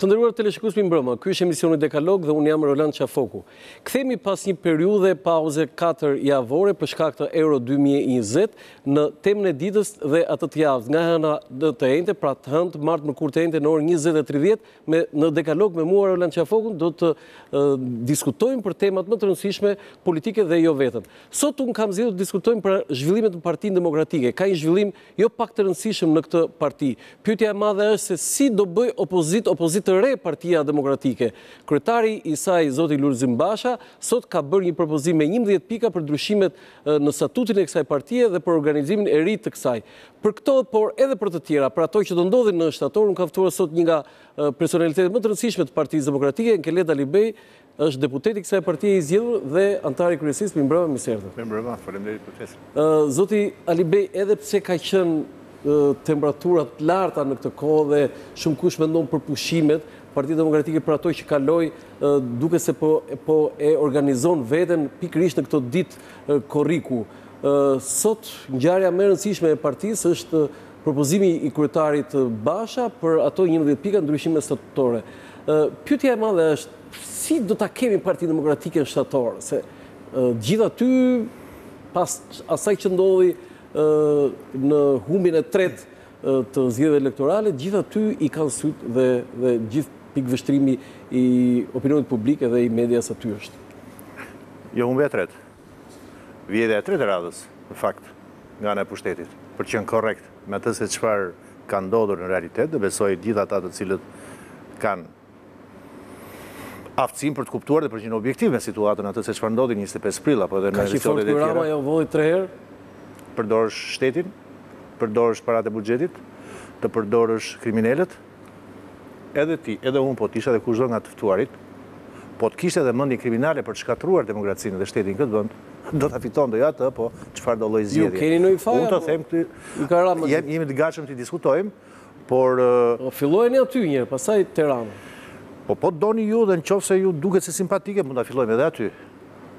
Të nderuar teleshikues mirëmbrëma, ky është emisioni Dekalog dhe unë jam Roland Qafoku. Kthehemi pas një periudhe pauze 4 javore për shkak të Euro 2020 në temën e ditës dhe atë të javës. Nga e hëna deri të enjten, pra të hënë, martë, mërkurë, të enjte në orën 20.30, Me, në dekalog me mua Roland Qafokun do të diskutojmë për temat më të rëndësishme politike dhe jo vetëm. Sot unë kam zgjedhur të diskutojmë për zhvillimet në Partinë Demokratike. Ka një zhvillim jo pak të rëndësishëm në këtë parti. Pyetja e madhe është se si do bëjë opozitë, opozitë të re Partia Demokratike. Kryetari i saj, zoti Lulzim Basha, sot ka bërë një propozim me 11 pika për ndryshimet në statutin e kësaj partie dhe për organizimin e ri të kësaj. Për këto, por edhe për të tjera, për ato që do ndodhin në shtator, unë kam ftuar sot një nga personalitetet më të rëndësishme të Partisë Demokratike, Enkelejd Alibeaj, është deputet i kësaj partie i zgjedhur dhe anëtar i kryesisë. Mirëmbrëma, mirë se erdhe. Mirëmbrëma, faleminderit për ftesën. Zoti Alibeaj, edhe pse ka qenë temperatura të larta në këtë kohë dhe shumëkush mendon për pushimet, Partia Demokratike për ato që kaloi Duket se po e organizon veten pikërisht në këto ditë korriku. Sot ngjarja më e rëndësishme e partisë është propozimi i kryetarit Basha për ato njëmbëdhjetë pika ndryshime statutore. Pyetja e madhe është si do ta kemi Partinë Demokratike në shtator, se të gjithë aty pas asaj që ndodhi në humbjen e tretë, të zgjedhjeve elektorale, të gjithë aty i kanë sytë dhe dhe gjithë pikëvështrimi i opinionit publik edhe i medias aty është. Jo humbja e tretë. Vjedhja e tretë e radhës, në fakt, nga ana e pushtetit, për të qenë korrekt me atë se çfarë ka ndodhur në realitet dhe besoj të gjithë ata të cilët kanë aftësinë për të kuptuar dhe për të qenë objektiv me situatën, atë se çfarë ndodhi njëzet e pesë prill apo edhe në episodet e tjera. Kaq i fortë ky Rama jua vodhi tre herë. Të përdorësh shtetin, të përdorësh paratë e buxhetit, të përdorësh kriminelët, edhe ti, edhe unë po të isha dhe kushdo nga të ftuarit, po të kishte edhe mendjen kriminale për të shkatërruar demokracinë dhe shtetin në këtë vend, do ta fitonte jo atë, po çfarëdo lloj zgjedhjeje. keni ndonjë faj, apo? Unë të them ty, Ju ka ra më- jem- jemi të gatshëm t'i diskutojmë, Por... Fillojeni aty një, pastaj Tiranë. Po po të doni ju dhe në qoftë se ju duket se simpatike, mund ta fillojmë edhe aty.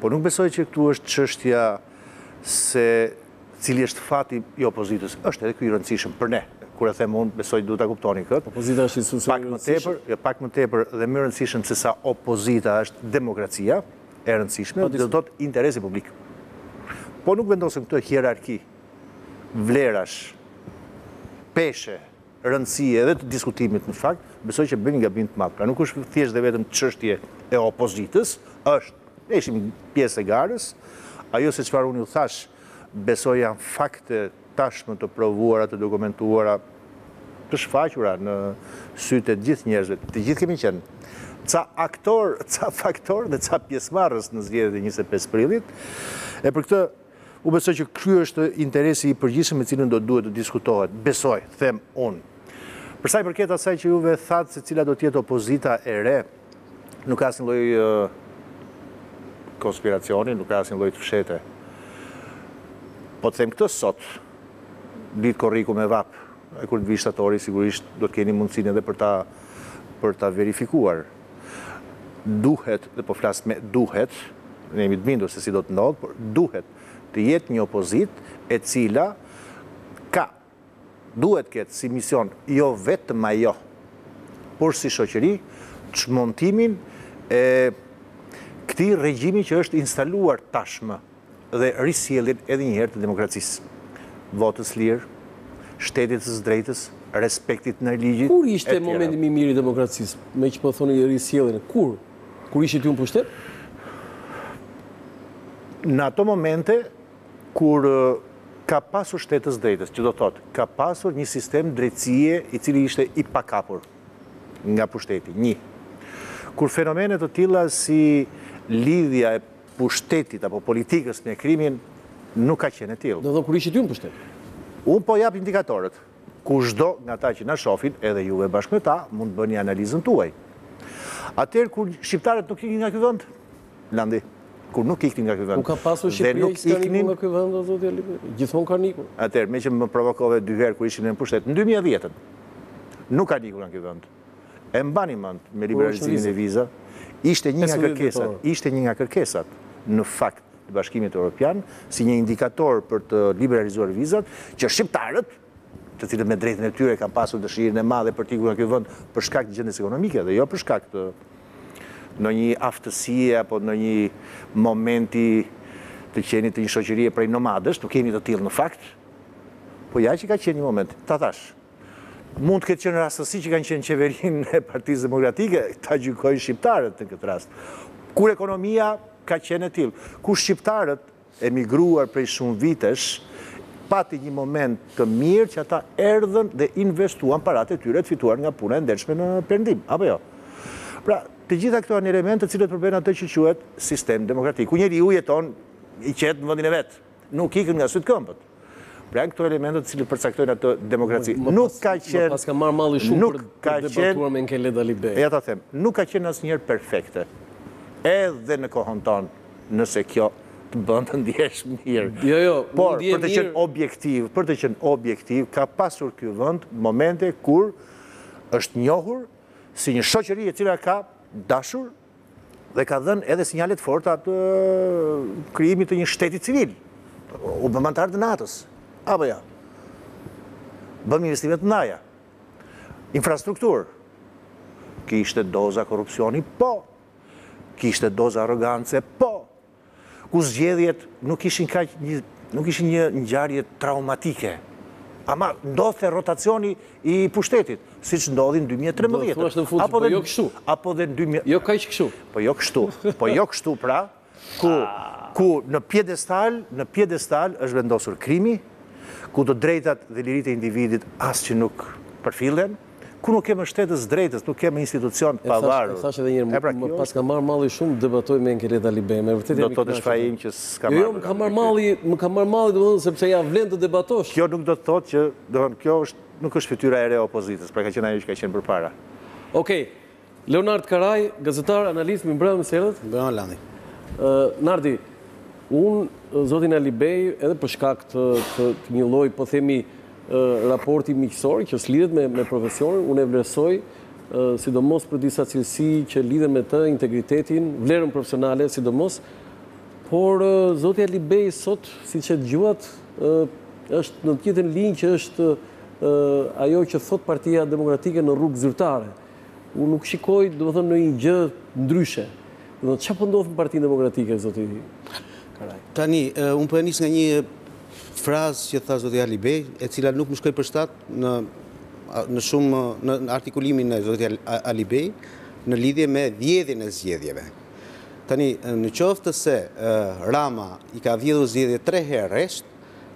Po nuk besoj që këtu është çështja se cili është fati i opozitës. është edhe ky i rëndësishëm për ne. Kur e them unë, besoj duhet ta kuptoni këtë. Opozita është institucion i rëndësishëm. Jo, pak më tepër dhe më e rëndësishme sesa opozita është demokracia e rëndësishme, dhe është interesi publik. Po nuk vendosëm këtë hierarki, vlerash, peshe, rëndësie edhe të diskutimit në fakt, besoj që bëjmë një gabim të madh. Pra nuk është thjesht dhe vetëm çështje e opozitës, është, ne ishim pjesë e garës, ajo se çfarë unë ju thashë, besoj janë fakte tashmë të provuara, të dokumentuara, të shfaqura në sytë e gjithë njerëzve. Të gjithë kemi qenë ca aktorë, ca faktorë dhe ca pjesëmarrës në zgjedhjet e 25 prillit. E për këtë Unë besoj që ky është interesi i përgjithshëm me cilin do të duhet të diskutohet. Besoj, them unë. Për sa i përket asaj që juve thatë se cila do të jetë opozita e re, nuk ka asnjë lloj konspiracioni, nuk ka asnjë lloj të fshehte. Po të them këtë sot, ditë korriku me vapë, e kur të vijë shtatori sigurisht do të keni mundësinë edhe për ta për ta verifikuar. duhet, dhe po flas me duhet, ne jemi të bindur se si do të ndodhë, por duhet të jetë një opozitë e cila ka, duhet ketë si mision jo vetëm ajo, por si shoqëri, çmontimin e këtij regjimi që është instaluar tashmë. dhe risjelljen edhe një herë të demokracisë, votës lirë, shtetit të së drejtës, respektit ndaj ligjit, Kur ishte momenti më i mirë i demokracisë, meqë po thoni risjelljen, kur? Kur ishit ju në pushtet? Në ato momente kur ka pasur shtet të së drejtës, që do të thotë, ka pasur një sistem drejtësie i cili ishte i pakapur nga pushteti, një. Kur fenomene të tilla si lidhja e pushtetit apo politikës me krimin nuk ka qenë e tillë. Do kur ishit ju në pushtet? Unë po jap indikatorët. Kushdo nga ata që na shofin, edhe juve bashkë me ta, mund të bëni analizën tuaj. Atëherë kur shqiptarët nuk iknin nga ky vend? Landi, kur nuk iknin nga ky vend. Kur ka pasur Shqipëria që s'ka ikur nga ky vend, o zotja Lipë? Gjithmonë kanë ikur. Atëherë, meqë më provokove dy herë kur ishim në pushtet, në 2010-ën, nuk kanë ikur nga ky vend. E mbani mend me liberalizimin e vizave, ishte një nga kërkesat, ishte një nga kërkesat në fakt të Bashkimit Europian si një indikator për të liberalizuar vizat, që shqiptarët, të cilët me drejtën e tyre kanë pasur dëshirën e madhe për të ikur nga ky vend për shkak të gjendjes ekonomike dhe jo për shkak të ndonjë aftësie apo ndonjë momenti të qenit të një shoqërie prej nomadësh, nuk kemi të tillë në fakt, po ja që ka qenë një moment, ta thashë, Mund të ketë qenë rastësi që kanë qenë në qeverinë e Partisë Demokratike, ta gjykojnë shqiptarët në këtë rast. Kur ekonomia ka qenë e tillë, kur shqiptarët e emigruar prej shumë vitesh pati një moment të mirë që ata erdhën dhe investuan paratë e tyre të fituar nga puna e ndershme në Perëndim, apo jo? Pra, të gjitha këto janë elementë të cilët përbëjnë atë që quhet sistem demokratik, ku njeriu jeton i qetë në vendin e vet. Nuk ikën nga sytë këmbët. Pra janë këto elemente të cilët përcaktojnë atë demokraci. Nuk ka qenë... Më paska marrë malli shumë për të debatuar me Enkeled Alibej. Ja ta them, nuk ka qenë asnjëherë perfekte. Edhe në kohën tonë, nëse kjo të bën të ndihesh mirë. Jo, jo, më ndiej mirë. Por, për të qenë objektiv, për të qenë objektiv, ka pasur ky vend momente kur është njohur si një shoqëri e cila ka dashur dhe ka dhënë edhe sinjale të forta të krijimit të një shteti civil. U bëmë anëtarë të NATO-s. Apo jo. Bëmë investime të mëdha në infrastrukturë. Kishte doza korrupsioni, po. Kishte doza arrogance, po. ku zgjedhjet nuk ishin kaq nuk ishin një ngjarje traumatike, ama ndodhte rotacioni i pushtetit, siç ndodhi në dy mijë e trembëdhjetë. Do thuash në fund, po jo kështu. Apo dhe në dy mijë. Jo kaq kështu. Po jo kështu. Po jo kështu pra, ku ku në piedestal, në piedestal është vendosur krimi, ku të drejtat dhe liritë e individit as që nuk përfillen, Ku nuk ke më shtet të së drejtës, nuk ke më institucion të pavarur. E thashë edhe një herë, më paska marrë malli shumë të debatoj me Enkeled Alibejn, e vërtetë jam i kënaqur. Do të thotë është faji im që s'ka marrë. Jo, jo, më ka marrë malli, më ka marrë malli domethënë sepse ia vlen të debatosh. Kjo nuk do të thotë që, domethënë kjo është, nuk është fytyra e re e opozitës, pra ka qenë ajo që ka qenë përpara. Okej. Leonard Karaj, gazetar, analist, mirëmbrëma, mirë se erdhët. Mirëmbrëma Lami. Ë Nardi, unë zotin Alibej edhe për shkak të, të, të një lloj, po themi, ë, raporti miqësor që s'lidhet me me profesionin, unë e vlerësoj ë, sidomos për disa cilësi që lidhen me të, integritetin, vlerën profesionale sidomos. Por ë, zoti Alibej sot, siç e dëgjuat, ë, është në të njëjtën linjë që është ë, ajo që thotë Partia Demokratike në rrugë zyrtare. Unë nuk shikoj, domethënë, ndonjë gjë ndryshe. Domethënë, ça po ndodh në partinë demokratike, zoti Karaj? Tani, unë po e nis nga një frazë që tha zoti Alibej, e cila nuk më shkoi për shtat në në shumë në artikulimin e zotit Alibej në lidhje me vjedhjen e zgjedhjeve. Tani, në qoftë se Rama i ka vjedhur zgjedhjet tre herë rresht,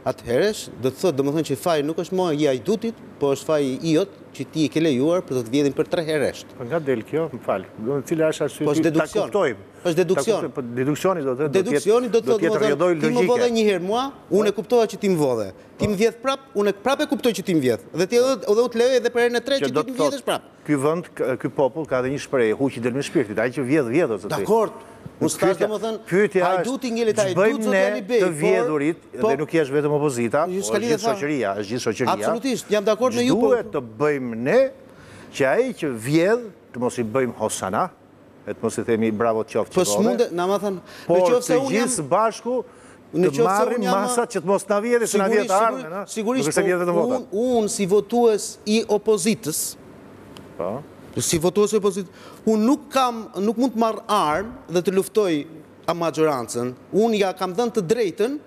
Atëherë, do të thotë domethënë që faji nuk është më i hajdutit, po është faji yt që ti e ke lejuar për të të vjedhin për tre herë rresht. Po nga del kjo, më fal? Do të cila është arsyeja, ta kuptojmë? Është deduksion. Po deduksioni do të thotë deduksioni do të thotë domethënë ti më vodhe një herë mua, unë e kuptova që ti më vodhe. Ti më vjedh prap, unë prap e kuptoj që ti më vjedh. Dhe ti edhe unë të lejoj edhe për herën e tretë që ti të më vjedhësh prap. Ky vend, ky popull ka dhe një shprehje, huqi del me shpirtin, ai që vjedh vjedh, zotri. Dakord. Unë s'thashë domethënë, hajduti ngelet hajdut zot Alibej. Të vjedhurit dhe po- nuk është vetëm opozita, po është gjithë shoqëria, është gjithë shoqëria. Absolutisht, jam dakord me ju. Po- Ç'duhet të bëjmë ne që ai që vjedh të mos i bëjmë hosana, E të mos i themi bravo qoftë që Po vove, s'mundet, na ma thënë, në por qoftë se të unë gjithë jam, së bashku në të qoftë se marrim unë jam, masat që të mos na vjedhin, se na vjedh sigurisht, të ardhmen, sigurisht, ë? Nuk sigurisht, është se po vjedh vetëm vota. unë, unë si votues i opozitës, Po. si votues i opozitës, unë nuk kam, nuk mund të marr armë dhe të luftoj mazhorancën. Unë ia kam dhënë të drejtën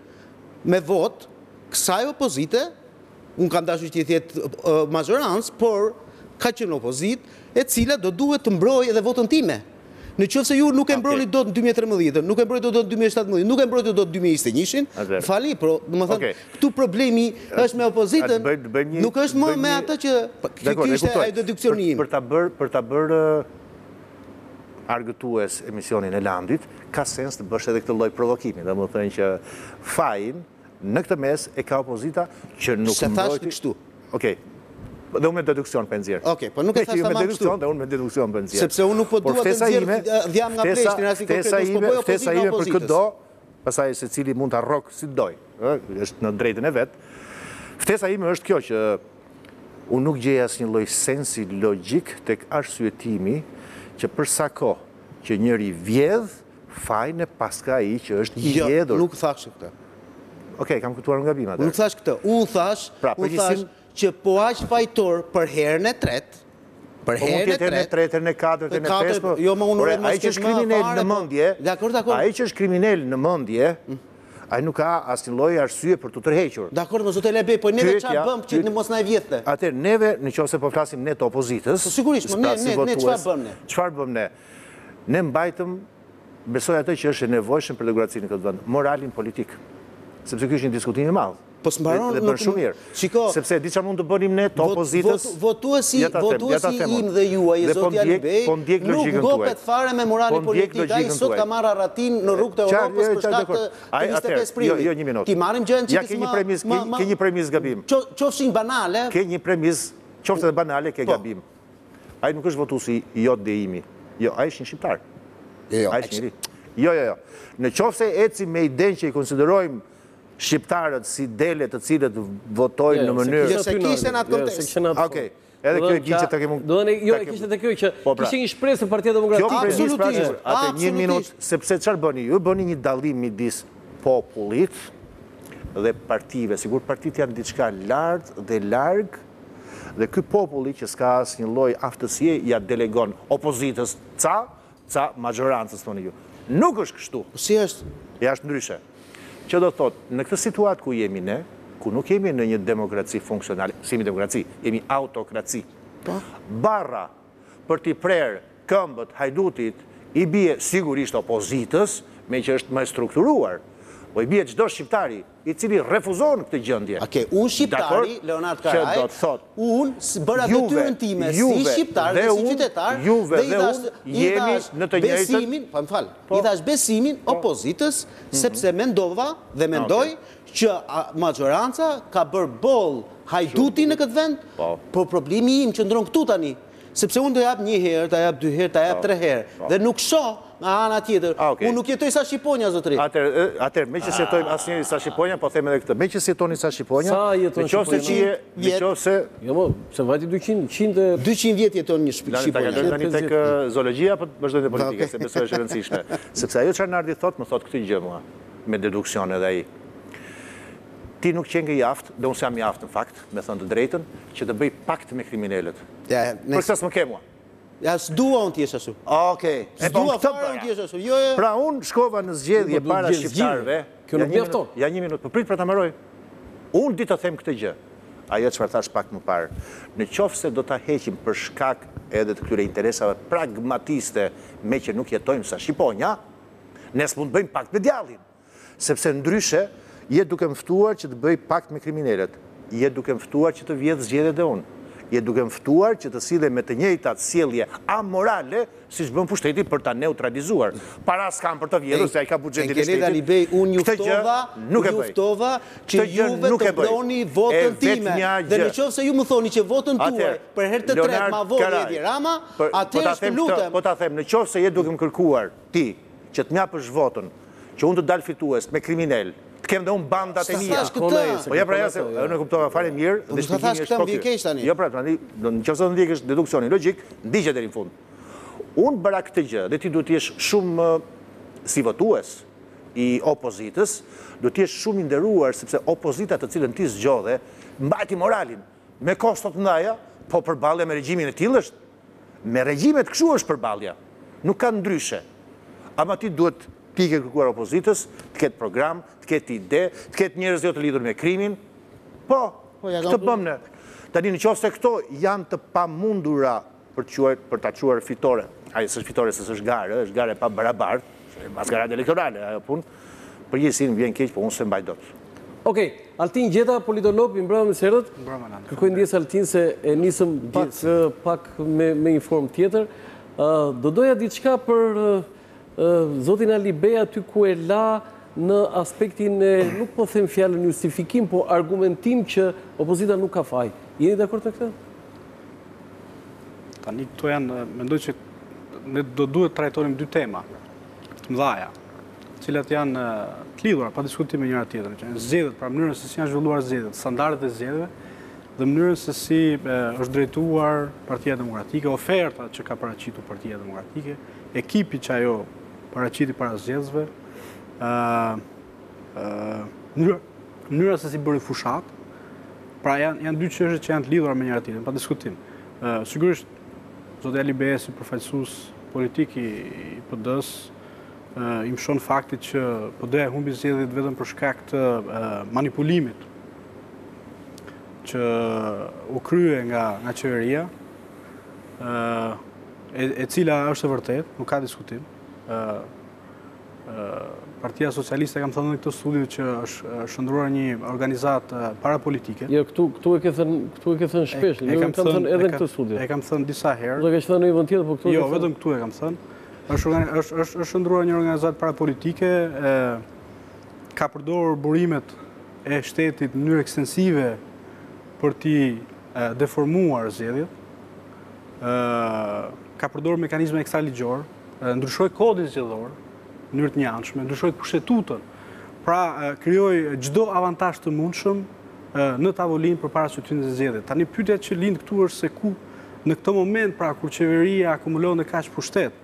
me votë kësaj opozite, Unë kam dashur që të jetë mazhorancë, por ka qenë opozitë, e cila do duhet të mbrojë edhe votën time. Në qoftë se ju nuk e mbroni dot në dy mijë e trembëdhjetë, nuk e mbrojt dot në dy mijë e shtatëmbëdhjetë, nuk e mbrojt dot dy mijë e njëzet e njëshin, më falni, por, domethënë, këtu problemi është me opozitën, nuk është më me atë që ky ishte ai deduksioni im. Për ta bërë argëtues emisionin e Landit, ka sens të bësh edhe këtë lloj provokimi, domethënë që fajin Në këtë mes e ka opozita që nuk mbrojti... S'e thashë unë kështu. Okej. Dhe unë me deduksion po e nxjerr. Okej, po nuk e thashë tamam kështu. Dhe unë me deduksion po e nxjerr. Sepse unë nuk po dua të nxjerr dhjamë nga pleshti, në rastin konkret, unë po bëj opozitën e opozitës. Për këdo, pastaj secili mund ta rrokë si të dojë, është në të drejtën e vet, ftesa ime është kjo që unë nuk gjej asnjë lloj sensi logjik tek arsyetimi që për sa kohë që njëri vjedh, Fajin e paska ai që është i vjedhur. Jo, nuk thashë këtë. Okej, kam kuptuar unë gabim atëherë. Nuk thashë këtë. Unë thashë, pra, unë thashë që po aq fajtor për herën e tretë, për po herën e tretë, e tretë, herën e katërt, herën e pestë, po, jo, më unë ai që është kriminel në po- mendje, ai që është kriminel në mendje, mm. ai nuk ka asnjë lloj arsye për t'u tërhequr. Dakord, mo zoti Alibej, po neve ça bëmë që ne mos na e vidhte? Atëherë, neve, në qoftë se po flasim ne të opozitës, po sigurisht, po ne, ne, ne, çfarë bëmë ne? Çfarë bëmë ne? Ne mbajtëm, besoj atë që është e nevojshme për demokracinë në këtë vend, moralin politik. Sepse ky është një diskutim i madh. Po s'mbaron dhe bën shumë mirë. Shiko, sepse di çfarë mund të bënim ne të opozitës. Votuesi, votuesi im dhe juaj, po zoti Alibej, po ndjek logjikën tuaj. Nuk ngopet fare me moralin po politik. Ai sot ka marrë arratinë në rrugët e Europës për shkak të 25 prillit. Jo, jo, një minutë. T'i marrim gjënë që ti s'ma... Ke një premisë gabim. Qofshin banale... Ke një premisë, qoftë edhe banale, ke gabim. Ai nuk është votuesi yt dhe imi. Jo, ai është një shqiptar. Jo, jo, ai është njeri. Jo, jo, jo. Në qoftë se ecim me idenë që i konsiderojmë shqiptarët si dele të cilët votojnë në mënyrë... Jo, s'e kisha në atë kontekst. Oke, edhe kjo e gjithë që të kemë... Do dhe jo, e kisha te kjo që po, pra. kishte një shpresë në Partinë Demokratike. Kjo premisë pra që atë një minutë, sepse çfarë bëni, ju bëni një dallim midis popullit dhe partive, sikur partitë janë diçka lart dhe larg, Dhe ky populli që s'ka asnjë lloj aftësie ia delegon opozitës ca ca maxhorancës thoni ju. Nuk është kështu. Po si është? Ja është ndryshe. Që do të thotë, në këtë situatë ku jemi ne, ku nuk jemi në një demokraci funksionale, s'jemi demokraci, jemi autokraci. Po. Barra për t'i prerë këmbët hajdutit i bie sigurisht opozitës, meqë është më e strukturuar. Po i bie çdo shqiptari, i cili refuzon këtë gjendje. Okej, unë shqiptari, Leonard Karaj, unë bëra detyrën time si shqiptar dhe si qytetar dhe i dhashë besimin, po më fal, i dhashë besimin opozitës sepse mendova dhe mendoj që maxhoranca ka bërë boll hajduti në këtë vend, por problemi im qëndron këtu tani. Sepse unë ta jap një herë, ta jap dy herë, ta jap tre herë. Dhe nuk shoh nga ana tjetër. Unë nuk jetoj sa shqiponja, zotëri. Atëherë, meqë s'jetojmë asnjëri sa shqiponja, po them edhe këtë. Meqë s'jetoni sa shqiponja, sa jeton shqiponja, në qoftë se... Jo mo, se vajti dyqind, qind e... Dyqind vjet jeton një shqiponjë. Lani, ta kalojmë tani tek zoologjia, apo të vazhdojmë te politika, se besoj është e rëndësishme. Sepse ajo çfarë Nardi thotë, më thotë këtë gjë mua, me deduksion edhe ai. Ti nuk qenke i aftë, dhe unë s'jam i aftë në fakt, me thënë të drejtën, që të bëj pakt me kriminelët. Për këtë s'më ke mua. Ja, s'dua unë të jesh ashtu. Okej. S'dua fare unë të jesh ashtu. Jo, jo. Pra unë shkova në zgjedhje para shqiptarëve. Kjo nuk mjafton. Ja një minutë, po prit pra ta mbaroj. Unë di të them këtë gjë. Ajo çfarë thashë pak më parë. Në qoftë se do ta heqim për shkak edhe të këtyre interesave pragmatiste, meqë nuk jetojmë sa shqiponja, ne s'mund të bëjmë pakt me djallin. Sepse ndryshe, je duke më ftuar që të bëj pakt me kriminelët. Je duke më ftuar që të vjedh zgjedhjet dhe unë. Je duke më ftuar që të sillem me të njëjtat sjellje amorale siç bën pushteti për ta neutralizuar. Para s'kam për të vjedhur, se ai ka buxhetin e shtetit. Enkelejd Alibeaj, unë ju ftova, unë ju ftova që juve të mbroni votën time. Dhe në qoftë se ju më thoni që votën tuaj për herë të tretë ma vodhi Edi Rama, atëherë ç'të lutem. Po ta them, në qoftë se je duke më kërkuar Ti, që të më japësh votën, që unë të dal fitues, me kriminelë, të kem dhe unë bandat e mia. S'ta thashë këtë! Po jo pra, se unë e kuptova fare mirë dhe shpjegimi është po ky. Jo pra, tani, nëse do të ndjekësh deduksionin logjik, ndiqe deri në fund. Unë bëra këtë gjë dhe ti duhet të jesh shumë më, si votues i opozitës, duhet të jesh shumë i nderuar sepse opozita të cilën ti zgjodhe, mbajti moralin. Me kosto të mëdha, po përballja me regjimin e tillë është Me regjimet kështu është përballja, nuk ka ndryshe. Ama ti duhet ti i ke kërkuar opozitës të ketë program, të ketë ide, të ketë njerëz jo të lidhur me krimin. Po, po këtë bëmë ne. Tani në qoftë se këto janë të pamundura për të çuar fitore. Ai s'është fitore se s'është garë, është garë e pabarabartë, është maskaradë elektorale ajo punë. Përgjegjësinë më vjen keq po unë s'e mbaj dot. Okej, Altin Gjeta, politolog, mirëmbrëma mirë se erdhët. Mbrëma Nando. Kërkoj ndjesë Altin se e nisëm pak pak me me një formë tjetër. Do doja diçka për zotin Alibeaj aty ku e la në aspektin e nuk po them fjalën justifikim, po argumentim që opozita nuk ka faj. Jeni dakord me këtë? Tani këto janë, mendoj që ne do duhet të trajtonim dy tema të mëdhaja. të cilat janë të lidhura pa diskutim me njëra tjetrën, që janë zgjedhjet, pra mënyrën se si janë zhvilluar zgjedhjet, standardet e zgjedhjeve dhe mënyrën se si është drejtuar Partia Demokratike, oferta që ka paraqitur Partia Demokratike, ekipi që ajo paraqiti para zgjedhjeve, mënyra se si bëri fushatë, pra janë, janë dy çështje që janë të lidhura me njëra tjetrën, pa diskutim. Sigurisht, zoti Alibeaj si përfaqësues politik i PD-së, i mshon faktit që PD-ja e humbi zgjedhjet vetëm për shkak të manipulimit që u krye nga nga qeveria, e, e cila është e vërtetë, nuk ka diskutim. ë Partia Socialiste kam thënë në këtë studio që është shndërruar në një organizatë parapolitike. Jo, këtu, këtu e ke thënë, këtu e ke thënë shpesh, e, e jo, kam, thënë, edhe në këtë studio. E kam thënë disa herë. Do ke thënë në një vend tjetër, po këtu. Jo, vetëm këtu e kam thënë. Është shndërruar në një organizatë parapolitike, ka përdorur burimet e shtetit në mënyrë ekstensive për t'i deformuar zgjedhjet, ka përdorur mekanizma ekstraligjor, ndryshoi kodin zgjedhor në mënyrë të njëanshme, ndryshoi kushtetutën, pra krijoi çdo avantazh të mundshëm në tavolinë përpara se të hynte në zgjedhje. Tani pyetja që lind këtu është se ku Në këtë moment, pra, kur qeveria akumulonte kaq pushtet,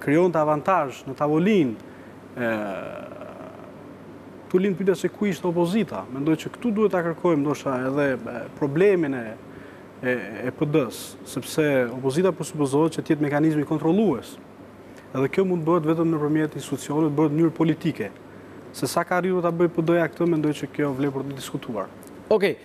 krijonte avantazh në tavolinë, këtu lind pyetja se ku ishte opozita. Mendoj që këtu duhet ta kërkojmë ndoshta edhe problemin e PD-së, sepse opozita presupozohet po që të jetë mekanizmi kontrollues. Edhe kjo nuk mund të bëhet vetëm nëpërmjet institucioneve, bëhet në mënyrë politike. Se sa ka arritur ta bëjë PD-ja këtë, mendoj që kjo vlen për t'u diskutuar. Okej,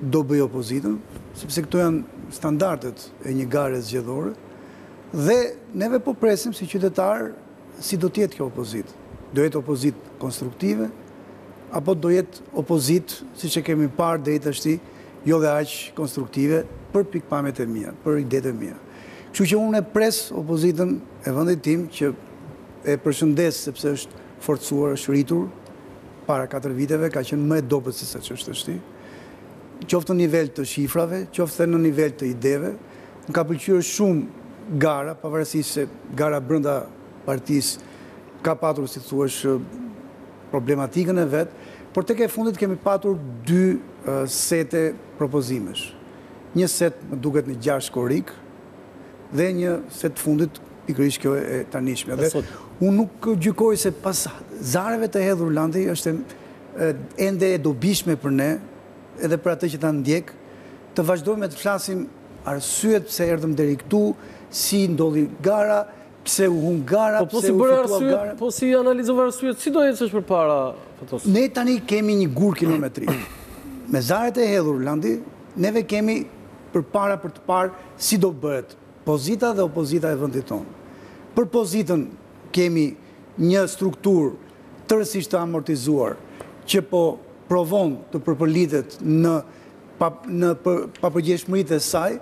do bëjë opozitën, sepse këto janë standardet e një gare zgjedhore dhe neve po presim si qytetarë si do të jetë kjo opozitë. Do jetë opozitë konstruktive apo do jetë opozitë siç e kemi parë deri tashti, jo dhe aq konstruktive për pikëpamjet e mia, për idetë e mia. Kështu që unë e pres opozitën e vendit tim që e përshëndes sepse është forcuar, është rritur, para katër viteve ka qenë më e dobët se sa ç'është tashti, qoftë në nivel të shifrave, qoftë edhe në nivel të ideve. Më ka pëlqyer shumë gara, pavarësisht se gara brenda partisë ka patur, si të thuash, problematikën e vet, por tek e fundit kemi patur dy sete propozimesh. Një set më duket në gjashtë korrik, dhe një set i fundit pikërisht kjo e tanishme. Unë nuk gjykoj se pas zareve të hedhur Landi është ende e dobishme për ne, edhe për atë që ta ndjek, të vazhdojmë e të flasim arsyet pse erdhëm deri këtu, si ndodhi gara, Pse u humb gara, po, po pse u fitua gara. Po s'i analizove arsyet, si do ecësh përpara? Ne tani kemi një gur kilometri. Me zaret e hedhur, Landi, neve kemi përpara për të parë si do bëhet pozita dhe opozita e vendit tonë. Për pozitën kemi një strukturë tërësisht të amortizuar që po provon të përpëlitet në në papërgjegjshmëritë e saj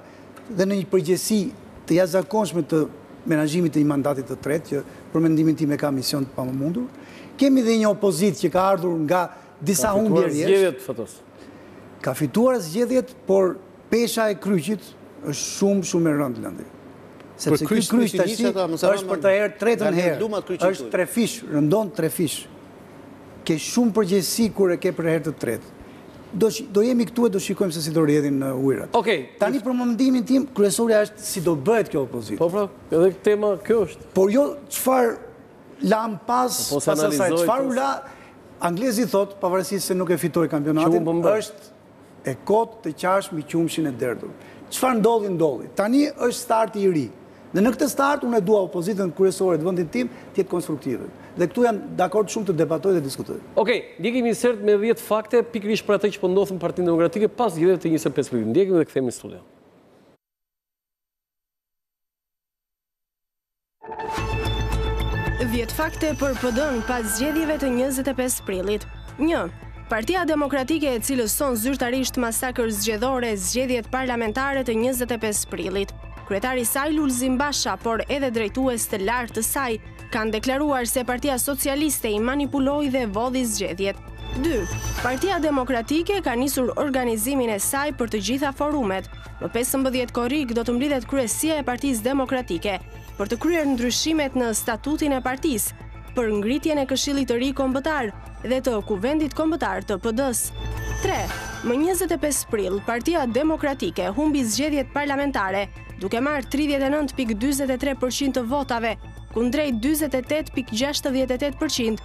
dhe në një përgjegjësi të jashtëzakonshme të menaxhimit të një mandati të tretë që për mendimin tim e ka mision të pamundur. Kemi dhe një opozitë që ka ardhur nga disa humbje rresht. Ka fituar zgjedhjet, Fatos. Ka fituar zgjedhjet, por pesha e kryqit është shumë shumë e rëndë Landi. Sepse ky kryq tash është për të herë tretën herë. Është trefish, rëndon trefish. Ke shumë përgjegjësi kur e ke për herë të tretë. Do do jemi këtu e do shikojmë se si do rrjedhin ujërat. Okej. Tani për mendimin tim, kryesorja është si do bëhet kjo opozitë. Po pra, edhe tema kjo është. Por jo çfarë lamë pas, po, pas asaj çfarë u la, anglezi thotë, pavarësisht se nuk e fitoi kampionatin, është E kotë të qash mbi qumëshin e derdhur. Çfarë ndodhi, ndodhi. Tani është starti i ri. Dhe në këtë start unë e dua opozitën kryesore të vendit tim të jetë konstruktive. Dhe këtu jam dakord shumë të debatoj dhe diskutoj. Okej, ndjekim insertin me dhjetë fakte pikërisht për atë që po ndodh në Partinë Demokratike pas zgjedhjeve të njëzet e pesë prillit. Ndjekim dhe kthehemi në studio. 10 fakte për PD-në pas zgjedhjeve të 25 prillit. 1. Partia Demokratike e cilëson zyrtarisht masakër zgjedhore zgjedhjet parlamentare të 25 prillit. Kryetari i saj Lulzim Basha, por edhe drejtues të lartë të saj, kanë deklaruar se Partia Socialiste i manipuloi dhe vodhi zgjedhjet. 2. Partia Demokratike ka nisur organizimin e saj për të gjitha forumet, Më pesëmbëdhjetë korrik do të mblidhet kryesia e Partisë Demokratike për të kryer ndryshimet në statutin e partisë, për ngritjen e Këshillit të Ri Kombëtar dhe të Kuvendit Kombëtar të PD-së. Tre, Më njëzet e pesë prill, Partia Demokratike humbi zgjedhjet parlamentare, duke marrë tridhjetë e nëntë pikë dyzet e tre përqind të votave, kundrejt dyzet e tetë pikë gjashtëdhjetë e tetë përqind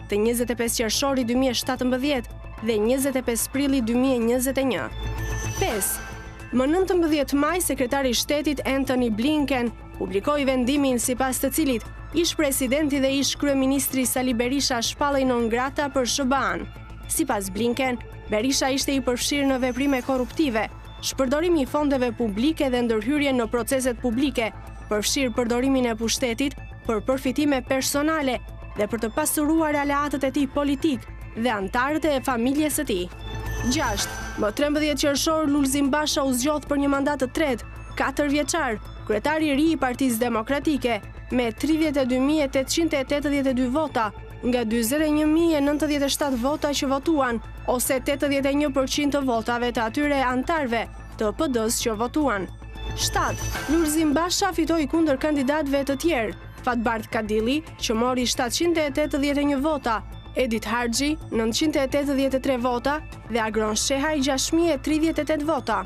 të 25 qershorit 2017 dhe 25 prillit 2021. 5. Më 19 maj, sekretari i shtetit Antony Blinken publikoi vendimin sipas të cilit ish presidenti dhe ish kryeministri Sali Berisha shpallej non grata për SHBA-në. Sipas Blinken, Berisha ishte i përfshirë në veprime korruptive, shpërdorimi i fondeve publike dhe ndërhyrje në proceset publike, përfshirë përdorimin e pushtetit, për përfitime personale dhe për të pasuruar aleatët e tij politikë dhe anëtarët e familjes së tij. 6. Më 13 qershor, Lulzim Basha u zgjodh për një mandat të tretë, 4 vjeçar, kryetari i ri i Partisë Demokratike, me 32.882 vota, nga 41.097 vota që votuan, ose 81% të votave të atyre anëtarëve, të PD-së që votuan. 7. Lulzim Basha fitoi kundër kandidatëve të tjerë, Fatbardh Kadilli, që mori 781 vota, Edith Harxhi, 1983 vota dhe Agron Shehaj, 6038 vota.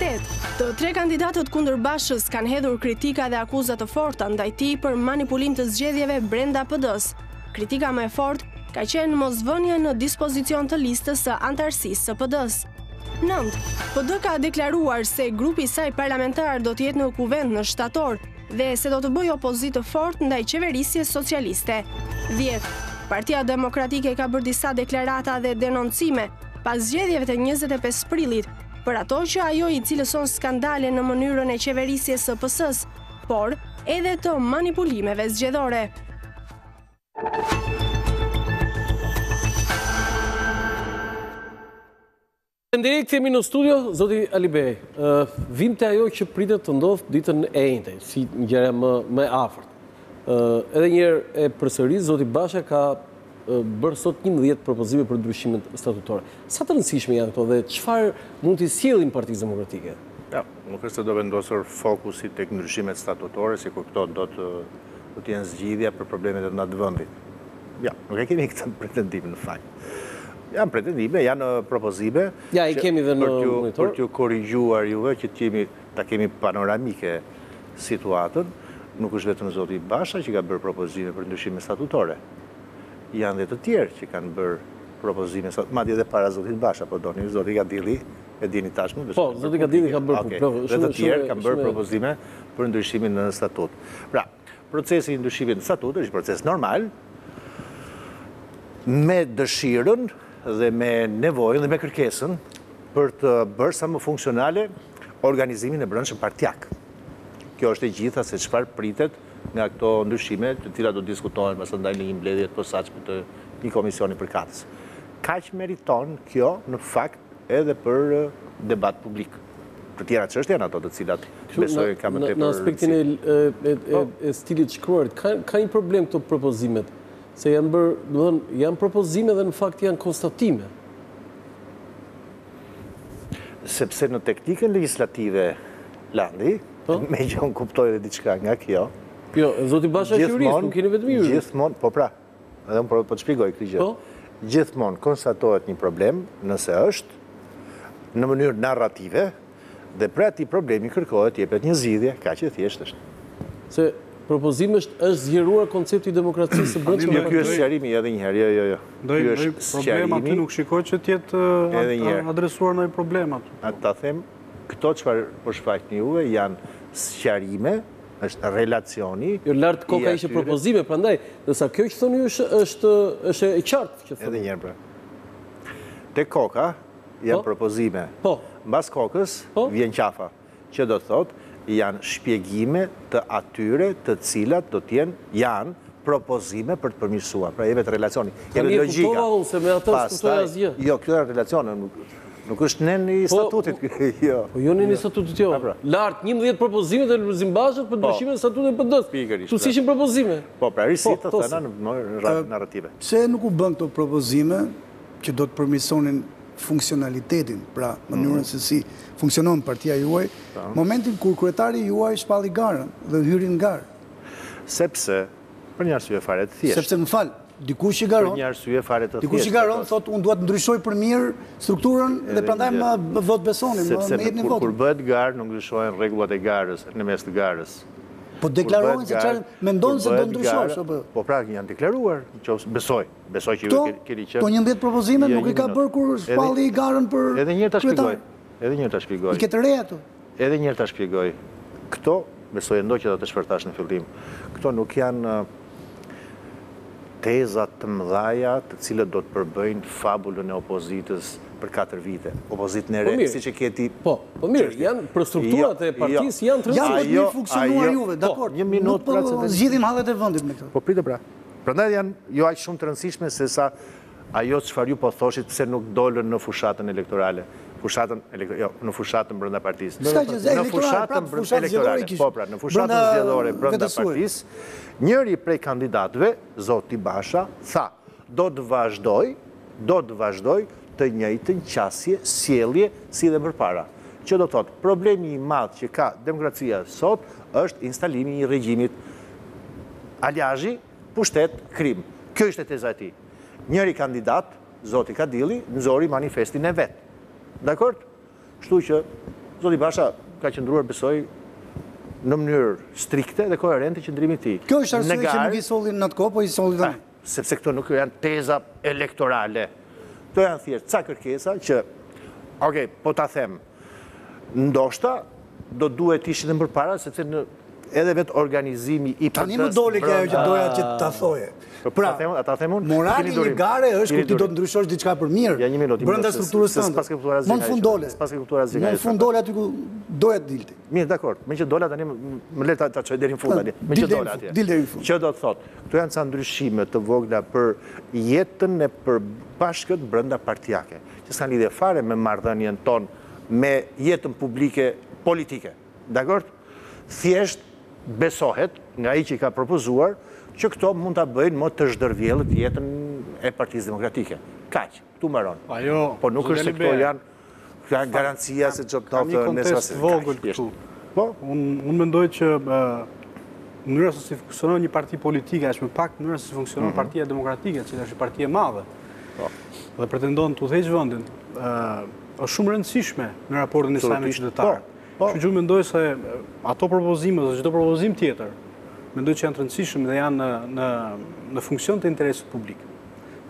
8. Të tre kandidatët kundër Bashës kanë hedhur kritika dhe akuza të forta ndaj tij për manipulim të zgjedhjeve brenda PD-së. Kritika më e fortë ka qenë mosvënia në dispozicion të listës së anëtarësisë së PD-së. 9. PD ka deklaruar se grupi i saj parlamentar do të jetë në kuvend në shtator dhe se do të bëjë opozitë të fortë ndaj qeverisjes socialiste. 10. Partia Demokratike ka bërë disa deklarata dhe denoncime pas zgjedhjeve të 25 prillit për ato që ajo i cilëson skandale në mënyrën e qeverisjes së PS-së, por edhe të manipulimeve zgjedhore. Faleminderit, jemi në studio, zoti Alibej. Vijmë te ajo që pritet të ndodhë ditën e enjte, si ngjarja më e afërt. Edhe një herë e përsëris, zoti Basha ka bërë sot 11 propozime për ndryshimet statutore. Sa të rëndësishme janë këto dhe çfarë mund t'i sjellin Partisë Demokratike? Jo, nuk është se do vendosur fokusi tek ndryshimet statutore, sikur këto do të do të jenë zgjidhja për problemet e mëdha të vendit. Jo, nuk e kemi këtë pretendim në fakt. Janë pretendime, janë propozime ja, i kemi dhe në për t'ju korigjuar juve që t'jemi, ta kemi panoramike situatën, nuk është vetëm zoti Basha që ka bërë propozime për ndryshime statutore. Janë dhe të tjerë që kanë bërë propozime, madje edhe para zotit Basha, po doni, zoti Kadilli, e dini tashmë, po, zoti Kadilli ka bërë okay. Shumë, dhe të tjerë kanë bërë propozime për ndryshimin në statut. Pra, procesi i ndryshimit në statut është një proces normal, me dëshirën dhe me nevojën dhe me kërkesën për të bërë sa më funksionale organizimin e brendshëm partiak. Kjo është e gjitha se çfarë pritet nga këto ndryshime të cilat do diskutohen pasandaj në një mbledhje të posaçme të një komisioni përkatës. Kaq meriton kjo në fakt edhe për debat publik. Për të tjera çështje janë ato të cilat besoj ka më tepër. Në aspektin e stilit të shkruar, ka një problem këto propozimet, se janë bërë, domethënë, s'janë propozime dhe në fakt janë konstatime. Sepse në teknikën legjislative Landi, po. meqë unë kuptoj edhe diçka nga kjo. Jo, zoti Basha është jurist, nuk jeni vetëm ju jurist. Gjithmonë, po pra, Edhe unë po të shpjegoj këtë gjë. Po. Gjithmonë konstatohet një problem, nëse është, në mënyrë narrative, dhe pra atij problemi kërkohet jepet një zgjidhje, kaq e thjeshtë është. Se propozimi është është zgjeruar koncepti i demokracisë së brendshme. Jo, ky është sqarimi edhe një herë. Jo, jo, jo. Ky është problem aty nuk shikoj që të jetë adresuar ndonjë problem aty. Ta them, këto çfarë po shfaqni juve janë sqarime Është relacioni. Jo lart te koka ishte propozime, prandaj, ndërsa kjo që thoni ju është është është e qartë që thoni. Edhe një herë pra. Te koka janë po. propozime. Po. Mbas kokës po. vjen qafa, që do të thotë janë shpjegime të atyre të cilat do të jenë janë propozime për të përmirësuar. Pra jepet relacioni, jepet logjika. Tani e kuptova unë se me atë s'kuptoj asgjë. Jo, këto janë relacione. Nuk është nen i po, statutit kjo. Po jo nen i statutit jo. Pra. Lart 11 propozime të Lulzim Bashës për po. ndryshimin e statutit të PD-së. Pikërisht. Tu pra. ishin propozime. Po, pra risi po, të thëna në narrative. Pse nuk u bënë këto propozime që do të përmirësonin funksionalitetin, pra mënyrën mhm. se si funksionon partia juaj, momentin kur kryetari juaj shpalli garën dhe hyri në garë. Sepse Për një arsye fare të thjeshtë. Sepse më fal, dikush që garon. Për një arsye fare të thjeshtë. Dikush që garon thotë unë dua të ndryshoj për mirë strukturën dhe prandaj më votëbesoni, më jepni votën. Sepse kur bëhet garë, nuk ndryshohen rregullat e garës në mes të garës. Po deklarohen se çfarë mendon se do ndryshosh apo. Jo? Po pra janë deklaruar, besoj, besoj që ju keni qenë. Po 11 propozime nuk i ka bërë kur shpalli garën për. Edhe njëherë ta shpjegoj. Edhe njëherë ta shpjegoj. I ke të reja këto. Edhe njëherë ta shpjegoj. Këto, besoj e ndoqe atë shpërthash në fillim, këto nuk janë teza të mdhaja të cilat do të përbëjnë fabulën e opozitës për 4 vite. Opozitën e re, siç e keni... Po, po mirë, janë për strukturat e partisë, janë të rëndësishme. Janë për të mirë funksionuar ju, dakord, nuk po zgjidhim hallet e vendit me këto. Po, prit pra. Prandaj janë jo aq shumë të rëndësishme sesa... Ajo çfarë ju po thoshit pse nuk dolën në fushatën elektorale, fushatën, jo, në fushatën brenda partisë, në fushatën elektorale, po pra, në fushatën zgjedhore brenda partisë, njëri prej kandidatëve, zoti Basha, tha, do të vazhdoj, do të vazhdoj të njëjtën qasje sjellje si dhe përpara. Që do të thotë, problemi i madh që ka demokracia sot është instalimi i regjimit aliazhi, Pushtet, krim. Kjo ishte teza e tij. Njëri kandidat, zoti Kadilli, nxori manifestin e vet. Dakord? Kështu që zoti Basha ka qëndruar besoj në mënyrë strikte dhe koherente qëndrimit të tij. Kjo është arsyeja që nuk i solli në atë kohë, po i solli tani. Sepse këto nuk janë teza elektorale. Këto janë thjesht ca kërkesa që, ok, po ta them, Ndoshta do duhet të ishte më përpara, sepse edhe vetë organizimi i përdes... Tani më doli kjo që doja që të thoje. Po, pra, ta them unë, morali një gare është kur ti do të ndryshosh diçka për mirë. Ja një minutë, brenda strukturës së pas këtu razi. Më në fund dole. Pas këtu razi. Më në fund dole aty ku doja të dilje ti. Mirë, dakord. Meqë dola tani më le ta, ta çoj deri në fund tani. Meqë dola atje. Dil deri në fund. Që do të thotë, këto janë ca ndryshime të vogla për jetën e përbashkët brendapartiake. që s'kanë lidhje fare me marrëdhënien tonë me jetën publike politike. Dakord? Thjesht besohet nga ai që i ka propozuar që këto mund ta bëjnë më të zhdërvjellët jetën e Partisë Demokratike. Kaq. Këtu mbaron. Po jo, po nuk është se këto janë janë garancia se ç'do të thotë nesër. Kam një kontest të vogël këtu. Po, unë unë mendoj që mënyra se si funksionon një parti politike, aq më pak mënyra se si funksionon Partia Demokratike, e cila është një parti e madhe. Po. Dhe pretendon të udhëheqë vendin, është shumë e rëndësishme në raportin e saj me qytetarët. Po, po. Kështu që unë mendoj se ato propozime dhe çdo propozim tjetër, mendoj që janë të rëndësishme dhe janë në, në, funksion të interesit publik.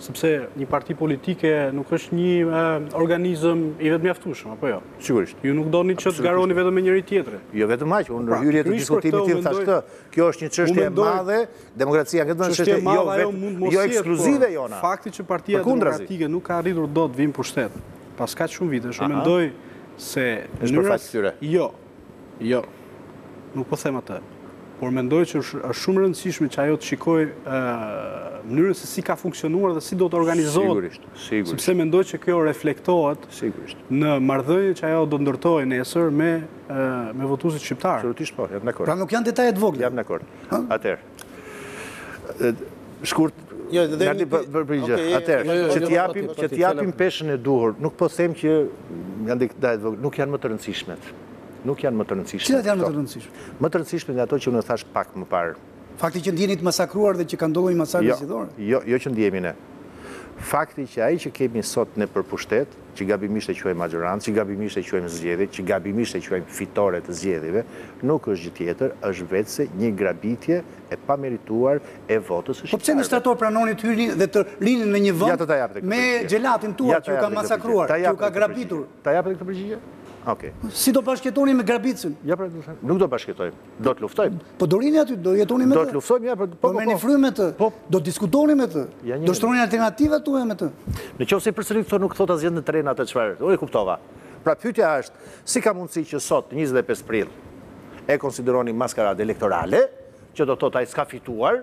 Sepse një parti politike nuk është një e, organizëm i vetëmjaftueshëm, apo jo? Sigurisht. Ju nuk doni që të garoni vetëm me njëri-tjetrin. Jo vetëm aq, unë në, pra, hyrje të diskutimit tim thashë, kjo është një çështje e madhe, Demokracia në këtë vend është jo vetëm jo ekskluzive jona. Fakti që Partia Demokratike nuk ka arritur dot të vijë në pushtet pas kaq shumë vitesh, unë mendoj se është për faj të tyre. Jo. Jo. Nuk po them atë. Por mendoj që është shumë e rëndësishme që ajo të shikojë mënyrën se si ka funksionuar dhe si do të organizohet. Sigurisht, sigurisht. Sepse mendoj që kjo reflektohet sigurisht në marrëdhënien që ajo do të ndërtojë nesër me Me votuesit shqiptarë? Absolutisht po, jam në kërë. Pra nuk janë detaje të vogla? Jam në kërë. Atëherë. Shkurt, jo, ja një përgjigje. Atëherë, që t'i japim peshën e duhur, nuk po them që janë detaje të vogla, nuk janë më të rëndësishmet. Nuk janë më të rëndësishmet. Cilat janë më të rëndësishmet? Më të rëndësishmet janë ato që unë thashë pak më parë. Fakti që ndiheni të masakruar dhe që ka ndodhur një masakër zgjedhore? Jo, jo që ndihemi ne. Fakti që ai që kemi sot ne për pushtet, që gabimisht e quajmë maxhorancë, që gabimisht e quajmë zgjedhje, që gabimisht e quajmë fitore të zgjedhjeve, nuk është gjë tjetër, është veçse një grabitje e pamerituar e votës së shqiptarëve. Po pse në shtator pranoni të hyni dhe të rrini në një vend me xhelatin tuaj që ju ka masakruar, që ju ka grabitur? Ta jap edhe këtë përgjigje? Okej. Si do bashkëjetoni me grabitësin? Nuk do bashkëjetojmë. Do të luftojmë. Po do rrini aty, do jetoni me të. Do të luftojmë, ja, po, po, po. Do merrni, po, frymë me të. Po. Do diskutoni me të. Ja, do shtroni alternativat tuaja me të. Në qoftë se përsëri këto nuk thonë asgjë në tren atë çfarë. Unë e kuptova. Pra pyetja është, si ka mundësi që sot 25 prill e konsideroni maskaradë elektorale, që do të thotë ai s'ka fituar,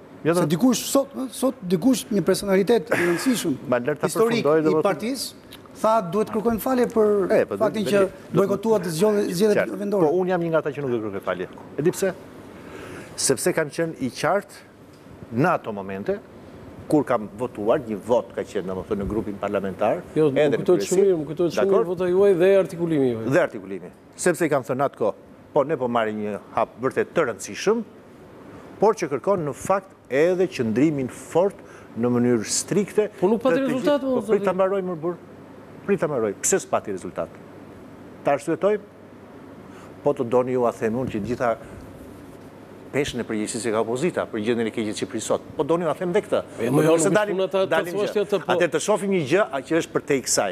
Se dikush sot, sot dikush një personalitet i rëndësishëm historik i partisë, tha duhet të kërkojmë falje për po, faktin që bojkotuat zgjedhjet vendore. Po unë jam një nga ata që nuk do të kërkoj falje. E di pse? Sepse kam qenë i qartë në ato momente kur kam votuar, një votë ka qenë, domethënë në grupin parlamentar, jo, edhe në kryesi. Më kujtohet shumë, më kujtohet shumë vota juaj dhe artikulimi juaj. Dhe artikulimi. Sepse i kam thënë atë kohë, po ne po marrim një hap vërtet të rëndësishëm, por që kërkon në fakt edhe qëndrimin fort në mënyrë strikte të të gjithë. Po nuk pati rezultat more zoti. Po prit ta mbaroj mor burrë. Prit ta mbaroj. Pse s'pati rezultat? Ta arsyetojmë? Po të doni jua them unë që gjithë peshën e përgjegjësisë e ka opozita për gjendjen e keqe të Shqipërisë sot. Po doni jua them dhe këtë. Po jo, nuk është puna ta thuash ti atë. Atëherë të shohim një gjë që është përtej kësaj.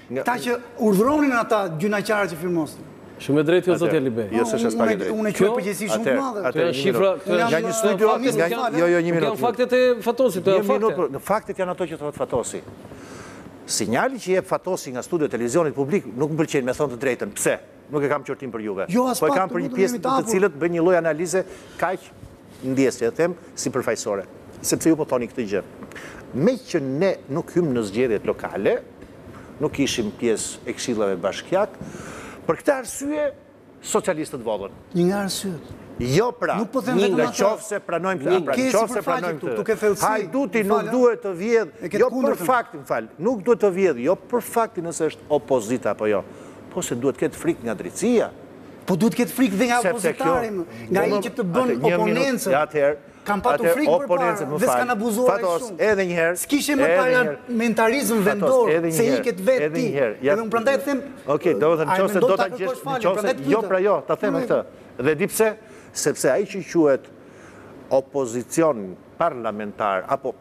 Këta që urdhëronin ata gjynaqarët që firmosnin. Shumë e drejtë kjo zoti Alibeaj. Jo s'është aspak e drejtë. Unë e quaj përgjegjësi shumë të madhe. Ato janë shifra, këto janë nga një studio, jo jo një minutë. Këto janë faktet e Fatosit, këto janë fakte. Faktet janë ato që thotë Fatosi. Sinjali që jep Fatosi nga studio e televizionit publik nuk më pëlqen me thënë të drejtën. Pse? Nuk e kam qortim për juve. Jo, aspak, po e kam për një pjesë të cilët bëjnë një lloj analize kaq ndjesë, e them si sipërfaqësore, sepse ju po thoni këtë gjë. Meqë ne nuk hymë në zgjedhjet lokale, nuk ishim pjesë e këshillave bashkiak, për këtë arsye socialistët vodhën. Një nga arsyet. Jo pra, po një nga qoftë se pranojmë këtë pra, qoftë se pranojmë këtë. Hajduti nuk duhet të vjedhë, jo për faktin, fal, nuk duhet të vjedhë, jo për faktin nëse është opozita, apo jo. Po se duhet të ketë frikë nga drejtësia. Po duhet të ketë frikë dhe nga opozitari, nga ai që të bën oponencën. Kanë patur frikë përpara dhe s'kanë abuzuar aq shumë. Fatos, edhe një herë. S'kishe më parlamentarizëm vendor, se ikët vetë ti. Edhe unë prandaj të them, a e mendon të kërkosh falje, prandaj të pyeta. Jo, pra jo, ta them dhe këtë. Dhe di pse? Sepse ai që quhet opozicion parlamentar, apo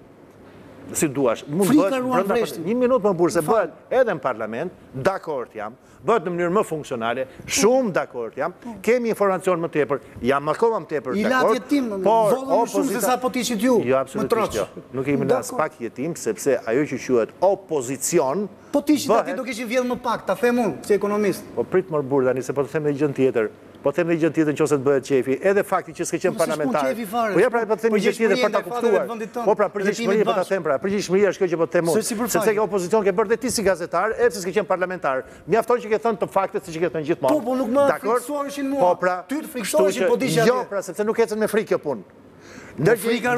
si duash, mund të bëhet brenda për një minutë mor burrë se bëhet edhe në parlament, dakord jam, bëhet në mënyrë më funksionale, shumë dakord jam, po. kemi informacion më tepër, jam akoma më tepër dakord. I latë jetim, por më shumë se sa po të ishit ju, jo, më troqë. Jo. Nuk kemi lënë aspak jetim, sepse ajo që quhet opozicion, Po të ishit aty do kishin vjedhë më pak, ta them unë, si ekonomist. Po prit mor burrë, tani, se po të them dhe gjënë tjetër. Po them dhe gjë tjetër në qoftë se të bëhet qejfi, edhe fakti që s'ke qenë parlamentar. Po ja pra po të them një gjë tjetër për ta kuptuar. Po pra përgjegjshmëria po ta them pra, përgjegjshmëria është kjo që po të them unë. Sepse opozicion ke bërë dhe ti si gazetar, edhe pse s'ke qenë parlamentar. Mjafton që ke thënë ti faktet siç i ke thënë gjithmonë. Po po nuk më frikësoheshin mua. Po pra, ty të frikësoheshin po diçka. Jo pra, sepse nuk ecën me frikë kjo punë. Ndërgjegjja,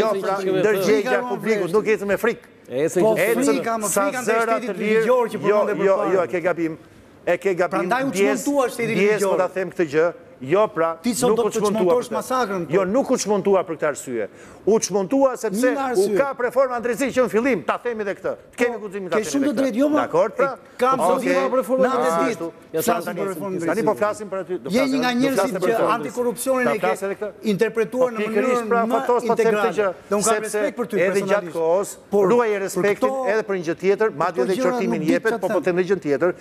jo pra, ndërgjegjja e publikut nuk ecën me frikë. Ecën sa zëra të lirë. Jo, jo, jo, ke gabim. E ke gabim, ndjesë, ndjesë po ta them këtë gjë, jo pra, nuk u çmontua për këtë. Jo, nuk u çmontua për këtë arsye. U çmontua sepse u kap reforma në drejtësi që në fillim, ta themi dhe këtë. Të kemi guximin ta themi dhe këtë. Dakord pra? Okej. Tani po flasim për atë, do të flasim edhe për atë. Që antikorrupsionin e ke interpretuar në mënyrën më integrale. Unë kam respekt për ty personalisht. Ruaje respektin edhe për një gjë tjetër, madje edhe qortimin jepet, po po them edhe gjënë tjetër,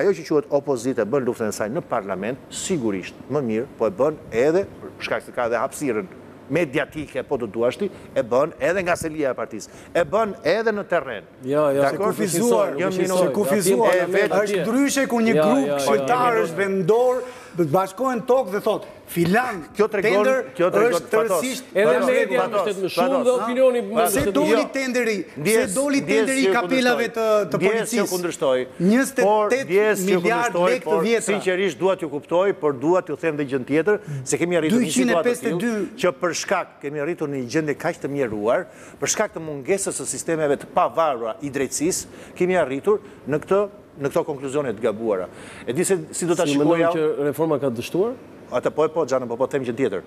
ajo që quhet opozitë e bën luftën e saj në parlament, sigurisht më mirë po e bën edhe për shkak se ka edhe hapësirën mediatike po të duash ti, e bën edhe nga selia e partisë, e bën edhe në terren. Jo, jo, është kufizuar, një minutë, kufizuar, është ndryshe kur një grup këshilltarësh vendorë, bashkohen tok dhe thotë, Filan, kjo tregon, kjo tregon, Fatos, edhe media mbështet më shumë dhe opinioni mbështet më shumë. Se doli tenderi, se doli tenderi i kapelave të policisë, një s'e kundërshtoi, njëzet e tetë miliard lekë të vjetra. Sinqerisht, dua t'ju kuptoj, por dua t'ju them dhe gjënë tjetër, se kemi arritur në një situatë të tillë, që për shkak, kemi arritur në një gjendje kaq të mjeruar, për shkak të mungesës së sistemeve të pavarura të drejtësisë, kemi arritur në këtë Në këto konkluzione të gabuara. E di se si do ta shikoja. Si mendon që reforma ka dështuar? Atë po e po Xhano, po po them një gjë tjetër.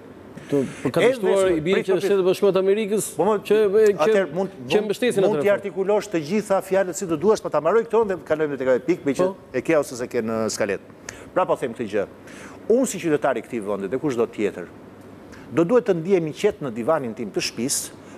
Të po ka dështuar i bie që Shtetet e Bashkuara të Amerikës po, që që mund që mbështesin atë. Mund të artikulosh të gjitha fjalët si të duash, po ta mbaroj këtë dhe kalojmë tek ajo pikë, meqë po. e ke ose s'e ke në skaletë. Pra po them këtë gjë. Unë si qytetar i këtij vendi dhe kushdo tjetër, do duhet të ndihem i qetë në divanin tim të shtëpisë,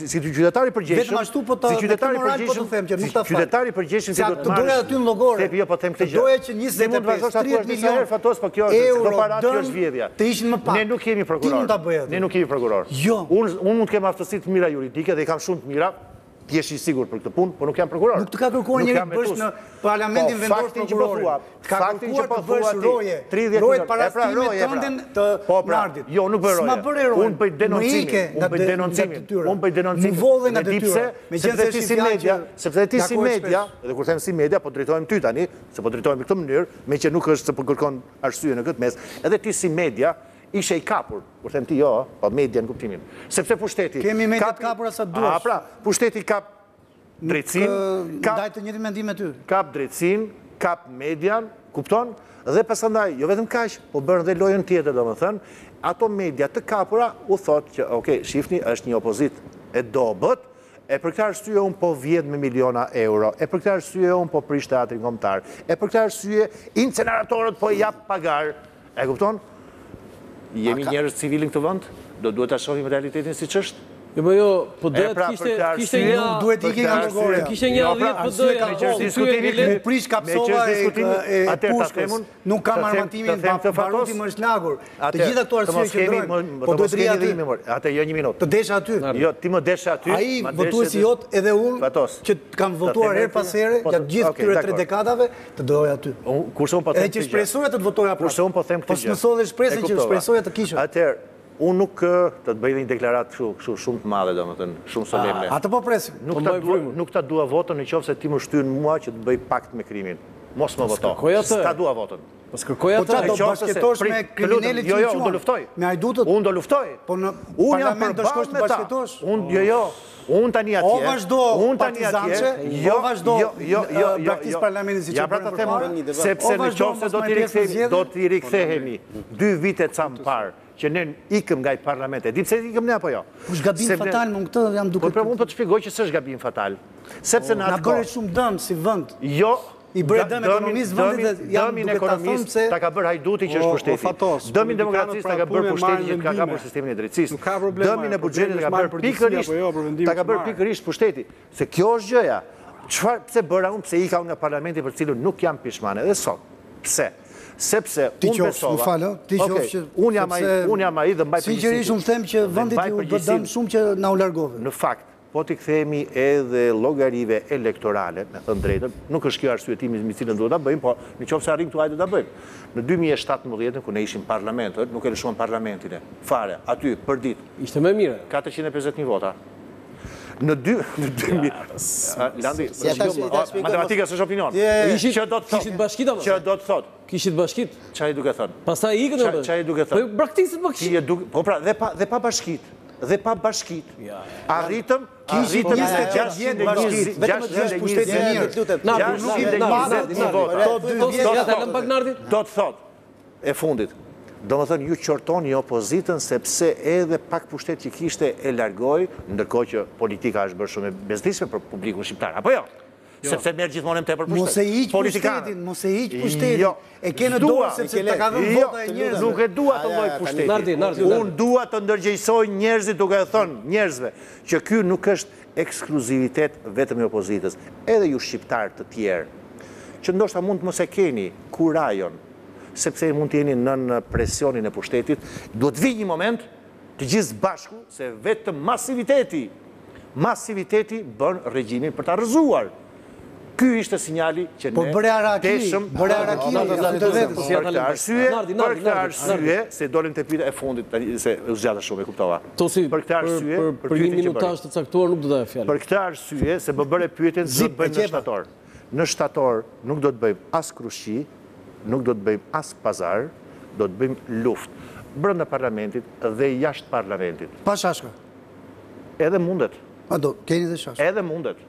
Si qytetar i përgjegjshëm, vetëm ashtu po të qytetar i përgjegjshëm, po të them që nuk ta fal. Qytetar i përgjegjshëm që do të doja aty në llogore. Tepi jo po them këtë gjë. Doja që 25-30 milionë fatos po kjo është do para që është vjedhja. Të ishin më pak. Ne nuk kemi prokuror. Ne nuk kemi prokuror. Jo. Unë unë mund të kem aftësi të mira juridike dhe i kam shumë të mira. Ti je i sigurt për këtë punë, por nuk jam prokuror. Nuk të ka kërkuar njeri të bësh në parlamentin vendor prokuror. Të ka kërkuar të bësh roje, roje të parastimit tëndin të Nardit. Jo, nuk bëj roje. Unë bëj denoncimin. Unë bëj denoncimin. Unë bëj denoncimin. Më vodhe nga detyra. Me gjithë dhe ti si media. Sepse ti si media, dhe kur them si media, po drejtohem ty tani, se po drejtohemi në këtë mënyrë, meqë nuk është se po kërkon arsye në këtë mes, edhe ti si media, ishe i kapur. Kur them ti jo, po media në kuptimin. Sepse pushteti... Kemi media të kapura sa të duash. A pra, pushteti kap drejtësinë, kap drejtësinë, kap median, kupton? Dhe pasandaj, jo vetëm kaq, po bën dhe lojën tjetër, domethënë, ato media të kapura u thotë që, ok, shifni, është një opozitë e dobët, e për këtë arsye unë po vjedh me miliona euro, e për këtë arsye unë po prish Teatrin Kombëtar, e për këtë arsye inceneratorët po i jap pagar E kupton? Jemi njerëz civilë në këtë vend, do duhet ta shohim realitetin siç është. Jo, po jo, po do të kishte kishte një nuk duhet të ikë nga llogorja. Kishte një ardhje po do të kishte diskutimi m'u prish kapsolla e pushkës. Nuk kam armatimin në fakt, baruti më është lagur. Të gjitha këto arsye që kemi, po do të rrija ti. Atë jo një minutë. Të desha aty. Jo, ti më deshe aty. Ai votuesi yt edhe unë që kam votuar herë pas here gjatë gjithë këtyre tre dekadave, Të doja aty. Kurse unë po them. Edhe që shpresoja të të votoja prapë. Kurse unë po them këtë gjë. Po m'e sos dhe shpresën që shpresoja të kisha. Atëherë, unë po të të bëj një deklaratë kështu, kështu shumë të madhe, domethënë, shumë solemne. Atë po presim. Nuk ta dua, nuk ta dua votën në qoftë se ti më shtyn mua që të bëj pakt me krimin. Mos më voto. S'ta dua votën. Po s'kërkoj atë. Po çfarë do të bashkëjetosh me kriminelin që jo, jo, unë do luftoj. Me hajdutët. Unë do luftoj. Po në unë jam për të bashkëjetosh. Unë jo, jo. Unë tani atje... O vazhdo partizançe, o vazhdo braktis parlamentin siç bëre përpara, sepse në qoftë se do t'i rikthehemi, do t'i rikthehemi, dy vite ca më parë, që ne ikëm nga ai parlament, e di pse ikëm ne apo jo? Po është gabim fatal, më në këtë jam duke... Po pra po, unë pra po të shpjegoj që s'është gabim fatal, sepse në atë kohë... Na bëre shumë dëm si vend. Jo, I bëre dëm ekonomisë vendit dhe jam duke të thënë se... ta ka bërë hajduti që është pushteti. Dëmin demokracisë ta ka bërë pushteti që ka kapur sistemin e drejtësisë. Dëmin e buxhetit ta ka bërë pikërisht jo, ta ka bërë pikërisht pushteti. Se kjo është gjëja. Çfarë pse bëra unë pse ika unë nga parlamenti për cilën nuk jam pishman edhe sot. Pse? Sepse unë besova... Ti qofë, më që... Unë jam ai dhe mbaj përgjegjësi. Sinqerisht unë them që vendit iu bë dëm shumë që na u largove. Në fakt, Po t'i kthemi edhe llogarive elektorale, me thënë drejtën, nuk është ky arsyetimi me të cilin duhet ta bëjmë, po në qoftë se arrijmë këtu hajde ta bëjmë. Në dy mijë e shtatëmbëdhjetë kur ne ishim parlament, ë, nuk e lëshuam parlamentin e fare, aty, përditë. Ishte më e mira. Katërqind e pesëdhjetë mijë vota. Në dy, në dy mijë, ë, Landi, matematika s'është opinion. Që do të thotë. Kishit bashkitë apo? Që do të thotë. Kishit bashkitë. Çfarë je duke thënë? Pastaj ikën apo? Çfarë je duke thënë? Po braktisët po kishin. Ti je duke, po pra, dhe pa, dhe pa bashkitë. dhe pa bashkitë. Arritëm, arritëm 26 vjet bashkitë, 26 vjet pushtetit të mirë. Gjashtë vjet e njëzet mijë vota. Këto dy vjet, do të thotë, e fundit, domethënë ju qortoni opozitën sepse edhe pak pushtet që kishte e largoi, ndërkohë që politika është bërë shumë e bezdisshme për publikun shqiptar, apo jo? Sepse merr gjithmonë më tepër pushtet. Mos e hiq pushtetin, mos e hiq pushtetin. Jo. E ke në dorë sepse ta ka dhënë vota e njerëzve. Nuk e dua atë lloj pushteti. Nardi, Nardi. Un dua të ndërgjegjësoj njerëzit duke u thënë njerëzve që ky nuk është ekskluzivitet vetëm i opozitës. Edhe ju shqiptarë të tjerë, që ndoshta mund të mos e keni kurajon, sepse mund të jeni nën presionin e pushtetit, duhet të vijë një moment Të gjithë së bashku se vetëm masiviteti, masiviteti bën regjimin për ta rrëzuar. Ky ishte sinjali që ne deshëm të transmetojmë për këtë arsye, për këtë arsye se dolëm te pyetja e fundit tani se u zgjata shumë e kuptova. Për këtë arsye, për një minutazh të caktuar nuk do ta jap fjalën. Për këtë arsye se më bëre pyetjen ç'do të bëjmë në shtator. Në shtator nuk do të bëjmë as krushqi, nuk do të bëjmë as pazar, do të bëjmë luftë brenda parlamentit dhe jashtë parlamentit. Pa shashka. Edhe mundet. A, do keni dhe shashka. Edhe mundet.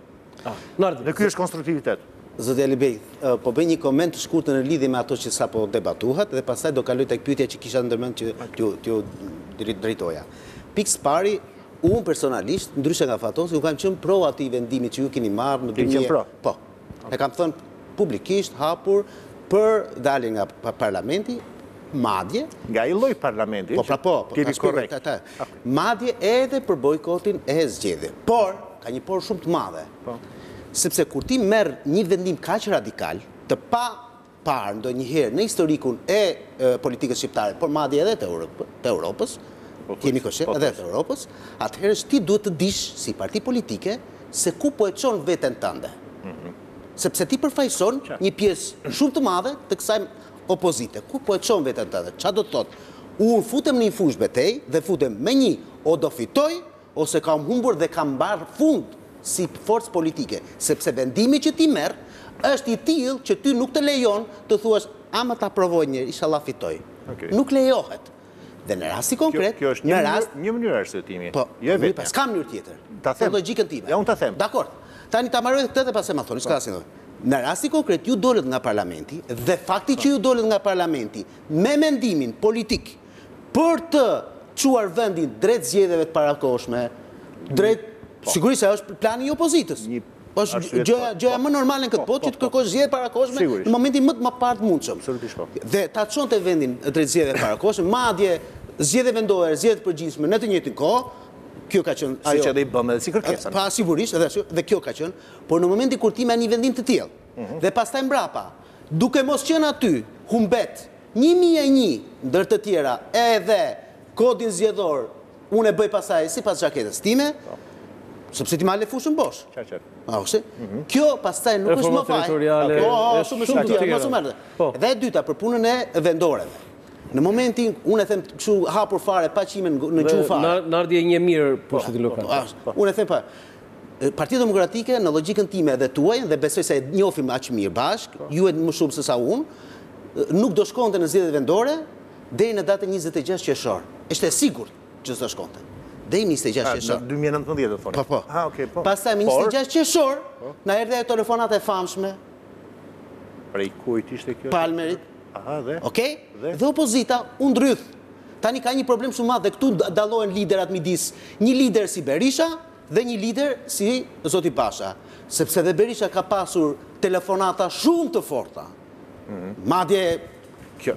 Dhe ky është konstruktivitet. Zoti Alibej, po bëj një koment të shkurtër në lidhje me ato që sapo debatuat dhe pastaj do kaloj tek pyetja që kisha ndërmend që t'ju drejtoja. Pikë së pari, Unë personalisht, ndryshe nga Fatosi, unë kam qenë pro atij vendimi që ju keni marrë në dy mijë e dhjetë. Ke qenë pro? Po. E kam thënë publikisht, hapur, për daljen nga Parlamenti, madje... Nga ai lloj Parlamenti, që të jemi korrekt. Madje edhe për bojkotin e zgjedhjeve. Por, ka një por shumë të madhe. Sepse kur ti merr një vendim kaq radikal, të pa parë ndonjëherë në historikun e politikës shqiptare, por madje edhe të Europës, të jemi koshientë, edhe të Europës, atëherë është ti duhet të dish, si parti politike, se ku po e çon veten tënde. Mhm. Sepse ti përfaqëson një pjesë shumë të madhe të kësaj opozite. Ku po e çon veten tënde? Ça do të thotë? Unë futem në një fushë beteje dhe futem me një o do fitoj, Ose kam humbur dhe kam marrë fund si forcë politike, sepse vendimi që ti merr është i tillë që ty nuk të lejon të thuash ama ta provoj një herë, ishalla fitoj. Nuk lejohet. Dhe në rastin konkret, në rast Kjo është një mënyrë arsyetimi, jo e vetmja. S'ka mënyrë tjetër. Ta them. Në logjikën time. Ja unë ta them. Dakord. Tani ta mbaroj këtë dhe pastaj ma thoni, s'ka asnjë problem. Në rastin konkret ju dolët nga parlamenti dhe fakti që ju dolët nga parlamenti me mendimin politik për të çuar vendin drejt zgjedhjeve të parakohshme, drejt Po. Sigurisht se është plani i opozitës. Është gjëja gjëja po. më normale në këtë po, botë që të kërkosh zgjedhje të parakohshme në momentin më të parë të mundshëm. Absolutisht po. Dhe ta çonte vendin drejt zgjedhjeve të parakohshme, madje zgjedhje vendore, zgjedhje të përgjithshme në të njëjtën kohë, kjo ka qenë ajo. Siç edhe i bëmë edhe si kërkesën. Po sigurisht, edhe dhe kjo ka qenë, por në momentin kur ti merr një vendim të tillë mhm. dhe pastaj mbrapa, duke mos qenë aty, humbet Një mijë e një, ndër të tjera, edhe Kodin Zgjedhor unë e bëj pastaj sipas xhaketës time, sepse ti ma le fushën bosh. Kjo pastaj nuk është më faj. Dhe e dyta, për punën e vendoreve. Në momentin, unë e them kështu hapur fare, pa qime në gjuhë fare. Nardi e njeh mirë pushtetin lokal. Unë e them pa. Partia Demokratike në logjikën time dhe tuajën dhe besoj se e njohim aq mirë bashkë, po. ju edhe më shumë se sa unë, nuk do shkonte në zgjedhjet vendore deri në datën 26 qershor. Ishte e sigurt që s'do shkonte. Deri 26 qershor. Në 2019 do thonë. Po, po. Ha, okay, po. Pastaj më 26 qershor po. na erdhi ajo telefonata e famshme. Prej kujt ishte kjo? Palmerit. Aha, dhe. Okej? Dhe? dhe opozita u ndrydh. Tani ka një problem shumë të madh dhe këtu dallohen liderët midis një lider si Berisha, Dhe një lider si zoti Basha, sepse dhe Berisha ka pasur telefonata shumë të forta, madje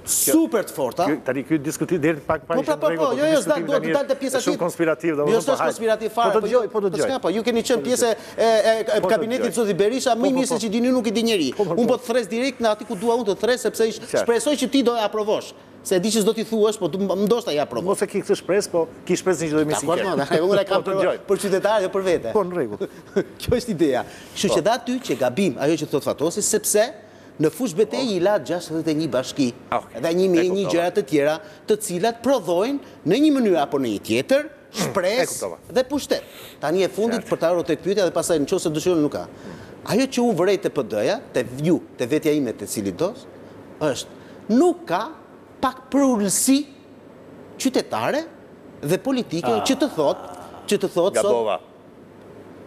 super të forta. Tani ky diskutim deri te pak para ishte në rregull, po diskutimi tani dua të dal te pjesa tjetër, shumë konspirativ domethënë. Jo s'është konspirativ fare, po dëgjoj, po dëgjoj. Ska po, ju keni qenë pjesë e kabinetit të zotit Berisha, më mirë se ç'i dini ju nuk i di njeri. Unë po të thërres direkt aty ku dua unë të thërres sepse shpresoj që ti do e aprovosh. Se e di që s'do t'i thuash, po ndoshta ja provo. Mos e ke këtë shpresë, po ke shpresën që do jemi sinqertë. Dakor, dakor, unë e kam për qytetarët, jo për vete. Po, në rregull. Kjo është ideja. Kështu që dhe aty qe gabim ajo që thotë Fatosi, sepse në fushë betejë i la gjashtëdhjetë e një bashki dhe një mijë e një gjëra të tjera, të cilat prodhojnë në një mënyrë apo në një tjetër shpresë dhe pushtet. Tani e fundit për të ardhur tek pyetja dhe pastaj nëse dëshironi nuk ka. Ajo që unë vërej te PD-ja, te ju, te vetja ime, te cilido, është Nuk ka pak përulësi qytetare dhe politike që të thotë, që të thotë, që të thotë. Gabova.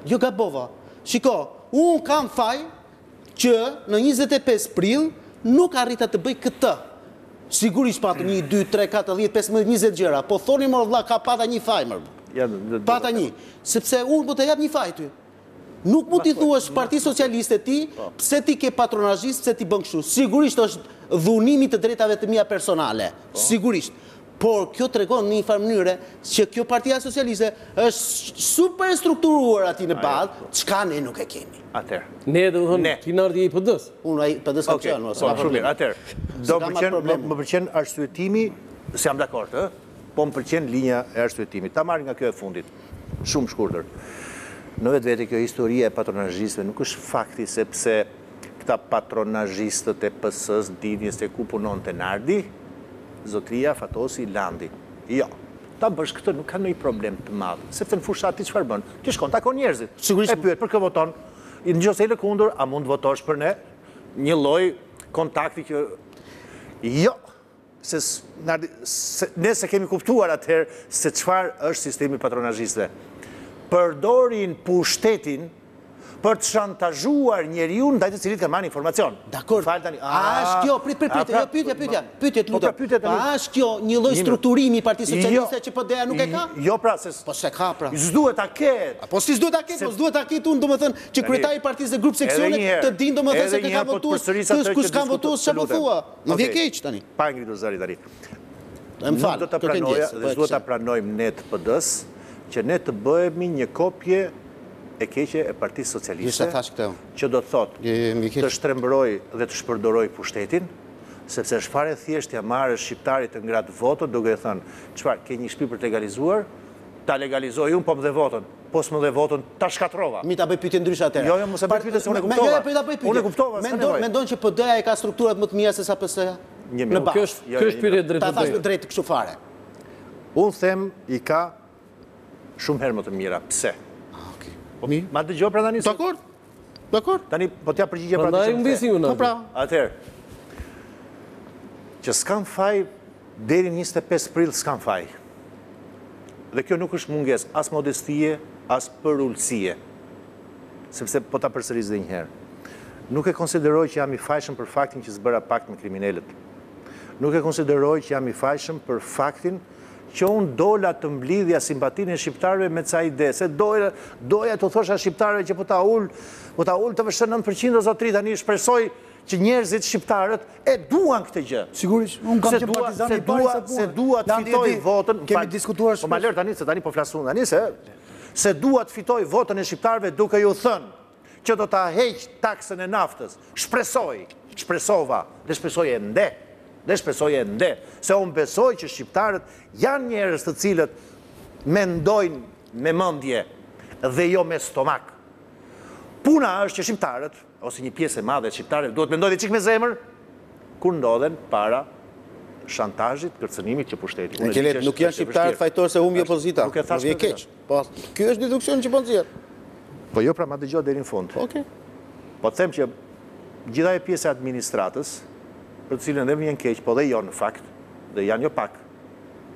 Jo gabova. Shiko, unë kam faj që në njëzet e pesë prill nuk arrita të bëj këtë. Sigurisht pata një, dy, tre, katër, dhjetë, pesëmbëdhjetë, njëzet gjëra, po thoni mor vëlla që pata një faj mor. Pata një, sepse unë po të jap një faj ty. Nuk mund t'i thuash Partisë Socialiste ti, pse ti ke patronazhist, pse ti bën kështu. Sigurisht është dhunim i të drejtave të mia personale. Po. Sigurisht. Por kjo tregon në një farë mënyre që kjo Partia Socialiste është superstrukturuar aty në bazë, po. çka ne nuk e kemi. Atëherë. Ne do të thonë ti Nardi je i PD-s. Unë i PD-s kam qenë, po s'ka problem. Atëherë. Do më pëlqen, më pëlqen arsyetimi, s'jam dakord, ë? Po më pëlqen linja e arsyetimit. Ta marrim nga kjo e fundit. Shumë shkurtër. Në vetvete kjo historia e patronazhistëve nuk është fakti sepse këta patronazhistët e PS-së dinin se ku punonte Nardi, zotëria, Fatosi, Landi. Jo. Ta bësh këtë nuk ka ndonjë problem të madh, sepse në fushatë ti çfarë bën? Ti shkon, takon njerëzit, e pyet për kë voton. Në qoftë se është i lëkundur, a mund të votosh për ne? Një lloj kontakti kjo, jo, Se ne s'e kemi kuptuar atëherë se çfarë është sistemi i patronazhistëve. Përdorin pushtetin për të shantazhuar njeriun ndaj të cilit kanë marrë informacion. Dakor. Fal tani. A është kjo, prit, prit, prit, jo pyetje, pyetje, pyetje të lutem. Po a është kjo një lloj strukturimi i Partisë Socialiste që PD-ja nuk e ka? Jo pra, se po s'e ka pra. S'duhet ta ketë. Po si s'duhet ta ketë, po s'duhet ta ketë unë domethënë që kryetari i partisë së grup seksionit të dinë domethënë se kë ka votuar, kush ka votuar, çfarë po thua. Më vjen keq tani. Pa e ngritur zërin tani. Nuk do të pranoja dhe s'do ta pranojmë ne të PD-s, që ne të bëhemi një kopje e keqe e partisë socialiste, që do të thotë të shtrembërojë dhe të shpërdorojë pushtetin, sepse është fare e thjeshtë t'ia marrësh shqiptarit të ngratë votën, duke i thënë, çfarë, ke një shpi për të legalizuar, ta legalizoj unë, po më dhe votën. Po s'më dhe votën, ta shkatrrova. Mirë, ta bëj pyetjen ndryshe atëherë. Jo, jo, mos e bëj pyetje se unë e kuptova. Jo, jo, po ta bëj pyetje. Unë e kuptova, s'ka nevojë. Mendon që PD-ja i ka strukturat më të mira sesa PS-ja? Një minutë. Kjo është, kjo është pyetje drejt për drejt. Ta thashë drejt kështu fare. Unë them i ka shumë herë më të mira. Pse? Ah, okay. Po mirë. Ma dëgjo prandaj. Dakor. Dakor. Tani, po t'ja përgjigja pra të shumë të të. Po pra. Atëherë, që s'kam faj, deri 25 prill s'kam faj. Dhe kjo nuk është mungesë, as modestie, as përulësie. Sepse po ta përsëris dhe njëherë. Nuk e konsideroj që jam i fajshëm për faktin që s'bëra pakt me kriminelët. Nuk e konsideroj që jam i fajshëm për faktin që unë dola të mblidhja simpatinë e shqiptarëve me ca ide, se doja, doja t'u thosha shqiptarëve që po ta ul, po ta ul TVSH-në nëntë për qind o zoti Ritani, shpresoj që njerëzit shqiptarët e duan këtë gjë. Sigurisht, unë kam qenë partizan i parë se se dua të fitoj votën, kemi diskutuar shpesh. Po më lër tani se tani po flas unë tani se se dua të fitoj votën e shqiptarëve duke ju thënë që do ta heq taksën e naftës, shpresoj, shpresova dhe shpresoj ende, dhe shpresoj ende, se unë besoj që shqiptarët janë njerëz të cilët mendojnë me mendje dhe jo me stomak. Puna është që shqiptarët, ose një pjesë e madhe e shqiptarëve duhet të mendojë dhe një çik me zemër kur ndodhen para shantazhit, kërcënimit që pushteti. Unë e di që është. Nuk janë shqiptarët fajtorë se humbi opozita, më vjen keq. Po, ky është deduksioni që po nxjerr. Po jo, pra ma dëgjo deri në fund. Okej. Po të them që gjithë ajo pjesë e administratës, për të cilën dhe më vjen keq, po dhe jo në fakt, dhe janë jo pak,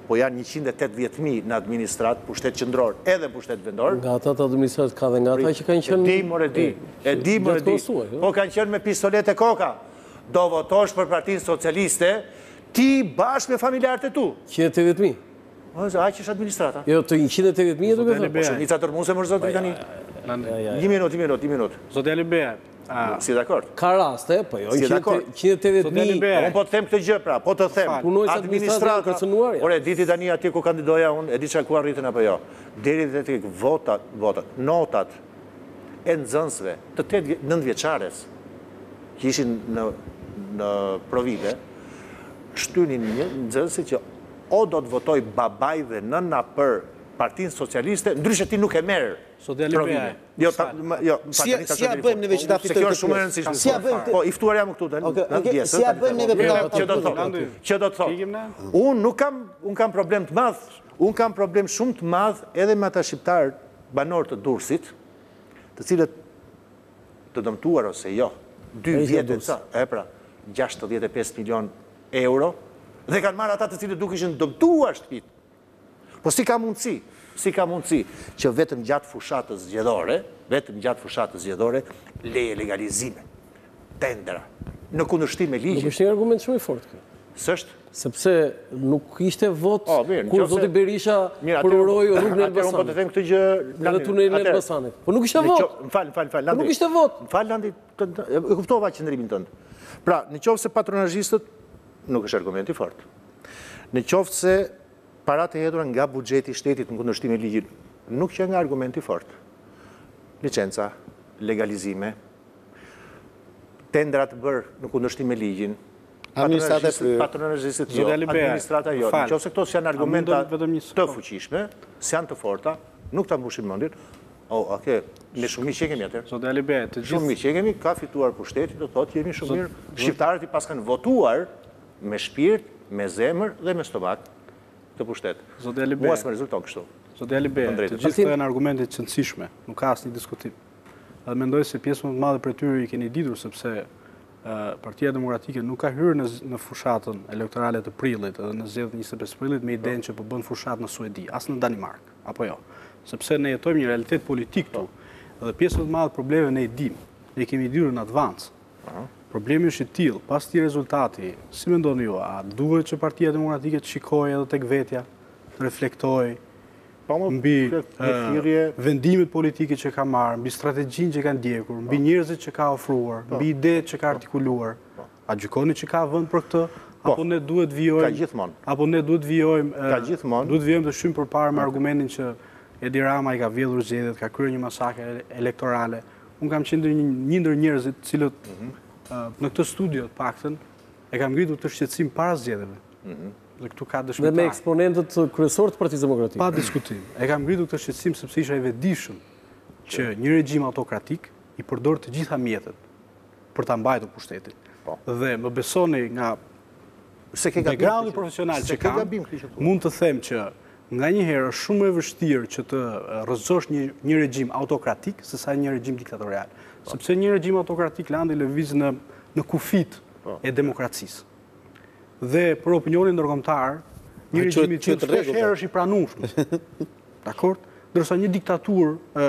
po janë njëqind e tetëdhjetë mijë në administratë, pushtet qendror edhe pushtet vendor. Nga ata të administratës ka dhe nga ata që kanë qenë E di, more, e di. E di, more, e di. Jo? Po kanë qenë me pistoletë te koka. Do votosh për Partinë Socialiste, ti bashkë me familjarët e tu. Qind e tetëdhjetë mijë. Aq është administrata? Jo, të 180 mijë duke thënë. Po shumica dërmuese më zot tani. Një minutë, një minutë, një minutë. Zoti Alibeaj. Si e dakord? Ka raste, po jo, 180 mijë. Unë po të them këtë gjë pra, po të them. Punonjës administratë kërcënuar. Ore, di ti tani atje ku kandidoja unë, e di që ku arritën apo jo. Deri dhe tek votat, votat, notat e nxënësve të 9 vjeçares që ishin në provime shtynin nxënësit që O do të votojë babai dhe nëna për Partinë Socialiste, ndryshe ti nuk e merr provimin. Jo, jo, më fal, tani ta bëjmë neve që ta fitojmë. Se kjo është shumë e rëndësishme. Si ja bëjmë këtë? Po, i ftuar jam këtu, dalë. Okej, si ja bëjmë neve këtë? Që do të thotë, që do të thotë. Unë nuk kam, unë kam problem të madh, unë kam problem shumë të madh edhe me ata shqiptarë banorë të Durrësit, të cilët të dëmtuar ose jo, dy vjet e ca, e pra, 65 milion euro dhe kanë marrë ata të cilët nuk ishin dëmtuar shtëpitë. Po si ka mundësi, si ka mundësi që vetëm gjatë fushatës zgjedhore, vetëm gjatë fushatës zgjedhore leje legalizime, tendera, në kundërshtim me ligjin. Nuk është një argument shumë i fortë ky. S'është? Sepse nuk ishte vot ah, mirë, kur zoti Berisha përuroi rrugën e Elbasanit. Atëherë po të them këtë gjë në tunelin e Elbasanit. Po nuk ishte vot. Më fal, më fal, fal. Po nuk ishte vot. Më fal Landi. E kuptova qëndrimin tënd. Pra, në qoftë se patronazhistët, nuk është argument i fortë. Në qoftë se paratë e hedhura nga buxheti i shtetit në kundërshtim me ligjin, nuk qenka argument i fortë. Licenca, legalizime, tendera të bërë në kundërshtim me ligjin, Patronazhistët jo, administrata jo. Në qoftë se këto s'janë argumenta të fuqishme, s'janë të forta, nuk ta mbushin mendjen. Okej, shumë mirë qenkemi atëherë. Zoti Alibeaj, të gjitha... Shumë mirë qenkemi, ka fituar pushteti, do thotë, jemi shumë mirë. Shqiptarët i paskan votuar me shpirt, me zemër dhe me stomak këtë pushtet. Zoti Alibeaj... Mua s'më rezulton kështu. Zoti Alibeaj, të gjitha këto janë argumente të qenësishme, nuk ka asnjë diskutim. Dhe mendoj se pjesën më të madhe prej tyre i keni ditur, sepse Partia Demokratike nuk ka hyrë në fushatën elektorale të prillit edhe në zgjedhjet e 25 prillit me idenë që po bën fushatë në Suedi, as në Danimarkë, apo jo? Sepse ne jetojmë një realitet politik këtu dhe pjesën më të madhe të problemeve ne i dimë, i kemi ditur në avancë. Problemi është i tillë, pas këtij rezultati, si mendoni ju, a duhet që partia demokratike të shikojë edhe tek vetja, të reflektojë, mbi vendimet politike që ka marrë, mbi strategjinë që ka ndjekur, mbi njerëzit që ka ofruar, mbi idetë që ka artikuluar, a gjykoni që ka vend për këtë, po. apo ne duhet të vijojmë, apo ne duhet të vijojmë, duhet të vijojmë të shkojmë përpara me argumentin që Edi Rama i ka vjedhur zgjedhjet, ka kryer një masakër elektorale. Unë kam qenë një ndër njerëzit të cilët mhm. në këtë studio të paktën, e kam ngritur këtë shqetësim para zgjedhjeve. Mhm. Dhe këtu ka dëshmitarë. Dhe me eksponentët kryesorë të Partisë Demokratike. Pa diskutim. E kam ngritur këtë shqetësim sepse isha i vetëdijshëm që një regjim autokratik i përdor të gjitha mjetet për ta mbajtur pushtetin. Po. Dhe më besoni nga backgroundi profesional që kam, mund të them që nganjëherë është shumë e vështirë që të rrëzosh një, një regjim autokratik sesa një regjim diktatorial. Po. Sepse një regjim autokratik Landi lëviz në në kufijtë po. e demokracisë. Dhe për opinionin ndërkombëtar, një regjim i tillë shpeshherë është i pranueshëm. Dakor? Ndërsa një diktaturë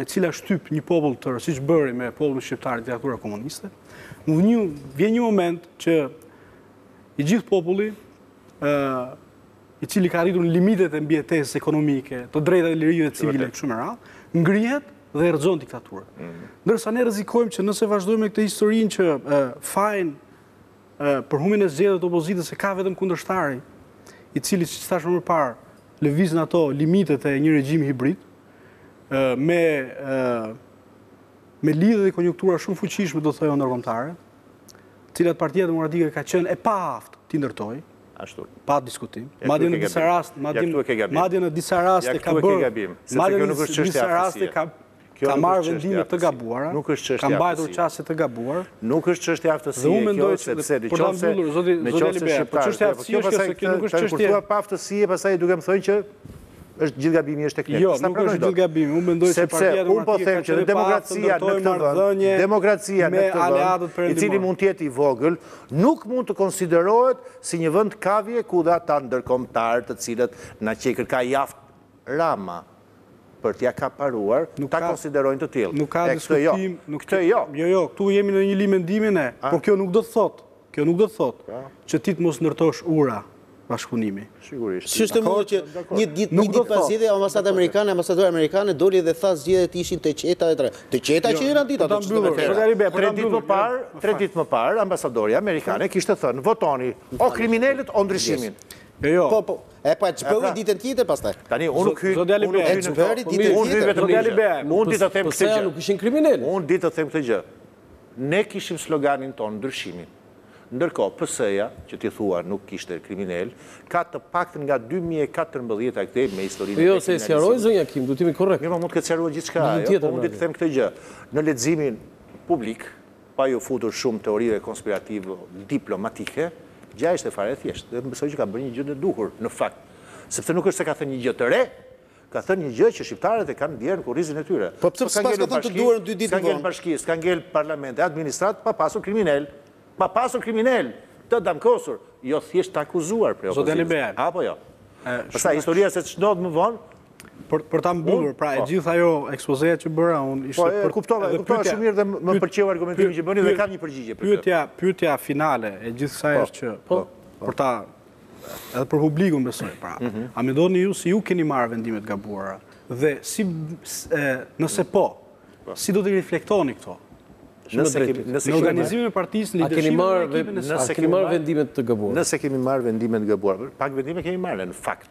e cila shtyp një popull të tërë, siç bëri me popullin shqiptar diktatura komuniste, një vjen një moment që i gjithë populli ë i cili ka arritur në limitet e mbijetesës ekonomike, të drejtave dhe lirive civile kështu me radhë, ngrihet dhe e rrëzon diktaturën. Mhm. Ndërsa ne rrezikojmë që nëse vazhdojmë me këtë historinë që fajin Për humbjen e zgjedhjeve të opozitës e ka vetëm kundërshtari, i cili, siç thashë më parë, lëviz në ato limitet e një regjimi hibrid, me me lidhje dhe konjunktura shumë fuqishme, do të thoja ndërkombëtare, të cilat Partia Demokratike ka qenë e paaftë t'i ndërtojë, pa diskutim. Madje në disa raste, madje në disa raste ka bërë, madje në disa raste ka ka marrë vendime të gabuara, ka mbajtur qasje të gabuara. Nuk është çështje aftësie kjo, mendoj sepse në qoftë zoti në qoftë se shqiptarët, po çështja e kjo pastaj kjo nuk është çështje e pa aftësie, pastaj duke më thënë që është gjithë gabimi është tek ne. Jo, nuk është gjithë gabimi. Unë mendoj se partia demokratike po them që demokracia në këtë vend, demokracia në këtë vend, i cili mund të jetë i vogël, nuk mund të konsiderohet si një vend kavje ku edhe ata ndërkombëtar të cilët na qenkërka i aftë Rama. për t'ia kaparuar, ta konsiderojnë të tillë. Nuk ka diskutim, këtë jo. Jo, jo, këtu jemi në një linjë mendimi ne, por kjo nuk do të thotë, kjo nuk do të thotë që ti të mos ndërtosh ura bashkëpunimi. Sigurisht. Çështja më që një ditë një ditë pas zgjedhjeve ambasada amerikane, ambasadorja amerikane doli dhe tha zgjedhjet ishin të qeta dhe të të qeta që janë ditë ato. Tre ditë më parë, tre ditë më parë ambasadorja amerikane kishte thënë votoni o kriminelët o ndryshimin. Jo, jo. Po, po. E pa ç'bëri ditën tjetër pastaj? Tani unë nuk hyj, unë nuk hyj në ç'bëri ditën tjetër. Unë hyj vetëm një gjë. Unë di të them këtë gjë. Nuk ishin kriminelë. Unë di të them këtë gjë. Ne kishim sloganin tonë ndryshimin. Ndërkohë PS-ja, që ti thua nuk kishte kriminelë, ka të paktën nga dy mijë e katërmbëdhjeta e këtej me historinë e dekriminalizimit. Po jo, se e sqaroi zonja Kim, duhet të jemi korrektë. Mirë, po mund të ketë sqaruar gjithçka ajo, por unë di të them këtë gjë. Në leximin publik, Pa iu futur shumë teorive konspirative diplomatike, gjëja ishte fare e thjeshtë dhe unë besoj që ka bërë një gjë të duhur në fakt. Sepse nuk është se ka thënë një gjë të re, ka thënë një gjë që shqiptarët e kanë ndjerë në kurrizin e tyre. Po pse s'ka ngelur bashki, s'ka ngelë bashki, s'ka ngelë parlament e administratë pa pasur kriminelë. Pa pasur kriminelë! Të damkosur, jo thjesht të akuzuar prej opozitës. Zoti Alibeaj. Apo jo. Pastaj historia se ç'ndodh më vonë, Për, për ta mbyllur, pra e po. gjithë ajo ekspozeja që bëra unë ishte po, për kuptova, e kuptova shumë mirë dhe më pëlqeu argumentimi që bëni dhe kam një përgjigje për Pyetja, pyetja finale e gjithë kësaj po, është që po, për ta edhe për publikun besoj, pra. Mhm. A mendoni ju se ju keni marrë vendime të gabuara dhe si nëse po, si do t'i reflektoni këto? Nëse kemi në organizimin e partisë në keni marrë nëse kemi marrë vendime të gabuara. Nëse kemi marrë vendime të gabuara, pak vendime kemi marrë në fakt.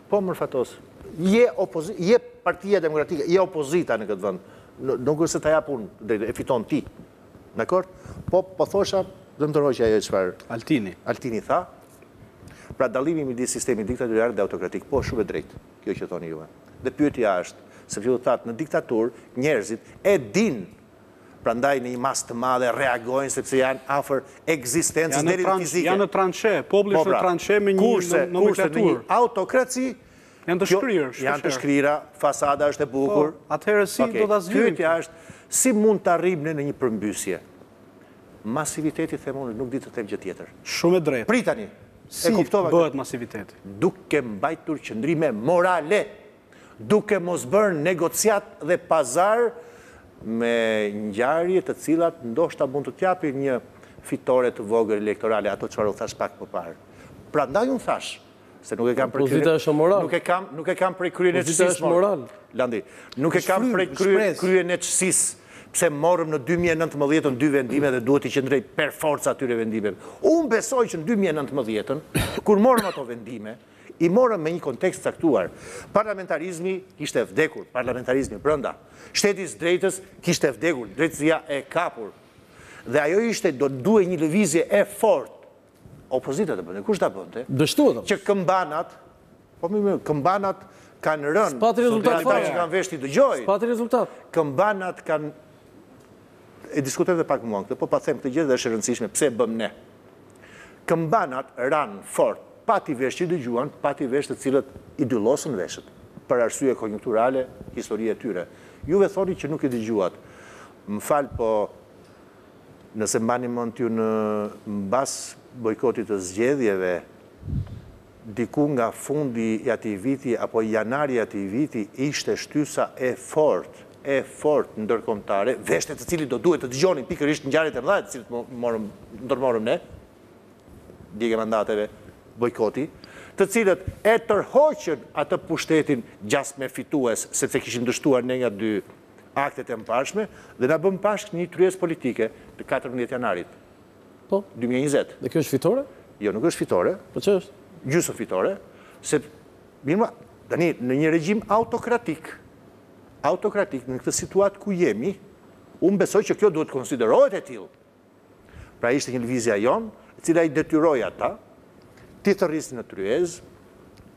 Po mër Fatos, je Partia Demokratike, je opozita në këtë vënd, nuk është se ta jap unë, e fiton ti, dakord? Po, po thosha, vëmendjen ma tërhoqi ajo çfarë Altini. Altini tha, pra dallimi midis sistemit diktatorial dhe autokratik, po është shumë e drejtë kjo që thoni juve. Dhe pyetja është, sepse ju thatë në diktaturë njerëzit e dinë Prandaj në një masë të madhe reagojnë sepse janë afër ekzistencës deri fizike. Janë në trançe, populli është në trançe me një nomenklaturë. Kurse, kurse në një autokraci, janë të shkrirë, shpeshherë. Janë të shkrira, fasada është e bukur. Po, atëherë si do ta zgjidhim? Pyetja është, si mund të arrijmë ne në një përmbysje? Masiviteti them unë, nuk di të them gjë tjetër. Shumë e drejtë. Prit tani. Si bëhet masiviteti? Duke mbajtur qëndrime morale. duke mos bërë negociatë dhe pazar me ngjarje të cilat ndoshta mund të të japin një fitore të vogël elektorale, ato çfarë u thashë pak më parë. Prandaj unë thashë, se nuk e kam për krye, nuk e kam, nuk e kam për kryeneçësi, Landi, nuk e kam për kryeneçësi, pse morëm në 2019 dy vendime dhe duhet t'i qëndroj përforca atyre vendimeve. Unë besoj që në 2019, kur morëm ato vendime, I morëm me një kontekst caktuar. Parlamentarizmi kishte vdekur, parlamentarizmi brenda. Shteti i s'drejtës kishte vdekur, drejtësia e kapur. Dhe ajo ishte do duhej një lëvizje e fortë. Opozita ta bënte, kush ta bënte? Dështoi edhe. Që këmbanat, po mirë mirë, këmbanat kanë rënë. S'pati rezultat fare. Ata që kanë vesh t'i dëgjojnë. S'pati rezultat. Këmbanat kanë E diskutojmë dhe pak më vonë këtë, po pa them këtë gjë dhe është e rëndësishme pse e bëmë ne. Këmbanat ranë fort, pati vesh që i dëgjuan, pati vesh të cilat i dyllosën veshët, për arsye konjunkturale, historia e tyre. Juve thoni që nuk i dëgjuat. Më fal, po nëse mbani mend ju në mbas bojkotit të zgjedhjeve, Diku nga fundi i atij viti apo janari i atij viti ishte shtysa e fortë, e fortë ndërkombëtare, veshët e të cilit do duhej të dëgjonin pikërisht ngjarjet e mëdha të cilat ndërmorëm ne, djegja e mandateve, bojkoti, të cilët e tërhoqën atë pushtetin gjasme fitues sepse kishim dështuar ne nga dy aktet e mëparshme dhe na bënë bashkë një tryezë politike të katërmbëdhjetë janarit. Po. Dy mijë e njëzet. Dhe kjo është fitore? Jo, nuk është fitore. Po ç'është? Gjysmë fitore. Se, mirë tani, në një regjim autokratik, autokratik, në këtë situatë ku jemi, unë besoj që kjo duhet të konsiderohet e tillë. Pra ishte një lëvizja jonë, e cila i detyroi ata, t'i thërrisnin në tryezë,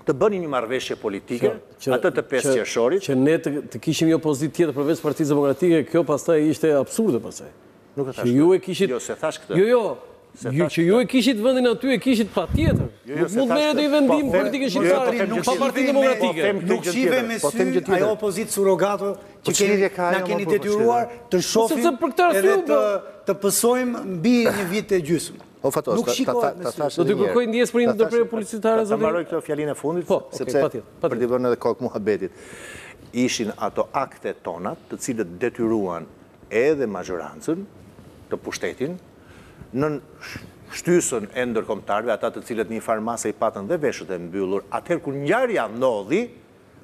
të bënim një marrëveshje politike, atë të pesë qershorit. Që ne të kishim një opozitë tjetër përveç partisë demokratike, kjo pastaj ishte absurde pastaj. Nuk e thashë këtë. Jo, s'e thashë këtë. Jo, jo. Që ju e kishit vendin aty, e kishit patjetër. Jo, jo, s'e thashë këtë. Nuk mund të merret një vendim në politikën shqiptare, pa partinë demokratike. Nuk shihej me sy, ajo opozitë surogato, që keni, na keni detyruar të shohim edhe të pësojmë mbi një vit e gjysmë. O Fatos, ta thashë një herë. Do të kërkoj ndjesë për një ndërprerje publicitare, zoti? Ta mbaroj këtë fjalinë e fundit, po, sepse për t'i bërë edhe kokë muhabetit, ishin ato akte tona, të cilët detyruan edhe mazhorancën dhe pushtetin, nën shtysën e ndërkombëtarëve, ata të cilët në një farë mase i patën dhe veshët e mbyllur atëherë kur ngjarja ndodhi,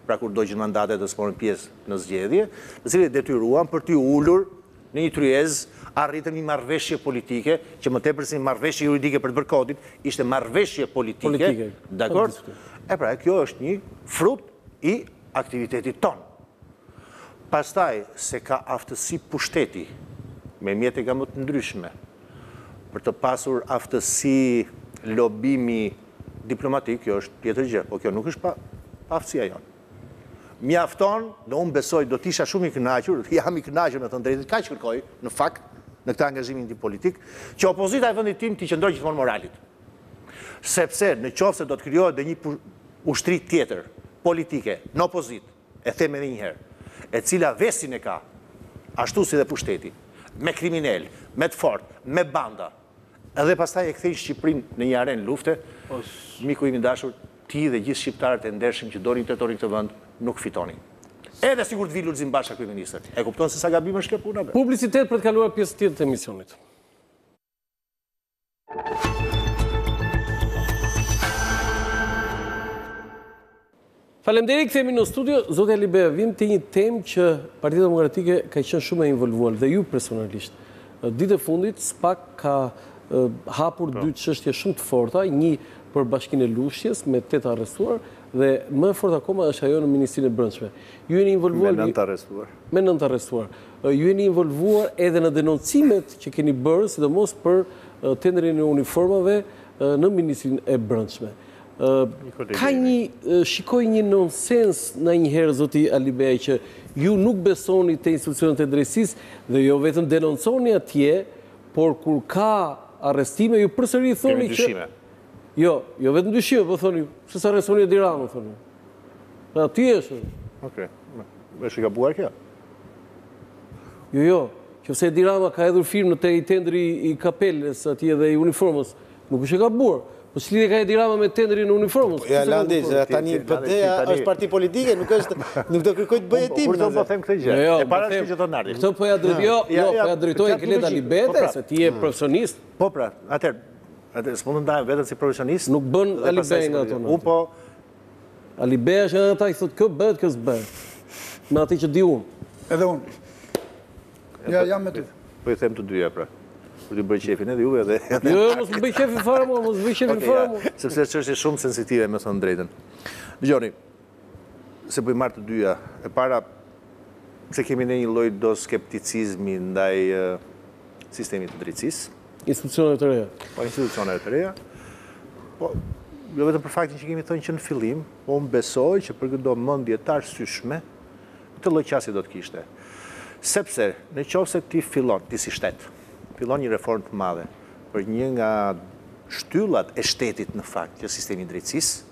pra kur dogjëm mandatet dhe s'morëm pjesë në zgjedhje, të cilët e detyruam për t'i ulur në një tryezë, arritëm një marrëveshje politike, që më tepër se një marrëveshje juridike për të bërë kodin, ishte marrëveshje politike, dakord? E pra, kjo është një frut i aktivitetit tonë, Pastaj se ka aftësi pushteti, me mjete nga më të ndryshme, për të pasur aftësi lobimi diplomatik, kjo është tjetër gjë, po kjo nuk është paaftësia jonë. Mjafton, dhe unë besoj do të isha shumë i kënaqur, dhe jam i kënaqur me të thënë të drejtën, kaq kërkoj, në fakt, në këtë angazhimin tim politik, që opozita e vendit tim t'i qëndrojë gjithmonë moralit. Sepse, në qoftë se do të krijohet dhe një ushtri tjetër politike në opozitë, e them edhe një herë, e cila vesin e ka, ashtu si dhe pushteti, me kriminelë, me të fortë, me banda, dhe pastaj e kthejnë Shqipërinë në një arenë lufte, miku im i dashur, ti dhe gjithë shqiptarët e ndershëm që doni të ndërroni këtë vend, nuk fitoni. Edhe sikur të vijë Lulzim Basha kryeministër. E kupton se sa gabim është kjo puna be? Publicitet për të kaluar te pjesa tjetër e emisionit. Faleminderit, kthehemi në studio. Zoti Alibeaj, vijmë te një temë që Partia Demokratike ka qenë shumë e involvuar dhe ju personalisht. Ditët e fundit, SPAK ka hapur dy çështje shumë të forta, një për bashkinë e Lushnjës me tetë të arrestuar dhe më e forta akoma është ajo në Ministrinë e Brendshme. Ju jeni involvuar... Me nëntë të arrestuar. Me nëntë të arrestuar. Ju jeni involvuar edhe në denoncimet që keni bërë, sidomos për tenderin e uniformave në Ministrinë e Brendshme. Ka një, shikoj një nonsens ndonjëherë zoti Alibeaj që ju nuk besoni te institucionet e drejtësisë dhe jo vetëm denonconi atje, por kur ka arrestime ju përsëri thoni që Kemi dyshime. Jo, jo vetëm dyshime, po thoni, pse s'arrestoni Edi Ramën, thoni. Aty është. Okej. Është e gabuar kjo? Jo, jo. Qoftë se Edi Rama ka hedhur firmë në te tenderi i kapelës atje edhe i uniformës, nuk është e gabuar. Po ç'lidhje ka Edi Rama me tenderin e uniformës? Ja Landi, tani PD është parti politike, nuk është, nuk do kërkoj të bëj hetim. Unë po them këtë gjë. E para është kjo që thotë Nardi. Këtë po ja drejtoj, jo, jo, po ja drejtoj Enkelejd Alibeut, se ti je profesionist. Po pra, atëherë, atëherë s'mund të ndajmë veten si profesionist. Nuk bën Alibeaj nga ato. Unë po Alibeaj është nga ata që thotë kjo bëhet, kjo s'bëhet. Me atë që di unë. Edhe unë. Ja, jam me ty. Po i them të dyja pra. Do t'i bëj qejfin edhe juve edhe... Jo, jo, mos më bëj qejfin fare mua, mos më bëj qejfin fare mua. Sepse është çështje shumë sensitive, me thënë të drejtën. Dëgjoni, se po i marrë të dyja, e para, Pse kemi ne një lloj skepticizmi ndaj sistemit të drejtësisë? Institucioneve të reja. Po, institucioneve të reja. Po, jo vetëm për faktin që kemi thënë që në fillim, po unë besoj që për këdo mendje të arsyeshme, këtë lloj qasje do të kishte. Sepse, në qoftë se ti fillon, ti si shtet, fillon një reformë të madhe, për një nga shtyllat e shtetit në fakt, që është sistemi i drejtësisë,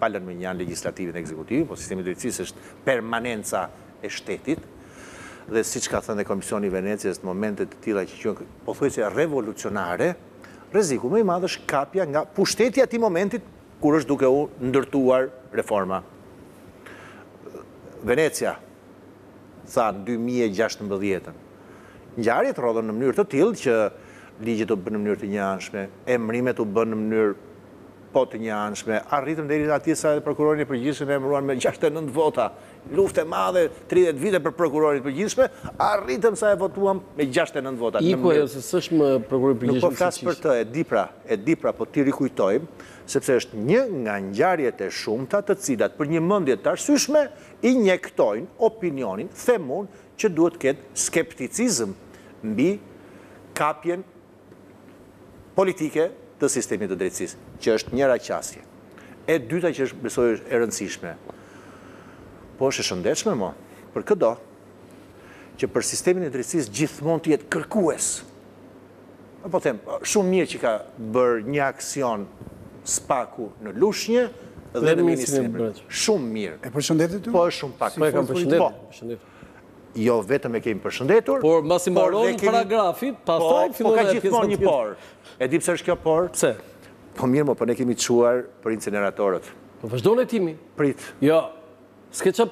pa lënë mënjanë legjislativin e ekzekutivin, po sistemi i drejtësisë është permanenca e shtetit, dhe siç ka thënë dhe Komisioni i Venecias në momente të tilla që quhen pothuajse revolucionare, rreziku më i madh është kapja nga pushteti i atij momentit kur është duke u ndërtuar reforma. Venecia tha në dy mijë e gjashtëmbëdhjetën, Ngjarjet rrodhën në mënyrë të tillë që ligjet u bënë në mënyrë të njëanshme, emërimet u bënë në mënyrë Po të njëanshme, arritëm deri atje sa edhe Prokurorin e Përgjithshëm e emëruan me gjashtëdhjetë e nëntë vota. Luftë e madhe, tridhjetë vite për Prokurorin e Përgjithshëm, arritëm sa e votuam me gjashtëdhjetë e nëntë vota. Iku ajo se s'është më Prokuror i Përgjithshëm siç ishte. Nuk po flas për të, e di pra, e di pra, po t'i rikujtojmë, sepse është një nga ngjarjet e shumta të cilat për një mendje t'arsyeshme injektojnë opinionin, them unë, që duhet të ketë skepticizëm mbi kapjen politike të sistemit të drejtësisë, që është njëra qasje. E dyta që është besoj e rëndësishme, po është e shëndetshme mo, për këdo, që për sistemin e drejtësisë gjithmonë të jetë kërkues. Po them, shumë mirë që ka bërë një aksion SPAK-u në Lushnje dhe në Ministrinë. Shumë mirë. E përshëndetët ju? Po është shumë pak. Po e kam përshëndetur. jo vetëm e kemi përshëndetur, por mbasi mbaron paragrafi, pastaj fillon por. Po ka gjithmonë një por. E di pse është kjo por? Pse? Po mirë, po ne kemi çuar për inceneratorët. Po vazhdon hetimi. Prit. Jo. S'ke ç'a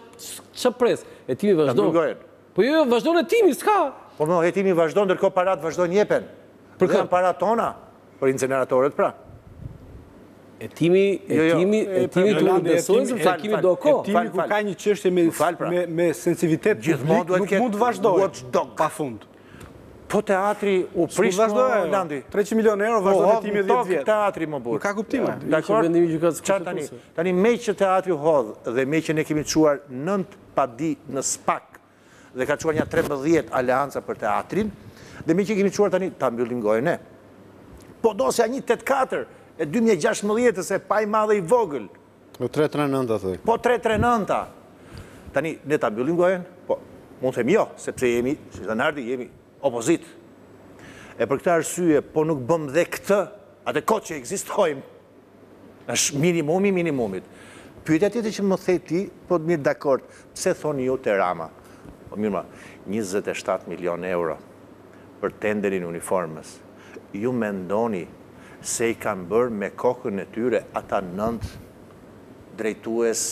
ç'a pres. Hetimi vazhdon. Po jo, jo, vazhdon hetimi, s'ka. Po më hetimi vazhdon, ndërkohë paratë vazhdojnë jepen. Për kë? Paratë tona. Për inceneratorët pra. Hetimi, hetimi, hetimi duhet të besojë, se te hetimi do ko. Hetimi kur ka një çështje me pra. sensivitet të gjithmonë, nuk mund të vazhdojë, pa fund. Po teatri u prish më Landi. 300 milionë euro po, vazhdon hetimi 10 vjet. Po teatri më burrë. Nuk ka kuptim. Dakord, ça tani? Tani meqë teatri u hodh dhe meqë ne kemi çuar nëntë padi në SPAK dhe ka çuar nja trembëdhjetë aleanca për teatrin dhe meqë e kemi çuar tani ta mbyllim gojën ne po dosja një tetë katër e dy mijë e gjashtëmbëdhjetës s'e pa i madhe i vogël po tre tre nënta thuaj po tre tre nënta tani ne ta mbyllim gojën po unë them jo sepse jemi siç tha ardi jemi opozitë e për këtë arsye po nuk bëmë dhe këtë atë kot që ekzistojmë Është minimumi i minimumit. Pyetja tjetër që më the ti, po mirë dakord, pse thoni ju te Rama? Po mirë mo, njëzet e shtatë milionë euro për tenderin e uniformës, ju mendoni se i kanë bërë me kokën e tyre ata nëntë drejtues,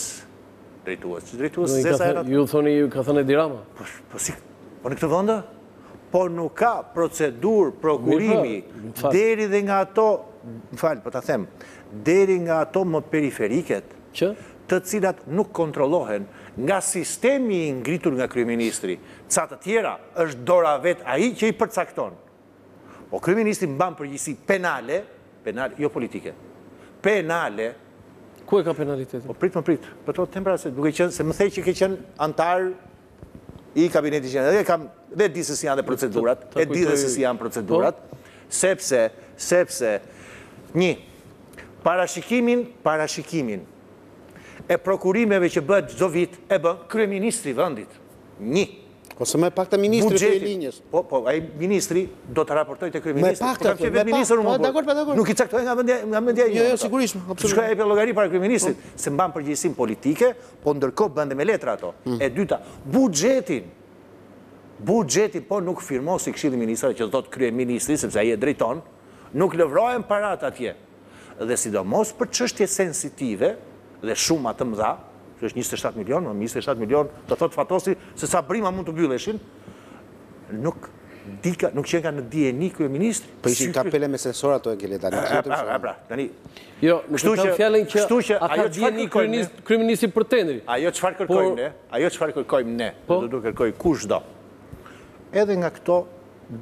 drejtues, drejtues zeza janë ata? Ju thoni ju ka thënë Edi Rama? Po si, po në këtë vend ë? Po nuk ka procedurë prokurimi deri dhe nga ato, më fal, po ta them, deri nga ato më periferiket, të cilat nuk kontrollohen nga sistemi i ngritur nga kryeministri, ca të tjera është dora vetë ai që i përcakton. Po kryeministri mban përgjegjësi penale, penale, jo politike, penale. Ku e ka penalitetin? Po prit më prit, po të them pra se duke qenë se më the që ke qenë anëtar i Kabinetit Qeveritar, e kam, dhe e di se si janë dhe procedurat, e di dhe se si janë procedurat, sepse, sepse, një, parashikimin, parashikimin e prokurimeve që bëhet çdo vit, e bën Kryeministri i vendit. Një. Ose më e pakta ministri i linjës. Po, po, ai ministri do ta raportojë te kryeministri. Më e pakta, po, më e Po, dakor, po, dakor. Nuk i cakton nga mendja, nga mendja e Jo, jo, sigurisht, absolutisht. Ai jep llogari para kryeministrit, se mban përgjegjësinë politike, Po ndërkohë bën dhe me letra ato. E dyta, buxhetin, buxhetin po nuk firmosi Këshilli i Ministrave që do thotë kryeministri, sepse ai e drejton, nuk lëvrohen paratë atje. Dhe sidomos për çështje sensitive dhe shuma të mëdha, që është njëzet e shtatë milionë, me njëzet e shtatë milionë të thotë Fatosi se sa brima mund të mbylleshin, Nuk dika, nuk qenka në dijeni kryeministri. Po ishin kapele me sensor ato e ke leta, nuk jetëm shumë. Pra, tani... Jo, më të kam fjalën që a ka dijeni kryeministri për tenderin. Ajo qëfar kërkojmë ne, ajo çfarë kërkojmë ne, po? dhe do të kërkojë kushdo. Edhe nga këto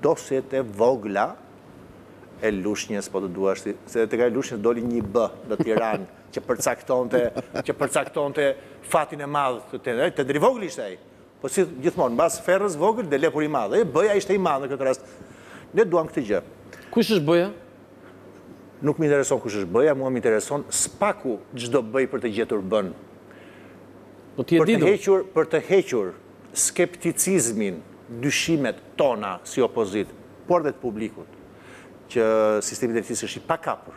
dosjet e vogla e Lushnjes, po të duash ti, se te kjo e Lushnjes doli një B në Tiranë, që përcaktonte, që përcaktonte fatin e madh të tenderit. Tender i vogël ishte e Po si gjithmonë, mbas ferrës vogël del lepuri i madh. E B-ja ishte i madh në këtë rast. Ne duam këtë gjë. Kush është B-ja? Nuk më intereson kush është B-ja, mua më intereson SPAK-u ç'do bëjë për të gjetur B-në. Po ti e di do. Për të hequr skepticizmin, dyshimet tona si opozitë, por dhe të publikut, që sistemi i drejtësisë është i pakapur.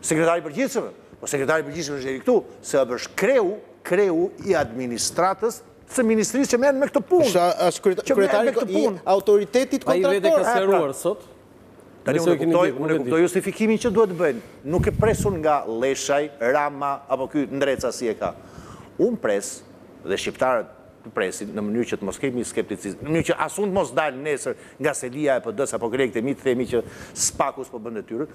Sekretari i Përgjithshëm, po Sekretari i Përgjithshëm është deri këtu, se është kreu, kreu i administratës së ministrisë që merren me këtë punë. Është kryetari i autoritetit kontraktor. Ai vetë ka sqaruar sot. Tani unë e kuptoj, unë e kuptoj justifikimin që duhet të bëjnë. Nuk e pres unë nga Lleshaj, Rama apo ky Ndreca si e ka. Unë pres dhe shqiptarët presin në mënyrë që të mos kemi skepticizëm, në mënyrë që as unë të mos dal nesër nga selia e PD-së apo kolegët e mi të themi që SPAK-u s'po bën detyrën,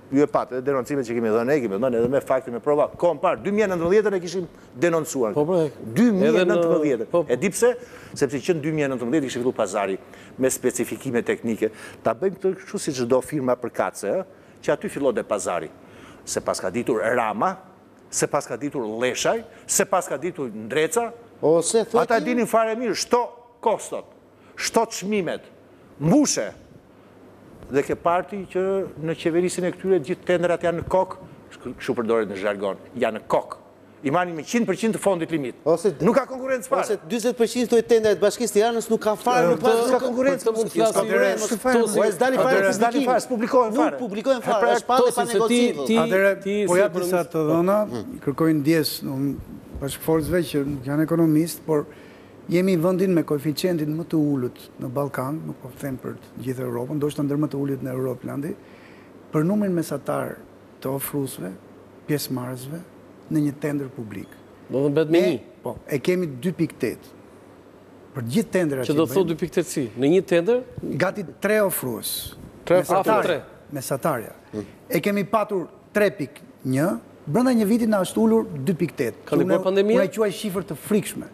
Ju e patë, edhe denoncimet që kemi dhënë ne, kemi dhënë edhe me fakte, me prova. kohë më parë, dy mijë e nëntëmbëdhjetën e kishim denoncuar. Po, po. Dy mijë e nëntëmbëdhjetën. E di pse? Sepse që në dy mijë e nëntëmbëdhjetë kishte filluar pazari me specifikime teknike. Ta bëjmë këtë kështu siç do firma përkatëse, ë? Që aty fillonte pazari. S'e paska ditur Rama, s'e paska ditur Lleshaj, s'e paska ditur Ndreca. Ose, thua ti? Ata e dinin fare mirë, shto kostot. Shto çmimet. Mbushe! Dhe ke parë ti që në qeverisjen e këtyre gjithë tenderat janë me kokë, kështu përdoret në zhargon, janë me kokë. I marrin me qind për qind të fondit limit. Nuk ka konkurrencë fare. Ose dyzet për qind këto tenderat e Bashkisë Tiranës nuk kanë fare nuk ka asnjë konkurrencë. Për këtë mund të flasim më vonë. Ose s'dali fare publikimi. S'dali fare, s'publikohen fare. Nuk publikohen fare, është pa dhe pa negocim. Atëherë, po jap disa të dhëna, kërkoj ndjesë, bashkëfolësve që nuk janë ekonomistë, por Jemi vendi me koeficientin më të ulët në Ballkan, nuk po them për të gjithë Europën, ndoshta ndër më të ulëtit në Europë Landi, për numrin mesatar të ofruesve, pjesëmarrësve në një tender publik. Do të bëhet me një. Po, e kemi dy pikë tetë. Për gjithë tenderat që bëjmë. Që do të thotë dy pikë tetë si? Në një tender? Gati tre ofrues. Tre ofrues. Mesatarja. Mm. E kemi patur Tre pikë një, brenda një viti na është ulur dy pikë tetë, që unë e quaj shifër të frikshme.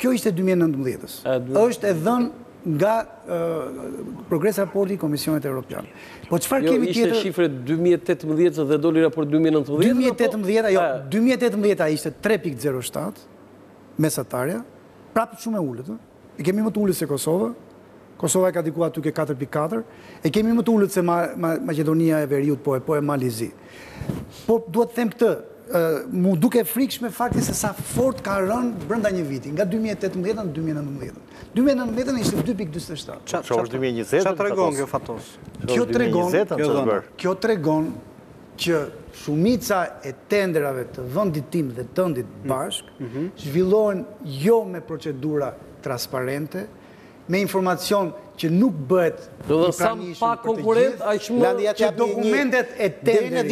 Kjo ishte dy mijë e nëntëmbëdhjetë-ës. Është e dhënë nga progres raporti i Komisionit Evropian. Po çfarë kemi tjetër? Jo, ishte shifër e dy mijë e tetëmbëdhjetës dhe doli raport dy mijë e nëntëmbëdhjetë? Dy mijë e tetëmbëdhjetë, jo, dy mijë e tetëmbëdhjetë-a ishte tre pikë zero shtatë, mesatarja, prapë shumë e ulët, ëh. E kemi më të ulët se Kosova. Kosova e ka diku aty te katër pikë katër. E kemi më të ulët se Maqedonia e Veriut po e po e Mali i Zi. Po dua të them këtë, mu duk e frikshme fakti se sa fort ka rënë brenda një viti, nga dy mijë e tetëmbëdhjetë në dy mijë e nëntëmbëdhjetë. Dy mijë e nëntëmbëdhjetë ishte dy pikë dyzet e shtatë. Çfarë tregon kjo Fatos? Kjo tregon, kjo tregon që shumica e tenderave të vendit tim dhe tëndit bashkë zhvillohen jo me procedura transparente, me informacion që nuk bëhet i pranishëm për të gjithë, që dokumentet e tenderit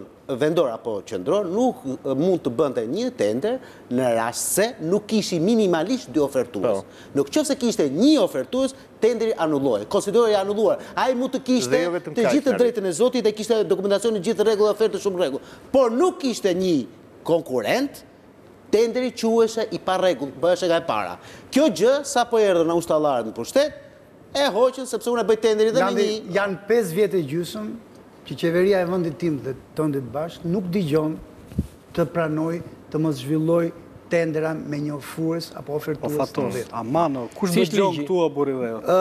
në. vendor apo qendror nuk mund të bënte një tender në rast se nuk kishin minimalisht dy ofertues. Në qoftë se kishte një ofertues, tenderi anullohej. Konsiderohej i anulluar. Ai mund të kishte të gjithë të drejtën e zotit dhe kishte dokumentacionin të gjithë në rregull dhe ofertën shumë në rregull. Por nuk kishte një konkurrent, tenderi quheshe i parregullt, bëheshe nga e para. Kjo gjë sapo erdhën ustallarët në pushtet, E hoqën sepse unë e bëj tenderin dhe me një. Landi, janë pesë vjet e gjysmë që qeveria e vendit tim dhe tëndit bashkë nuk dëgjon të pranojë të mos zhvillojë tendera me një ofrues apo ofertues të vetëm. O Fatos, aman o, kush dëgjon këtu o burri i dheut o?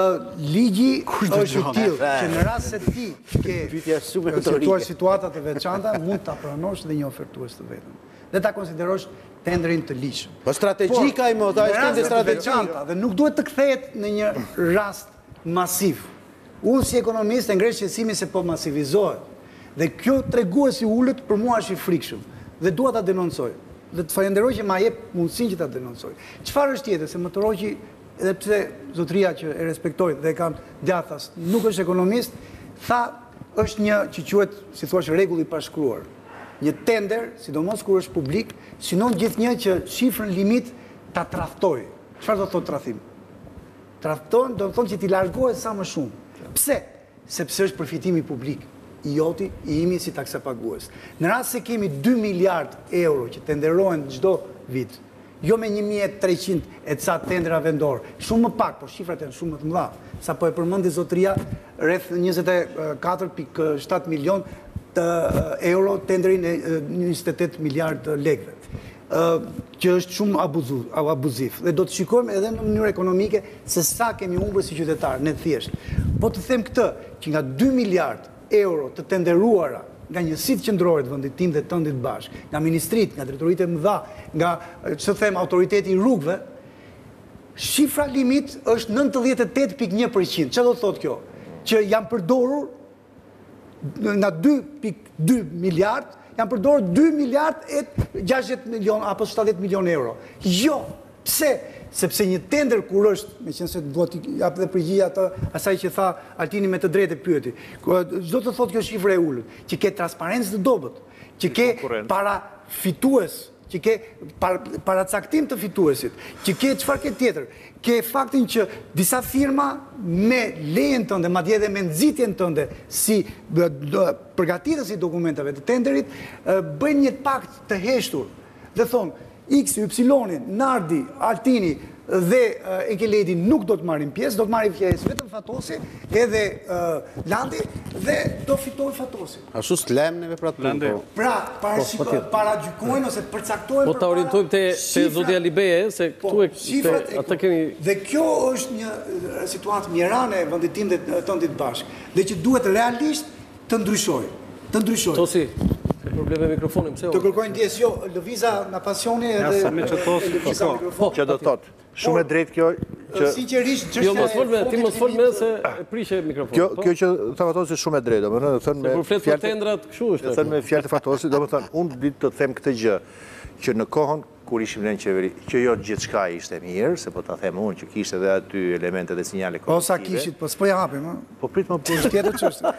Ligji është i tillë që në rast se ti ke situata të veçanta mund ta pranosh dhe një ofertues të vetëm. dhe ta konsiderosh tenderin të ligjshëm. Është strategjik ai më, ai është tender strategjik. Dhe nuk duhet të kthehet në një rast masiv. Unë si ekonomist e ngre shqetësimin se po masivizohet. Dhe kjo tregues i ulët për mua është i frikshëm dhe dua ta denoncoj. Dhe të falenderoj që ma jep mundësinë që ta denoncoj. Çfarë është tjetër se më të drejtë, edhe pse zotëria që e respektoj dhe e kam djathtas nuk është ekonomist, tha është një që quhet, si thua, rregull i pashkruar. Një tender, sidomos kur është publik, synon gjithnjë që shifrën limit ta tradhtojë. Çfarë do të thotë tradhtim? Tradhton do të thotë që t'i largohet sa më shumë. Pse? Sepse është përfitimi publik, i joti, i imi si taksapagues. Në rast se kemi dy miliard euro që tenderohen çdo vit, jo me një mijë e treqind e ca tendera vendorë, shumë më pak, por shifrat janë shumë më të mëdha, sapo e përmendi zotëria, rreth njëzet e katër pikë shtatë milionë euro tenderin e njëzet e tetë miliardë lekëve, që është shumë abuziv. Dhe do të shikojmë edhe në mënyrë ekonomike se sa kemi humbur si qytetarë, ne thjesht. Po të them këtë, që nga dy miliardë euro të tenderuara nga njësitë qendrore të vendit tim dhe tëndit bashkë, nga ministritë, nga drejtoritë e mëdha, nga, ç'të them, autoriteti i rrugëve, Shifra limit është nëntëdhjetë e tetë pikë një për qind. Çfarë do të thotë kjo? Që janë përdorur nga dy pikë dy miliardë, janë përdorur dy miliardë e gjashtëdhjetë milionë apo shtatëdhjetë milionë euro. Jo! Pse? Sepse një tender kur është, meqenëse dua t'i jap edhe përgjigjen asaj që tha Altini me të drejtë e pyeti. Ç'do të thotë kjo shifër e ulët? Që ke transparencë të dobët, që ke parafitues, që ke paracaktim të fituesit, që ke çfarë ke tjetër, ke faktin që disa firma me lejen tënde, madje edhe me nxitjen tënde si përgatitës i dokumentave të tenderit, bëjnë një pakt të heshtur dhe thonë X, Y, Nardi, Altini dhe Enkeledi nuk do të marrin pjesë, do të marrin pjesë vetëm Fatosi, edhe Landi dhe do fitojë Fatosi. Ashtu s'të lëmë neve pra të tunë. Po. Pra, po, paragjykojnë ose përcaktojnë... Po të orientojmë të e zotja Libeje, se po, këtu e këtë... Ata keni... Dhe kjo është një situatë mjerane e vendit tim dhe tëndit bashkë. Dhe që duhet realisht të ndryshojë. Të ndryshojë. Tosi, ke probleme mikrofonin, pse o... Të kërkoj ndjesë, jo, lëviza nga pasioni edhe... Ja, sa me që tosi, po, po. Që do tëtë. Shumë e drejtë kjo që sinqerisht që është jo, mos fol më ti mos fol më se e prishe mikrofonin. Kjo po. kjo që tha Fatosi shumë e drejtë, domethënë thënë me fjalë të tëndat, kështu është. Thënë me fjalë të Fatosit, domethënë unë di të them këtë gjë që në kohën kur ishim në qeveri, që jo gjithçka ishte mirë, se po ta them unë që kishte edhe aty elemente dhe sinjale korruptive. Po sa kishit, po s'po i hapim, ëh. Po prit më punë tjetër çështë.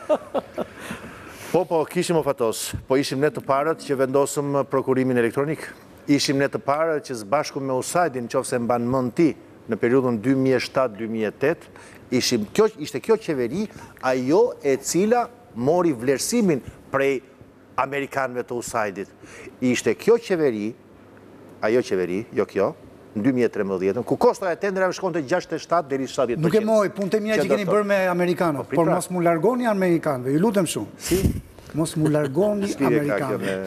Po po kishim o Fatos, po ishim ne të parët që vendosëm prokurimin elektronik. Ishim ne të parët që së bashku me USAID-in, në qoftë se e mban mend ti, në periudhën dy mijë e shtatë dy mijë e tetë, ishim, kjo, ishte kjo qeveri ajo e cila mori vlerësimin prej amerikanëve të USAID-it. Ishte kjo qeveri, ajo qeveri, jo kjo, në dy mijë e trembëdhjetë, ku kosto e tenderave shkonte gjashtëdhjetë e shtatë deri shtatëdhjetë për qind. Nuk e mohoj, punë të mira që keni bërë me amerikanët, por mos m'u largoni amerikanëve, ju lutem shumë. Si? Mos m'u largoni amerikanëve.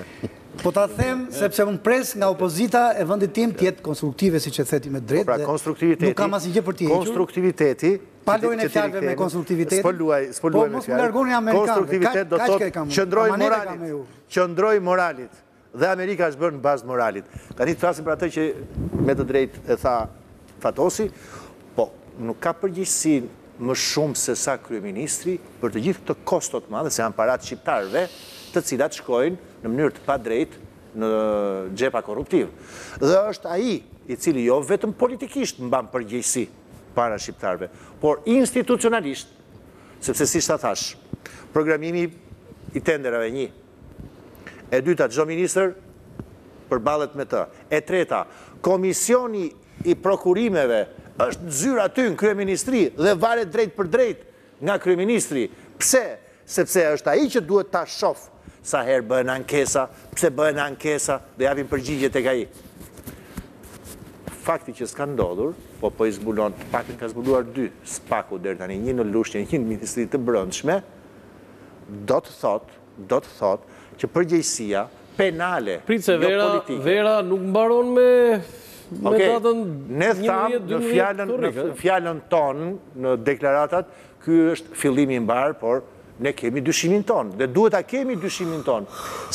Po ta them sepse unë pres nga opozita e vendit tim të jetë konstruktive siç e the ti me të drejtë. Po pra konstruktiviteti. Nuk kam asnjë gjë për të hequr. Konstruktiviteti. Pa lojën e fjalëve me konstruktivitetin. S'po luaj, s'po luaj me fjalë. Po mos më largoni amerikanët. Konstruktivitet do të thotë qëndroji moralit. Qëndroji moralit. Dhe Amerika është bërë në bazë të moralit. Tani të flasim për atë që me të drejtë e tha Fatosi. Po, nuk ka përgjegjësi më shumë se sa kryeministri, për të gjithë këtë kosto të madhe, se janë paratë e shqiptarëve, të cilat shkojnë në mënyrë të padrejtë në xhepa korruptivë. Dhe është ai i cili jo vetëm politikisht mban përgjegjësi para shqiptarëve, por institucionalisht, sepse siç ta thashë, programimi i tenderave një, e dyta çdo ministër përballet me të, e treta komisioni i prokurimeve është zyrë aty në kryeministri dhe varet drejtpërdrejt nga kryeministri. Pse? Sepse është ai që duhet ta shof sa herë bëhen ankesa, pse bëhen ankesa, do japin përgjigje tek ai. Fakti që s'ka ndodhur, po po i zbulon, të paktën ka zbuluar dy SPAK-u deri tani, një në Lushnjë e një në Ministri të Brendshme, do të thotë, Do të thotë që përgjegjësia penale, jo politike. Okej, ne thamë në fjalën, në fjalën tonë, në deklaratat, ky është fillimi i mbarë, por ne kemi dyshimin tonë dhe duhet ta kemi dyshimin tonë.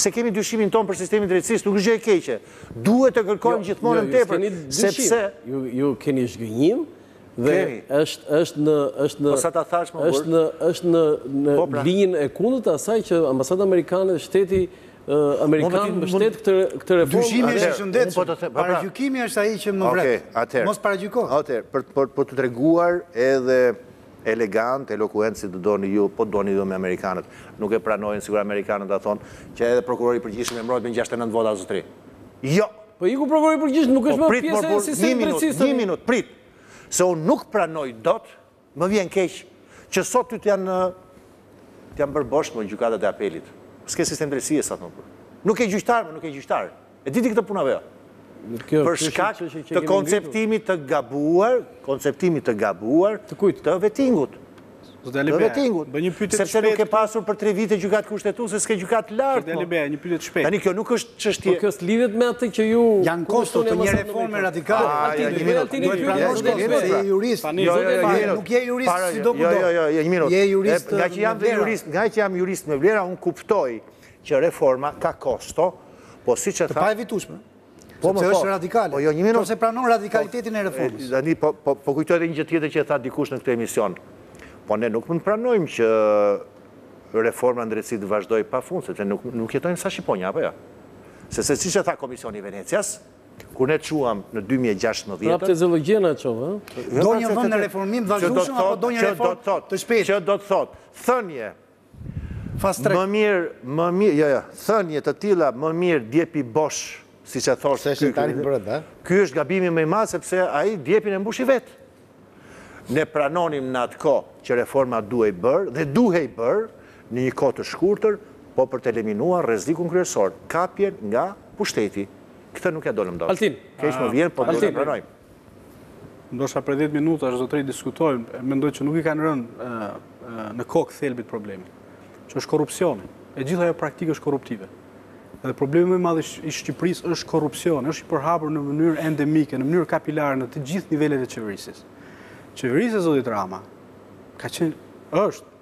Se kemi dyshimin tonë për sistemin e drejtësisë nuk është gjë e keqe. Duhet të kërkojmë gjithmonë e më tepër, sepse. Ju keni zhgënjim. Dhe është është në është në është në është në në po, pra. linjën e kundërt të asaj që ambasada amerikane dhe shteti amerikan mbështet këtë, këtë reformë. Dyshimi është shëndet, po pra, po pra. paragjykimi është ai që më vret. Okay, atëherë. Mos paragjyko. Atëherë, për për për t'u treguar edhe elegant, elokuent si të doni ju, po të doni ju me amerikanët. Nuk e pranojnë sigur amerikanët ta thonë që edhe prokurori i përgjithshëm e mbrojtëm me 69 vota zotri. Jo, Po iku prokurori i përgjithshëm, nuk është po më pjesë e sistemit të drejtësisë. Një minutë, një minutë, prit. Se unë nuk pranoj dot, më vjen keq që sot ty të janë të janë bërë bosh më gjykatat e apelit. S'ke sistem drejtësie sot më. Nuk ke gjyqtar, më nuk ke gjyqtar. E di ti këtë punë apo jo? Për shkak të konceptimit të gabuar, konceptimit të gabuar të kujt? Të Vetingut. Zoti Alibeaj, dhe vetingut, bëj një pyetje të shpejtë. Sepse nuk ke pasur për 3 vite gjykatë kushtetuese, s'ke gjykatë të lartë. Zoti Alibeaj, një pyetje të shpejtë. Tani kjo nuk është çështje. Po kjo s'lidhet me atë që ju janë kosto të një reforme radikale. Ah, ja, një minutë. Një minutë. Je jurist. Tani zoti Alibeaj, nuk je jurist sidokudo. Jo, jo, jo, një minutë. Je jurist. Ngaqë jam dhe jurist, ngaqë jam jurist me vlera, unë kuptoj që reforma ka kosto, po siç e tha. Të paevitueshme. Po, sepse është radikale. Po, jo, një minutë. Nëse pranon radikalitetin e po, reformës. Tani, po, po, po kujtoj edhe një gjë tjetër që e tha dikush në këtë emision. Po ne nuk mund të pranojmë që reforma në drejtësi të vazhdojë pa fund, sepse nuk nuk jetojmë sa shqiponja apo jo. Se se siç e tha Komisioni i Venecias, kur ne çuam në 2016. Prapë të zëllëgjena çova, ëh. Do një vend në reformim të vazhdueshëm apo do një reformë të shpejtë? Që do të thotë, thënie Më mirë, më mirë, jo, jo, thënie të tilla më mirë djepi bosh, siç e thoshe ti, ky është gabimi më i madh sepse ai djepin e mbushi vetë. Ne pranonim në atë kohë që reforma duhej bërë dhe duhej bërë në një kohë të shkurtër, po për të eliminuar rrezikun kryesor, kapjen nga pushteti. Këtë nuk ia dolëm dot. Keq më vjen, po duhet ta pranojmë. Ndoshta prej dhjetë minutash zotërinjtë diskutojnë, e mendoj që nuk i kanë rënë në kokë thelbit të problemit, që është korrupsioni. E gjithë ajo praktikë është korruptive. Dhe problemi më i madh i Shqipërisë është korrupsioni, është i përhapur në mënyrë endemike, në mënyrë kapilare në të gjithë nivelet e qeverisjes. Qeverisja e zotit Rama ka qenë është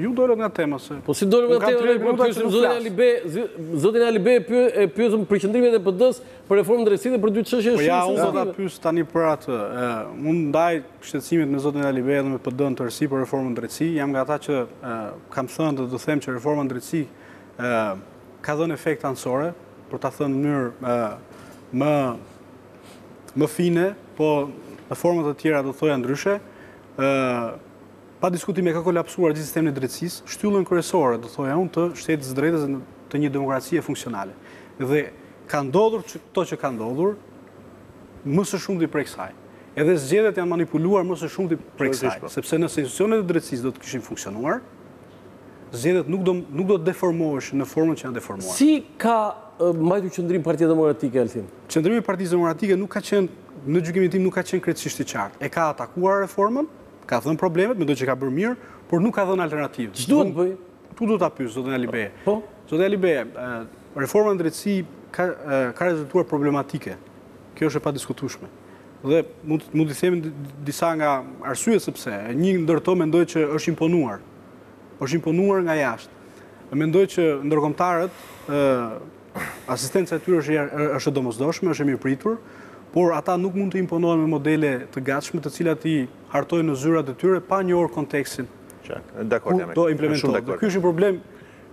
Ju dolët nga tema se... Po si dolët nga tema, po pyesim zotin Alibeaj, zotin Alibeaj e pyesim për qëndrimet e PD-së, për reformën në drejtësi e për dy të qëshë e shumë shumë shumë. Po ja, unë do të pyes tani për atë. Unë ndaj shqetësimet me zotin Alibeaj edhe me PD-në në tërësi për reformën në drejtësi. Jam nga ata që kam thënë dhe do them që reforma në drejtësi ka dhënë efekte anësore, për ta thënë në mënyrë më fine, po në forma të tjera do të thoja ndryshe, Pa diskutim e ka kolapsuar gjithë sistemin e drejtësisë, shtyllën kryesore, do thoja unë, të shtetit të së drejtës dhe të një demokracie funksionale. Dhe ka ndodhur çdo gjë që ka ndodhur, më së shumti prej kësaj. Edhe zgjedhjet janë manipuluar më së shumti prej kësaj, po. sepse nëse institucionet e drejtësisë do të kishin funksionuar, zgjedhjet nuk do nuk do të deformoheshin në formën që janë deformuar. Si ka mbajtur qëndrim Partia Demokratike Altin? Qëndrimi i Partisë Demokratike nuk ka qenë në gjykimin tim nuk ka qenë krejtësisht i qartë. E ka atakuar reformën, Ka thënë problemet, mendoj që ka bërë mirë, por nuk ka dhënë alternativë. Çfarë duhet bërë? Këtu duhet ta pyes zotin Alibeaj. Po? Zoti Alibeaj, reforma në drejtësi ka rezultuar problematike. Kjo është e padiskutueshme. Dhe mund të themi disa nga arsyet se pse, një ndër to mendoj që është imponuar. është imponuar nga jashtë. Mendoj që ndërkombëtarët Asistenca e tyre është, është e domosdoshme, është e mirëpritur, por ata nuk mund të imponohen me modele të gatshme, të cilat i hartojnë në zyrat e tyre pa njohur kontekstin. Qartë. Dakord jam. Ku do implementohet. Ky është një problem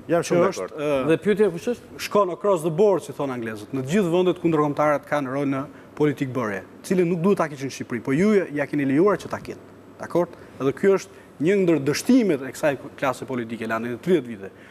Jam shumë dakord. Dhe pyetja kush është? Shkon across the board, siç thonë anglezët. Në të gjithë vendet ku ndërkombëtarët kanë rol në politikëbërje, të cilin nuk duhet ta kishin në Shqipëri, po ju ia keni lejuar që ta kenë. Dakord? Edhe ky është një ndër dështimet e kësaj klase politike, la në 30 vite.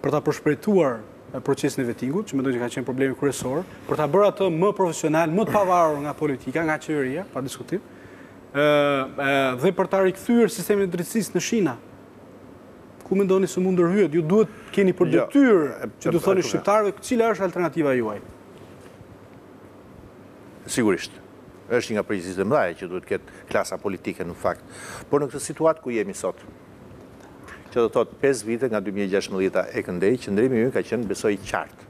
për ta përshpejtuar procesin e vetingut, që mendoj që ka qenë problemi kryesor, për ta bërë atë më profesional, më të pavarur nga politika, nga qeveria, pa diskutim, dhe për ta rikthyer sistemin e drejtësisë në shina. Ku mendoni se mund të ndërhyhet? Ju duhet të keni për jo, detyrë që t'u thoni shqiptarëve cila është alternativa juaj? Sigurisht është një nga përgjegjësitë e mëdha që duhet të ketë klasa politike në fakt. Por në këtë situatë ku jemi sot, që do të thotë pesë vite nga dy mijë e gjashtëmbëdhjeta e këndej, qëndrimi ynë ka qenë besoj i qartë.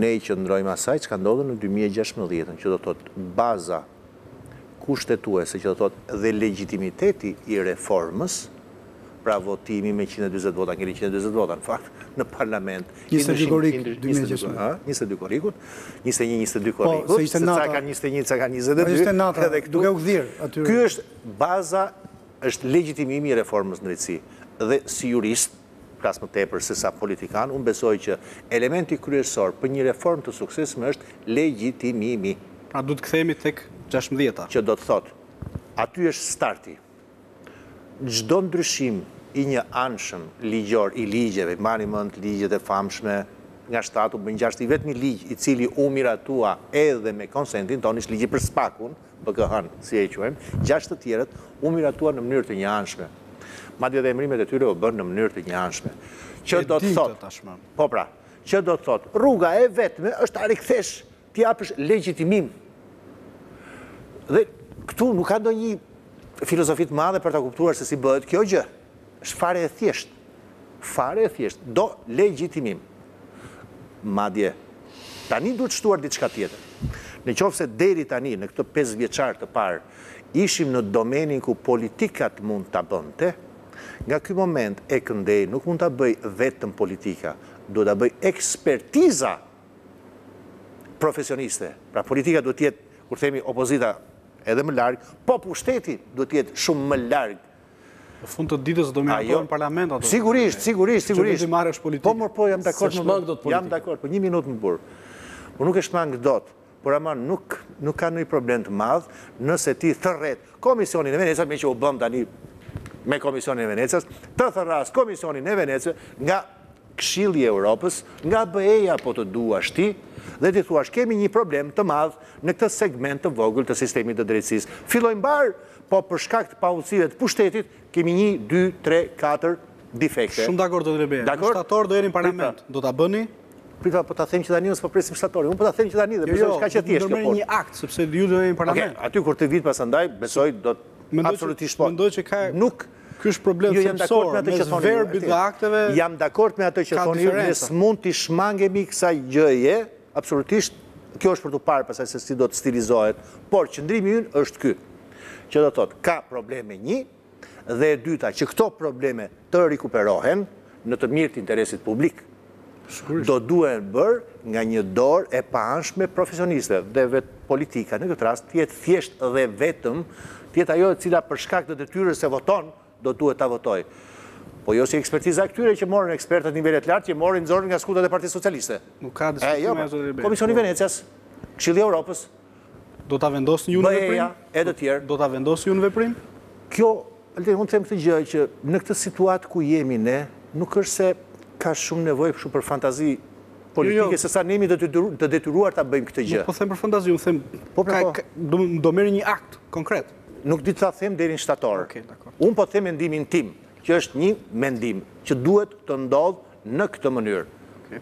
Ne i qëndrojmë asaj çka ndodhur në dy mijë e gjashtëmbëdhjetën, që do të thotë baza kushtetuese, që do të thotë dhe legjitimiteti i reformës, pra votimi me njëqind e dyzet vota, keni njëqind e dyzet vota në fakt në parlament, njëzet e dy korrik dy mijë e gjashtëmbëdhjetë, ëh, njëzet e dy korrikut, njëzet e një njëzet e dy korrikut, se ca kanë njëzet e një ca kanë njëzet e dy, edhe këtu, ky është baza është legjitimimi i reformës në drejtësi dhe si jurist, flas më tepër se sa politikan, unë besoj që elementi kryesor për një reformë të suksesshme është legjitimimi. Pra duhet të kthehemi tek gjashtëmbëdhjeta. Që do të thotë, aty është starti. Çdo ndryshim i njëanshëm ligjor, i ligjeve, mbani mend ligjet e famshme, nga shtatë u bënë gjashtë, i vetmi ligj i cili u miratua edhe me konsentin tonë ishte ligji për SPAK-un, BKH-në, si e quajmë, gjashtë të tjerët u miratuan në mënyrë të njëanshme. Madje dhe emërimet e tyre u bënë në mënyrë të njëanshme. Që do të thotë, po pra, që do të thotë, rruga e vetme është ta rikthesh, t'i japësh legjitimim. Dhe këtu nuk ka ndonjë filozofi të madhe për ta kuptuar se si bëhet kjo gjë. Është fare e thjeshtë. Fare e thjeshtë. Do legjitimim. Madje, tani duhet shtuar diçka tjetër. Në qoftë se deri tani, në këtë pesë vjeçar të parë, ishim në domenin ku politika mund ta bënte, nga ky moment e këndej nuk mund ta bëjë vetëm politika, duhet ta bëjë ekspertiza profesioniste. Pra politika duhet të jetë, kur themi opozita, edhe më larg, po pushteti duhet të jetë shumë më larg Në fund të ditës do miratohen në parlament ato. Sigurisht, sigurisht, sigurisht. Çdo marrëveshje është politike. Po mor po jam dakord me të. Jam dakord, po një minutë mor burrë. Unë nuk e shmang dot, por ama nuk nuk ka ndonjë problem të madh nëse ti thërret Komisionin e Venecës, meqë u bëm tani me Komisionin e Venecës, të thërras Komisionin e Venecës nga Këshilli i Europës, nga BE-ja po të duash ti dhe t'i thuash kemi një problem të madh në këtë segment të vogël të sistemit të drejtësisë. Filloi mbarë, po për shkak të paudhësive të pushtetit kemi një, dy, tre, katër difekte. Shumë dakord zoti Alibeaj. Në shtator do vini në parlament. Do ta bëni? Prit pra, po ta them që tani, unë s'po presim shtatorin. Unë po ta them që tani dhe besoj që është kaq e thjeshtë kjo punë. Jo, jo, do merrni një akt, sepse ju do vini në parlament. Okej, aty kur të vijë pasandaj, besoj do të absolutisht po. Mendoj që ka nuk Ky është problem thelbësor, mes verbit dhe akteve ka diferencë. Jam dakord me atë që thoni ju, ne s'mund t'i shmangemi kësaj gjëje, absolutisht, kjo është për t'u parë pastaj se si do të stilizohet, por qëndrimi ynë është ky, që do të thotë ka probleme një, dhe e dyta që këto probleme të rikuperohen në të mirë të interesit publik. do duhen bërë nga një dorë e paanshme profesioniste dhe vetë politika në këtë rast të jetë thjesht dhe vetëm të jetë ajo e cila për shkak të detyrës se voton do duhet ta votojë po jo si ekspertiza e këtyre që morën ekspertët e nivelit të lartë që morën nxorën nga skutat e Partisë Socialiste. Nuk ka diskutim, atë Komisioni i Venecias, Këshilli i Europës, Do ta vendosni ju në veprim? BE-ja e të tjerë. Do ta vendosni ju në veprim? Kjo, Altin, unë them këtë gjë që në këtë situatë ku jemi ne, nuk është se ka shumë nevojë kështu për fantazi politike, jo, jo. se sa ne jemi të detyruar ta bëjmë këtë gjë. Nuk po them për fantazi, unë them po, pra, po. do, do merrni një akt konkret. Nuk di ta them deri në shtator. Okay, unë po them mendimin tim, që është një mendim që duhet të ndodhë në këtë mënyrë.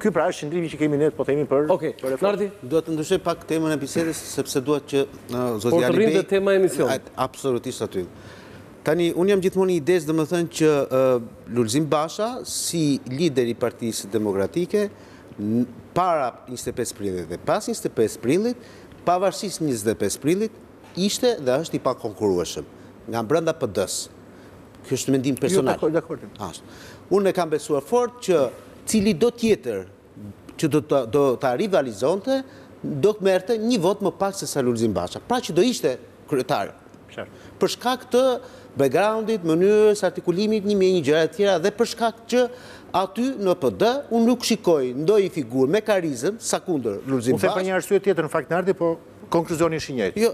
Ky pra është qëndrimi që kemi ne të po themi për Okej. Nardi, dua të ndryshoj pak temën e bisedës sepse dua që zoti Alibeaj. Po të rrimë te tema e emisionit. Absolutisht aty. Tani unë jam gjithmonë i idesë domethënë që Lulzim Basha si lider i Partisë Demokratike para 25 prillit dhe pas 25 prillit, pavarësisht 25 prillit, ishte dhe është i pakonkurueshëm nga brenda PD-së. Kjo është mendimi jot personal. Jo, dakord, dakord. Unë e kam besuar fort që cilido tjetër që do ta rivalizonte, do të merrte një votë më pak se sa Lulzim Basha. Pra që do ishte kryetar. Për shkak të backgroundit, mënyrës, artikulimit, një mijë e një gjëra të tjera dhe për shkak që aty në PD unë nuk shikoj ndonjë figurë me karizëm, sa kundër Lulzim Basha. Unë them për një arsye tjetër në fakt Ardi, po Konkluzioni është i njëjtë. Jo,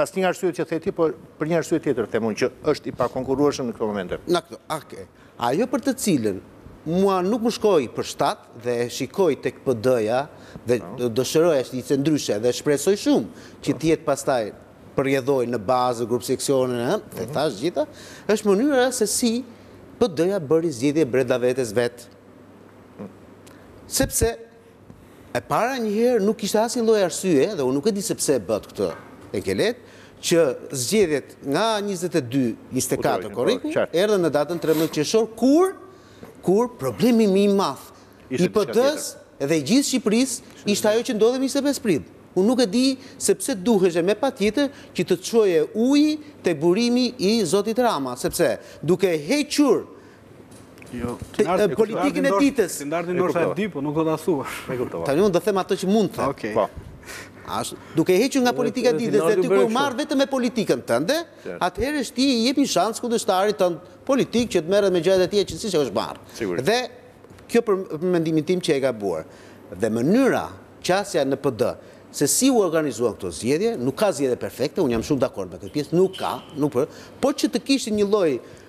asnjë nga arsyet që the ti, por për një arsye tjetër them unë që është i pakonkurrueshëm në këto momente. Në këto, ok. Ajo për të cilën mua nuk më shkon për shtat dhe e shikoj tek PD-ja dhe dëshiroja të ishte ndryshe dhe shpresoj shumë që të jetë pastaj për rrjedhojë në bazë, në grupseksione, ë, e thashë të gjitha, është mënyra se si PD-ja bëri zgjedhje brenda vetes së vet. Sepse E para njëherë nuk kishte asnjë lloj arsye dhe unë nuk e di se pse e bëtë këtë, Enkelet, që zgjedhjet nga njëzet e dy, njëzet e katër korriku, erdhën në datën trembëdhjetë qershor kur kur problemi më i madh i PD-së dhe i gjithë Shqipërisë ishte ajo që ndodhi më njëzet e pesë prill. Unë nuk e di se pse duheshe me patjetër që të çoje ujë te burimi i zotit Rama, sepse duke hequr Jo, ti ndar të politikën e ditës. Ti ndar të ndorsh e di, po nuk do ta thuash. E kuptova. Tani unë do them atë që mund të. Okej. Po. Ashtë, duke hequr nga politika e ditës dhe tu u marrë vetëm me politikën tënde, atëherë është ti i jep një shans kundërshtarit tënd politik që të merret me gjërat e tjera që siç është marrë. Dhe kjo për mendimin tim që e ka buar. Dhe mënyra qasja në PD se si u organizuan këto zgjedhje, nuk ka zgjedhje perfekte, unë jam shumë dakord me këtë pjesë, nuk ka, nuk për, po që të kishte një lloj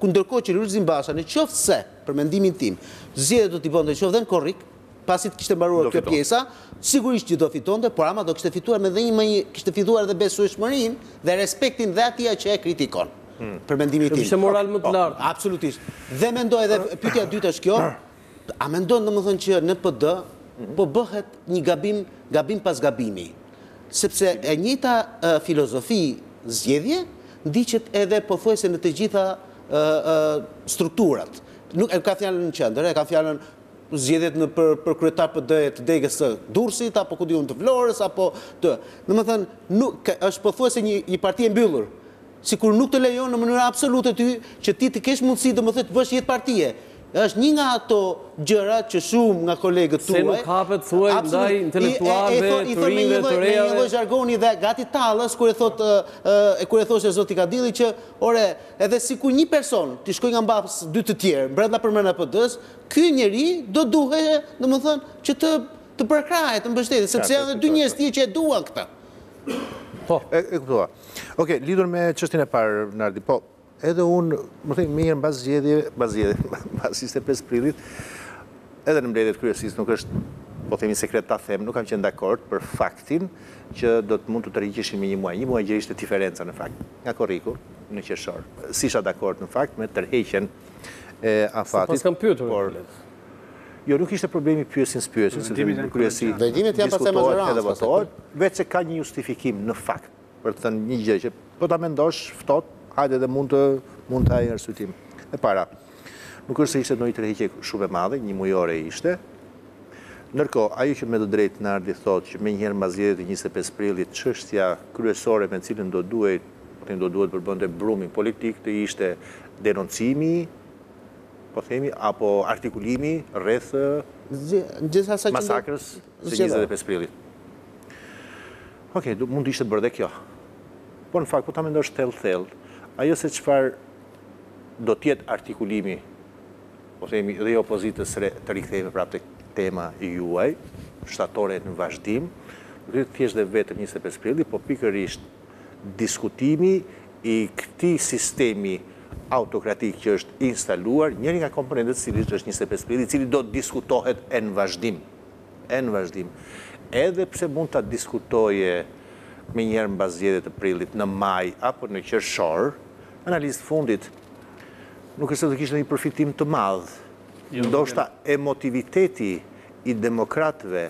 Ku ndërkohë që Lulzim Basha në qoftë se, për mendimin tim, zgjedhjet do t'i bënte qoftë dhe në korrik, pasi të kishte mbaruar kjo pjesa, sigurisht që do fitonte, por ama do kishte fituar domethënë me një, kishte fituar edhe besueshmërinë dhe respektin e atij që e kritikon. Për mendimin tim. Do kishte moral më të lartë. Absolutisht. Dhe mendoj edhe pyetja e dytë është kjo, A mendon domethënë që në PD po bëhet një gabim, gabim pas gabimi? Sepse e njëjta filozofi zgjedhje ndiqet edhe pothuajse në të gjitha strukturat. Nuk e kam fjalën në qendër, e kam fjalën zgjedhjet në për për kryetar PD të degës së Durrësit apo ku di unë të Vlorës apo të. Domethënë nuk është pothuajse një një parti e mbyllur. Sikur nuk të lejon në mënyrë absolute ty që ti të kesh mundësi domethënë të bësh jetë partie. Është një nga ato gjëra që shumë nga kolegët tuaj, Pse nuk hapet thuaj ndaj intelektualëve, të rinjve, të rejave? Një lloj zhargoni dhe gati tallës kur e thotë e kur e thoshte zoti Kadilli që ore, edhe sikur një person t'i shkojnë nga mbas dy të tjerë brenda përmbrenda PD-së, ky njeri do duhej domethënë që të përkrahet, të mbështetet, sepse janë edhe dy njerëz të tjerë që e duan këtë. Po. E kuptova. Okej, lidur me çështjen e parë, Nardi, po, edhe unë, menjëherë mbas zgjedhje, mbas zgjedhje, mbas zgjedhje, pesë prillit, edhe në mbledhjet e kryesisë nuk është, po themi sekret ta them, nuk kam qenë dakord për faktin që do të mund të tërhiqeshin me një muaj. Një muaj gjë ishte diferenca në fakt, nga korriku në qershor. S'isha dakord në fakt me tërheqjen e afatit. Se pas kam pyetur. Jo, nuk ishte problemi pyesin s'pyesin, se vendimi në kryesi diskutohet edhe votohet, veç se ka një justifikim në fakt, për të, është një gjë që po ta mendosh ftohtë, hajde edhe mund të mund të qëndrojë ai arsyetim. E para, nuk është se ishte ndonjë tërheqje shumë e madhe, një mujore ishte. Ndërkohë, ajo që me të drejtë Nardi thotë që menjëherë mbas zgjedhjeve të 25 prillit çështja kryesore me cilën do duhej, po themi do duhet të përbënte brumin politik të ishte denoncimi po themi, apo artikulimi rreth masakrës së 25 prillit. Ok, mund të ishte bërë dhe kjo. Por në fakt, po ta mendosh thellë thellë, ajo se çfarë do të jetë artikulimi, po themi, dhe i opozitës së re, të rikthehemi prapë tek tema e juaj, shtator e në vazhdim, do të jetë thjesht dhe vetëm 25 prilli, po pikërisht Diskutimi i këtij sistemi autokratik që është instaluar, njëri nga komponentët të cilit është njëzet e pesë prilli, i cili do të diskutohet e në vazhdim, e në vazhdim, edhe pse mund ta diskutoje menjëherë mbas zgjedhjeve të prillit, në maj apo në qershor, analizë të fundit, nuk është se do të kishte ndonjë përfitim të madh. Ndoshta emotiviteti i demokratëve,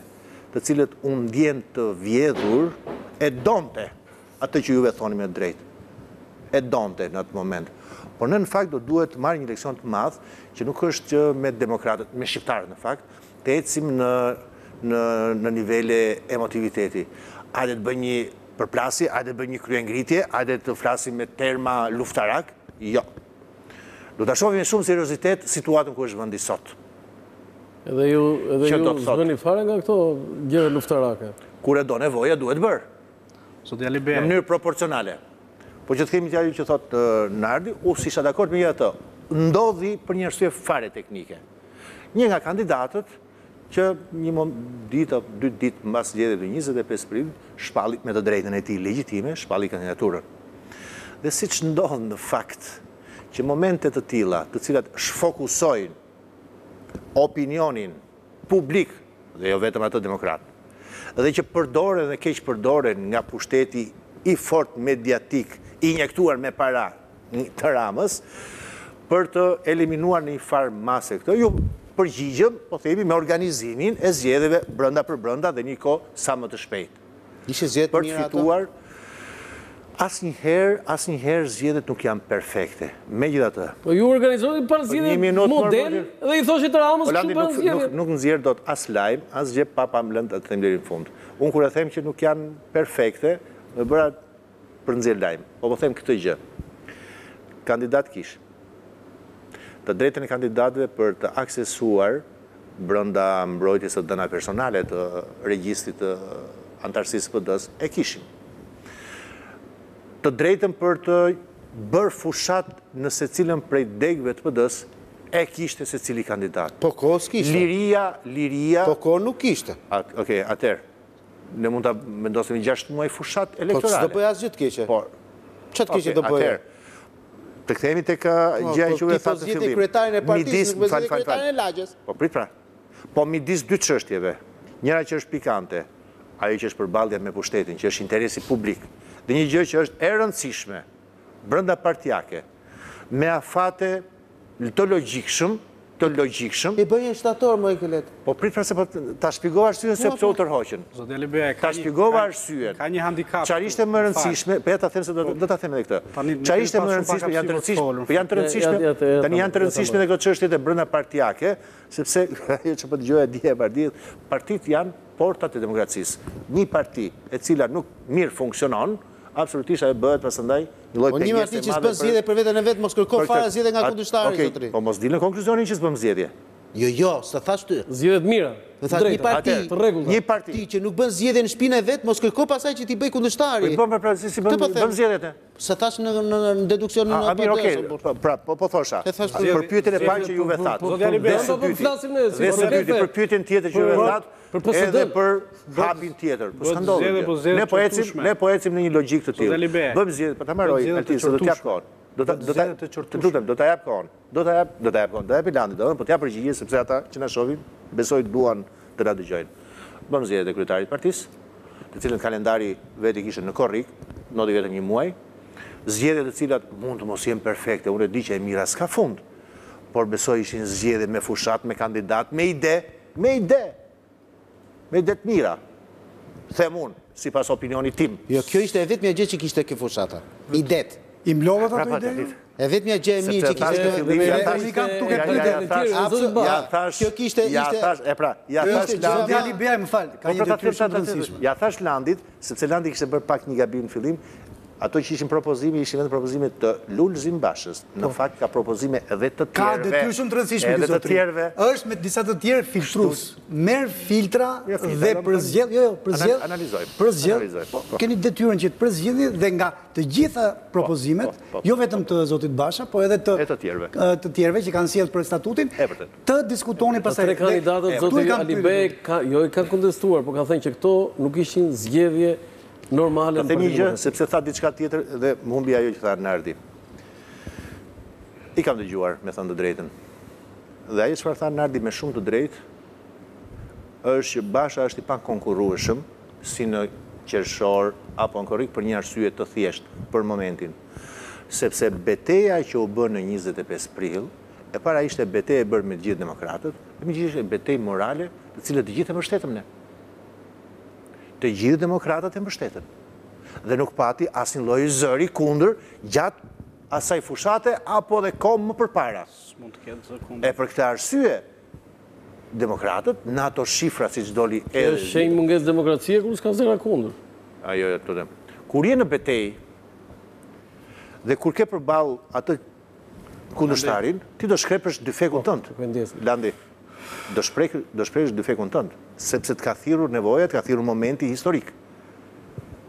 të cilët u ndjenë të vjedhur, e donte atë që juve thoni me të drejtë. E donte në atë moment. Por në në fakt do duhet të marrë një leksion të madh, që nuk është që me demokratët, me shqiptarët në fakt, të ecim në në në nivele emotiviteti. Hajde të bëjmë një përplasje, hajde të bëjmë një kryengritje, hajde të flasim me terma luftarakë, jo. Do ta shohim me shumë seriozitet situatën ku është vendi sot. Edhe ju, edhe ju s'bëni fare nga këto gjëra luftarake. Kur e do nevoja duhet bërë. Zoti Alibeaj. Në mënyrë proporcionale. Po që të kthehemi te ajo që thotë Nardi, unë s'isha dakord, megjithatë, ndodhi për një arsye fare teknike. Një nga kandidatët, që një ditë apo dy ditë mbas zgjedhjeve të njëzet e pesë prillit, shpalli me të drejtën e tij legjitime, shpalli kandidaturën. Dhe siç ndodh në fakt, që momente të tilla, të cilat shfokusojnë opinionin publik dhe jo vetëm atë demokrat, dhe që përdoren dhe keqpërdoren nga pushteti i fortë mediatik, i injektuar me para të Ramës, për të eliminuar njëfarë mase këtë, iu përgjigjëm, po themi, me organizimin e zgjedhjeve brënda për brënda dhe në një kohë sa më të shpejtë. Ishin zgjedhje të mira ato? Për të fituar, asnjëherë, asnjëherë zgjedhjet nuk janë perfekte. Megjithatë... Po ju organizoni pra po zgjedhje model dhe i thoshit Ramës kështu bën zgjedhje. Nuk nxjerr dot as lajm, asgjë po pa më lënë të të them deri në fund. Unë kur e them që nuk janë perfekte, dhe bëra Për të nxjerrë lajm, po po them këtë gjë. Kandidatë kishte. Të drejtën e kandidatëve për të aksesuar brenda mbrojtjes së dhënave personale të regjistrit të anëtarësisë së PD-së e kishin. Të drejtën për të bërë fushatë në secilën prej degëve të PD-së e kishte secili kandidat. Po kohë s'kishte. Liria, liria. Po kohë nuk kishte. Okej, atëherë. Ne mund ta vendosnim gjashtë muaj fushatë elektorale. Po s'do bënte asgjë të keqe. Po. Ç'a të keqe do bënte? Atëherë, të kthehemi tek gjëja që unë e thashë në fillim. Ti po zgjidhe kryetarin e partisë, nuk po zgjidhe kryetarin e lagjes. Po prit pra. Po midis dy çështjeve, njëra që është pikante, ajo që është përballja me pushtetin, që është interesi publik, dhe një gjë që është e rëndësishme, brenda partiake, me afate Të logjikshëm, të logjikshëm. E bëje në shtator moj këlet. Po prit pra se po ta shpjegova arsyen se pse u tërhoqën. Zoti Alibeaj ka. Ta shpjegova arsyen. Ka një handikap. Çfarë ishte më e rëndësishme, po ja të them se do ta them edhe këtë. Çfarë ishte më e rëndësishme, janë të rëndësishme, po janë të rëndësishme. Tani janë të rëndësishme edhe këto çështjet e brendapartiake, sepse ajo ç'po dëgjoja dje e pardje, partitë janë portat e demokracisë. Një parti e cila nuk mirë funksionon, Absolutisht ajo bëhet pasandaj një lloj pengese e madhe për... Po një parti që s'bën zgjedhje për veten e vet mos kërko fare zgjedhje nga kundërshtari zotëri. Po mos dil në konkluzionin që s'bën zgjedhje. Jo jo, s'ta thashë ty. Zgjedhje të mira, të drejta, të rregullta. Një parti, një parti që nuk bën zgjedhje në shpinë e vet mos kërko pastaj që t'i bëjë kundërshtari. Po i bën pra pra si si bën bën zgjedhje te. S'ta thashë në në në deduksion në PD. Okej, okej. Pra po po thosha. Për pyetjen e parë që juve thatë. Zoti Alibeaj, do të flasim ne si për pyetjen tjetër që juve thatë. edhe për hapin tjetër. Po s'ka ndodhur kjo. Ne po ecim, ne po ecim në një logjikë të tillë. Bëjmë zgjedhje, po ta mbaroj Altin, se do të jap kohën. Do ta do ta të lutem, do ta jap kohën. Do ta jap, do ta jap kohën. Do ia japi Landi, do të, po të jap përgjigje sepse ata që na shohin besoj duan të na dëgjojnë. Bëmë zgjedhjet e kryetarit të partisë, të cilat kalendari vetë i kishte në korrik, ndodhi vetëm një muaj. Zgjedhje të cilat mund të mos jenë perfekte, unë e di që e mira s'ka fund, Por besoj ishin zgjedhje me fushatë, me kandidatë, me ide, me ide! Me ide të mira. Them unë, sipas opinionit tim. Jo, kjo ishte e vetmja gjë që kishte kjo fushata. Idetë. I mblodhët ato ide ju? E vetmja gjë e mirë që kishte kjo fushata. Unë i kam këtu këto ide. Ia thashë, ia thashë, ia thashë. Kjo kishte, ishte. Ia thashë, e pra, ia thashë Landit. Zoti Alibeaj, më fal, ka një detyrë shumë të rëndësishme. Ia thashë Landit, Sepse Landi kishte bërë pak një gabim në fillim, ato që ishin propozime ishin vetëm propozime të Lulzim Bashës, në fakt ka propozime edhe të tjerëve, edhe të tjerëve. Ka detyrë shumë të rëndësishme ky zotëri, është me disa të tjerë filtrues, merr filtra dhe përzgjedh, jo jo, përzgjedh, analizojmë, përzgjedh, po keni detyrën që të përzgjidhni dhe nga të gjitha propozimet, jo vetëm të zotit Basha, po edhe të të tjerëve që kanë sjellë për statutin, Të diskutoni pastaj. Të tre kandidatët, zoti Alibej, jo i kanë kontestuar, por kanë thënë që këto nuk ishin zgjedhje normale në Partinë Demokratike. Të them një gjë, sepse tha diçka tjetër dhe më humbi ajo që tha Nardi. I kam dëgjuar, me thënë të drejtën. Dhe ajo çfarë tha Nardi me shumë të drejtë, është që Basha është i pakonkurrueshëm, si në qershor apo në korrik për një arsye të thjeshtë për momentin. Sepse beteja që u bë në njëzet e pesë prill, E para ishte betejë e bërë me të gjithë demokratët, e me gjithë ishte betejë morale, të cilën të gjithë e mbështetëm ne. Të gjithë demokratët e mbështetën. Dhe nuk pati asnjë lloj zëri kundër gjatë asaj fushate apo dhe kohë më përpara. S'mund të ketë zë kundër. E për këtë arsye demokratët në ato shifra siç doli edhe. Kjo është shenjë mungesë demokracie kur s'ka zëra kundër. A jo, e të them. Kur je në betejë dhe kur ke përballë atë Kundërshtarin, ti do shkrepësh dyfekun tënd. Landi, do shkrepësh dyfekun tënd, sepse të ka thirrur nevoja, të ka thirrur momenti historik.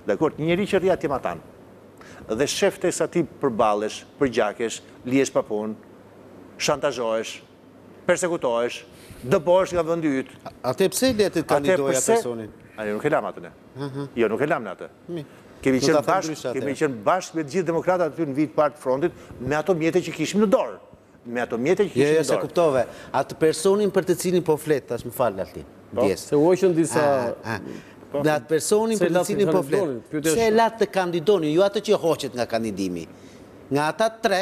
Dakor, një njeri që rri atje matanë, dhe shef teksa ti përballesh, përgjakesh, lihesh pa punë, shantazhohesh, persekutohesh, dëbohesh nga vendi yt. Atëherë pse i latë të kandidojë personin? Atëherë pse? Nuk e lamë atë ne. Jo, nuk e lamë ne atë. Kemi qenë bashkë, kemi qenë bashkë me të gjithë demokratat aty në vijë të parë të frontit, me ato mjete që kishim në dorë. Me ato mjete që kishim në dorë. Jo, jo, s'e kuptove. Atë personin për të cilin po flet tash, më fal Altin. Po, se u hoqën disa po, Në atë personin për të cilin po flet. Pse e latë të kandidonte, jo atë që hoqet nga kandidimi. Nga ata tre,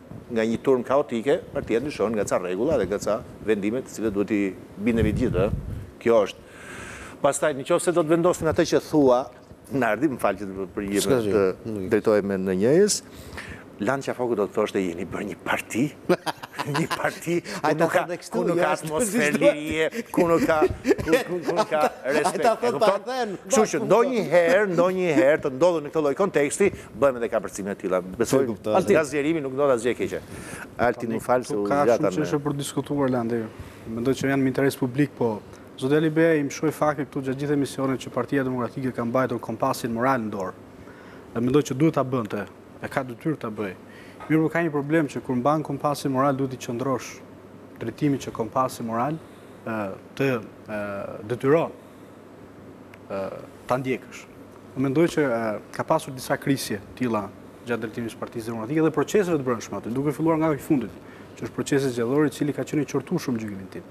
nga një turmë kaotike, partia ndryshon nga ca rregulla dhe nga ca vendime të cilët duhet t'i bindemi të gjithë, ëh? Kjo është. Pastaj, në qoftë se do të vendosim atë që thua, Nardi, më fal që të përgjigjem me të drejtohem në njëjës, Landi, Afoku do të thoshte jeni bërë një parti, një parti ku nuk ka, ku nuk ka atmosferë lirie, ku nuk ka, ku, ku, ku nuk ka respekt. E kupton? Kështu që ndonjëherë, ndonjëherë të ndodhur në këtë lloj konteksti, Bëjmë edhe kapërcime të tilla. Besoj nga zgjerimi nuk ndodh asgjë e keqe. Altin më fal se u zgjatëm. Ka shumë çështje për të diskutuar Landi. Mendoj që janë me interes publik, po zoti Alibej i mëshoi faktit këtu gjatë gjithë emisionit që Partia Demokratike ka mbajtur kompasin moral në dorë. Dhe mendoj që duhet ta bënte, e ka detyrë ta bëjë. Mirë, por ka një problem që kur mban kompasin moral duhet t'i qëndrosh drejtimit që kompasi moral të detyron. ta ndjekësh. Unë mendoj që ka pasur disa krisje të tilla gjatë drejtimit të Partisë Demokratike dhe proceseve të brendshme aty, duke filluar nga i fundit, që është procesi zgjedhor i cili ka qenë i qortuar shumë në gjykimin tim.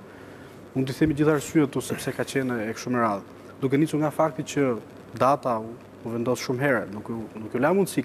Mund t'i themi gjithë arsyet se pse ka qenë e kështu me radhë, duke nisur nga fakti që data u vendos shumë herët, nuk nuk u la mundësi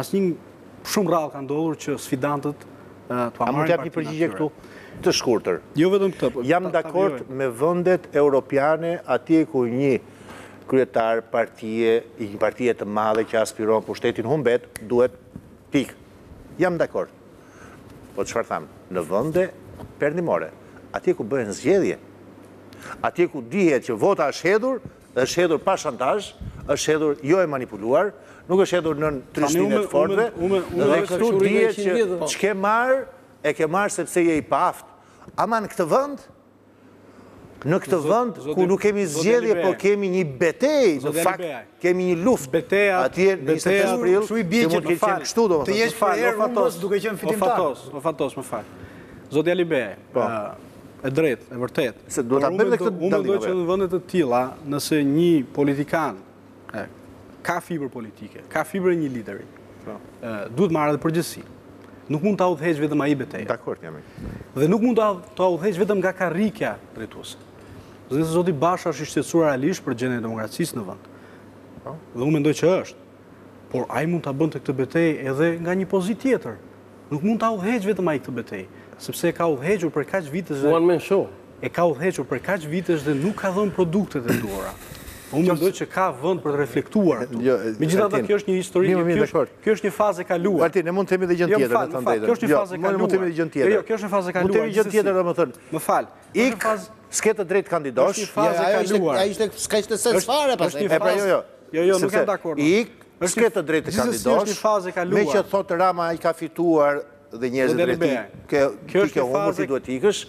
Asnjë shumë rrallë ka ndodhur që sfidantët ta marrin partinë atyre. A mund të jap një përgjigje këtu të shkurtër? Jo vetëm këtë, po. Jam dakord me vendet europiane atje ku një kryetar partie, i një partie të madhe që aspiron pushtetin humbet, duhet të ikë. Jam dakord. Po çfarë thamë? Në vendet perëndimore, atje ku bëhen zgjedhje, atje ku dihet që vota është hedhur, Është hedhur pa shantazh, është hedhur jo e manipuluar, nuk është hedhur nën trysninë e të fortëve dhe këtu dihet që ç'ke marrë, e ke marrë sepse je i paaftë. Ama në këtë vend, në këtë vend ku nuk kemi zgjedhje, por kemi një betejë, në fakt kemi një luftë atje në njëzet e pesë prill, që mund të ketë qenë kështu domethënë. O Fatos, o Fatos, më fal. Zoti Alibeaj, E drejtë, e vërtetë. Se duhet ta bëjmë dhe këtë dallim. Unë mendoj që në vende të tilla, nëse një politikan ka fibër politike, ka fibër e një lideri, po. duhet marrë edhe përgjegjësi. Nuk mund ta udhëheqë vetëm ai betejën. Dakord jam. Dhe nuk mund ta udhëheqë vetëm nga karrigia drejtuese. Se nëse zoti Basha është i shqetësuar realisht për gjendjen e demokracisë në vend. Po. Dhe unë mendoj që është. Por ai mund ta bënte këtë betejë edhe nga një pozitë tjetër. Nuk mund ta udhëheqë vetëm ai këtë betejë, sepse e ka udhëhequr prej kaq vitesh dhe e ka udhëhequr prej kaq vitesh dhe nuk ka dhënë produktet e duhura. Unë mendoj që ka vend për të reflektuar këtu. Jo, Megjithatë kjo është një histori, kjo është një fazë e kaluar. Martin, ne mund të themi edhe gjë jo, tjetër, domethënë Kjo është një jo, fazë e kaluar. Mund të themi edhe gjë tjetër. Jo, kjo është një fazë e kaluar. Mund të themi gjë tjetër, domethënë. Më fal. Ik, s'ke të drejtë të kandidosh. Është një fazë e kaluar. Ai ishte s'ka ishte se çfarë pastaj. Pra jo, jo. Jo, jo, nuk jam dakord. I ik, s'ke të drejtë të kandidosh. Meqë thotë Rama i ka fituar dhe njerëzit e tij. Kjo është një fazë që duhet të ikësh.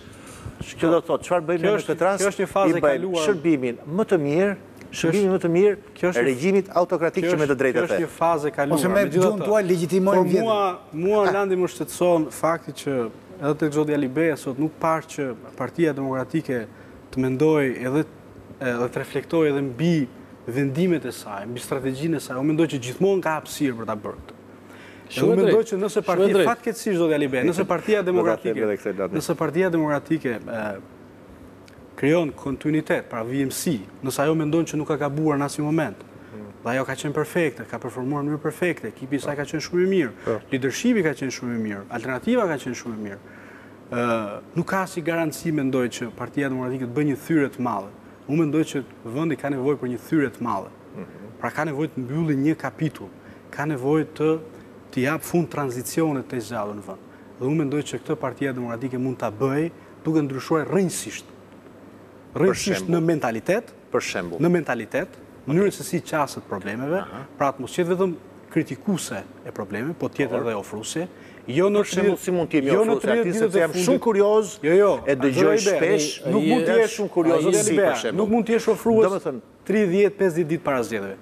Kjo do të thotë, çfarë bëjmë në këtë rast? Kjo është një fazë e kaluar. Shërbimin më të mirë, shërbimin më të mirë regjimit autokratik që me të drejtë the. Kjo është një fazë e kaluar. Ose me gjuhën tuaj legjitimojmë vjedhjen. Mua, mua Landi më shqetëson fakti që edhe te zoti Alibeaj sot nuk pashë që partia demokratike të mendojë edhe dhe të reflektojë edhe mbi vendimet e saj, mbi strategjinë e saj, unë mendoj që gjithmonë ka hapësirë për ta bërë këtë. Shumë drejt. Mendoj që nëse partia fatkeqësisht zoti Alibeaj, nëse partia demokratike, nëse partia demokratike krijon kontinuitet, pra vijimësi, nëse ajo mendon që nuk ka gabuar në asnjë moment, dhe ajo ka qenë perfekte, ka performuar në mënyrë perfekte, ekipi i saj ka qenë shumë i mirë, po. leadershipi ka qenë shumë i mirë, alternativa ka qenë shumë e mirë. Nuk ka asnjë garanci mendoj që Partia Demokratike të bëjë një thyrje të madhe. Unë mendoj që vendi ka nevojë për një thyrje të madhe. Mhm. Pra ka nevojë të mbylli një kapitull, ka nevojë t'i japë fund tranzicionit të zgjatur në vend. Dhe unë mendoj që këtë Partia Demokratike mund ta bëjë duke ndryshuar rrënjësisht. Rrënjësisht në mentalitet, Për shembull. Në mentalitet, në mënyrën se si qaset problemeve, pra të mos jetë vetëm kritikuese e problemeve, po të jetë edhe ofruese. Jo për shembull, si mund të jesh ofruese aty sepse jam shumë kurioz. Jo, jo, e dëgjoj shpesh, nuk mund të jesh shumë kurioz aty si për shembull. Nuk mund të jesh ofrues. Domethënë 35 ditë para zgjedhjeve.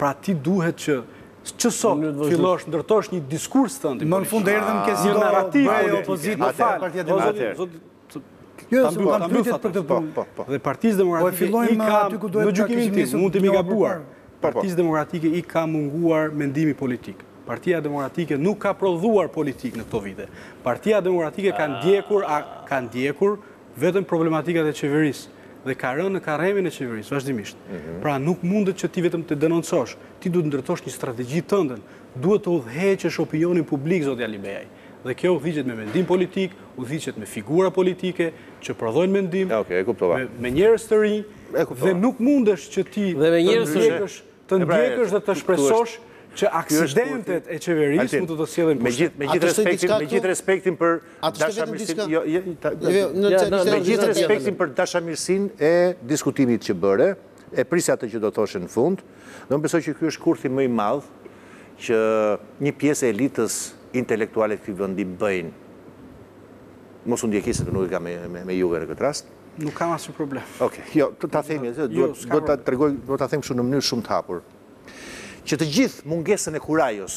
Pra ti duhet që që sot fillosh ndërtosh një diskurs të ndihmë. Në fund erdhëm te kjo narrativë e opozitës. Atë partitë Jo, ta mbyll, ta mbyll sa për të po, punë. Po, po. Dhe Partisë Demokratike po, fillojmë, i ka aty ku duhet në gjykimin tim, mund të jem i gabuar. Partisë Demokratike i ka munguar mendimi politik. Partia Demokratike nuk ka prodhuar politikë në këto vite. Partia Demokratike ka ndjekur, ka ndjekur vetëm problematikat e qeverisë dhe ka rënë në karremin e qeverisë, vazhdimisht. Mhm. Pra nuk mundet që ti vetëm të denoncosh, ti duhet të ndërtosh një strategji tënden, duhet të udhëheqësh opinionin publik, zoti Alibeaj. Dhe kjo udhëhiqet me mendim politik, udhëhiqet me figura politike që prodhojnë mendim, me njerëz të rinj dhe nuk mundesh që ti të ndjekësh dhe të shpresosh që aksidentet e qeverisë mund të të sjellin në pushtet. Me gjithë respektin për dashamirësinë e diskutimit që bëre, e prisja atë që do të thoshe në fund, Dhe unë besoj që ky është kurthi më i madh që një pjesë e elitës intelektuale të këtij vendi bëjnë. Mos u ndje keq sepse nuk e kam me juve në këtë rast. Nuk kam asnjë problem. Okej, jo, ta themi, jo, do ta tregoj, do ta them kështu në mënyrë shumë të hapur. Që të gjithë mungesën e kurajos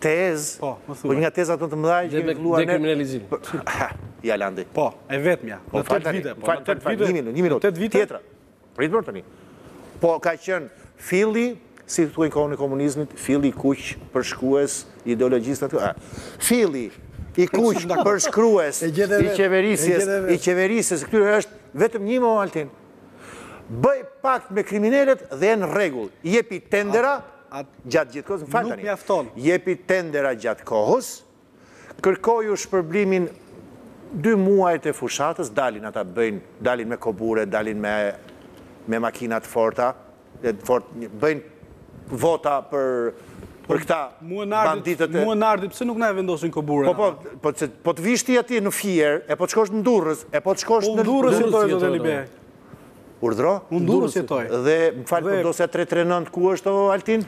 tezë, po një nga tezat më të mëdha që kemi filluar ne... Dekriminalizim. Ja, Landi. Po, e vetmja. Po, në tetë vite. Po, në tetë vite. Një minutë, Në tetë vite. Tjetra. Rritë mërë të një. Po, ka qenë filli, si thuhej në kohën e komunizmit, filli i kuq përshkrues i ideologjisë në të kërë. Filli i kuq përshkrues i qeverisjes, i qeverisjes së këtyre është vetëm një mo Altin. Bëj pakt me kriminelët dhe je në rregull. Jepi tendera, gjatë gjithë kohës, më fal tani, jepi tendera gjatë kohës, kërkoju shpërblimin dy muajt e fushatës, dalin ata bëjnë, dalin me kobure, dalin me makina të forta, bëjnë vota për për këta banditët. Mua Nardi, pse nuk na e vendosin koburen? Po po, po, po të vish ti atje në Fier, e po të shkosh në Durrës, e po të shkosh në Durrës, po të shkosh në Durrës, Urdhro? Unë në Durrës jetoj. Dhe më fal po dosja 339 ku është o Altin?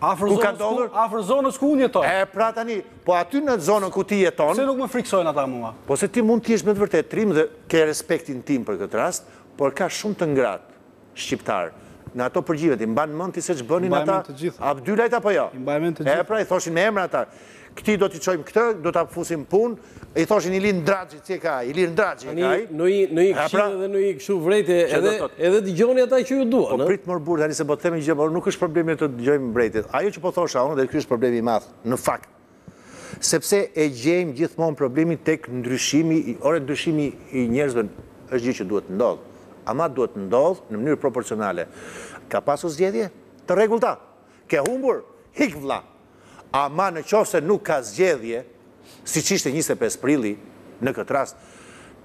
Ku ka dalë? Afër zonës ku unë jetoj. E pra tani, po aty në zonën ku ti jeton... Se nuk më frikësojnë ata mua. Po se ti mund t'jesh me të vërtetë trim dhe ke respektin tim për këtë rast, por ka shumë të ngratë shqiptarë. Në ato përgjimet, i mban mend ti se ç'bënin ata Abdylajt apo jo? I mbaj mend të gjitha. E pra i thoshin me emra ata. Këtij do t'i çojmë këtë, do ta fusim në punë, i thoshin Ilir Ndraxhi ti e ke ai, Ilir Ndraxhi e ke ai. Tani në një në një këshillë pra- dhe në një kështu vërejtje edhe edhe dëgjoni ata që ju duan. Po prit mor burr tani se po të them një gjë, por nuk është problemi të dëgjojmë vërejtje. Ajo që po thosha unë dhe ky është problemi i madh në fakt. Sepse e gjejmë gjithmonë problemin tek ndryshimi, ore ndryshimi i njerëzve është gjë që duhet të ndodhë. Ama duhet të ndodhë në mënyrë proporcionale. Ka pasur zgjedhje të rregullta. Ke humbur, hik vlla. ama në qoftë se nuk ka zgjedhje, siç ishte njëzet e pesë prilli në këtë rast,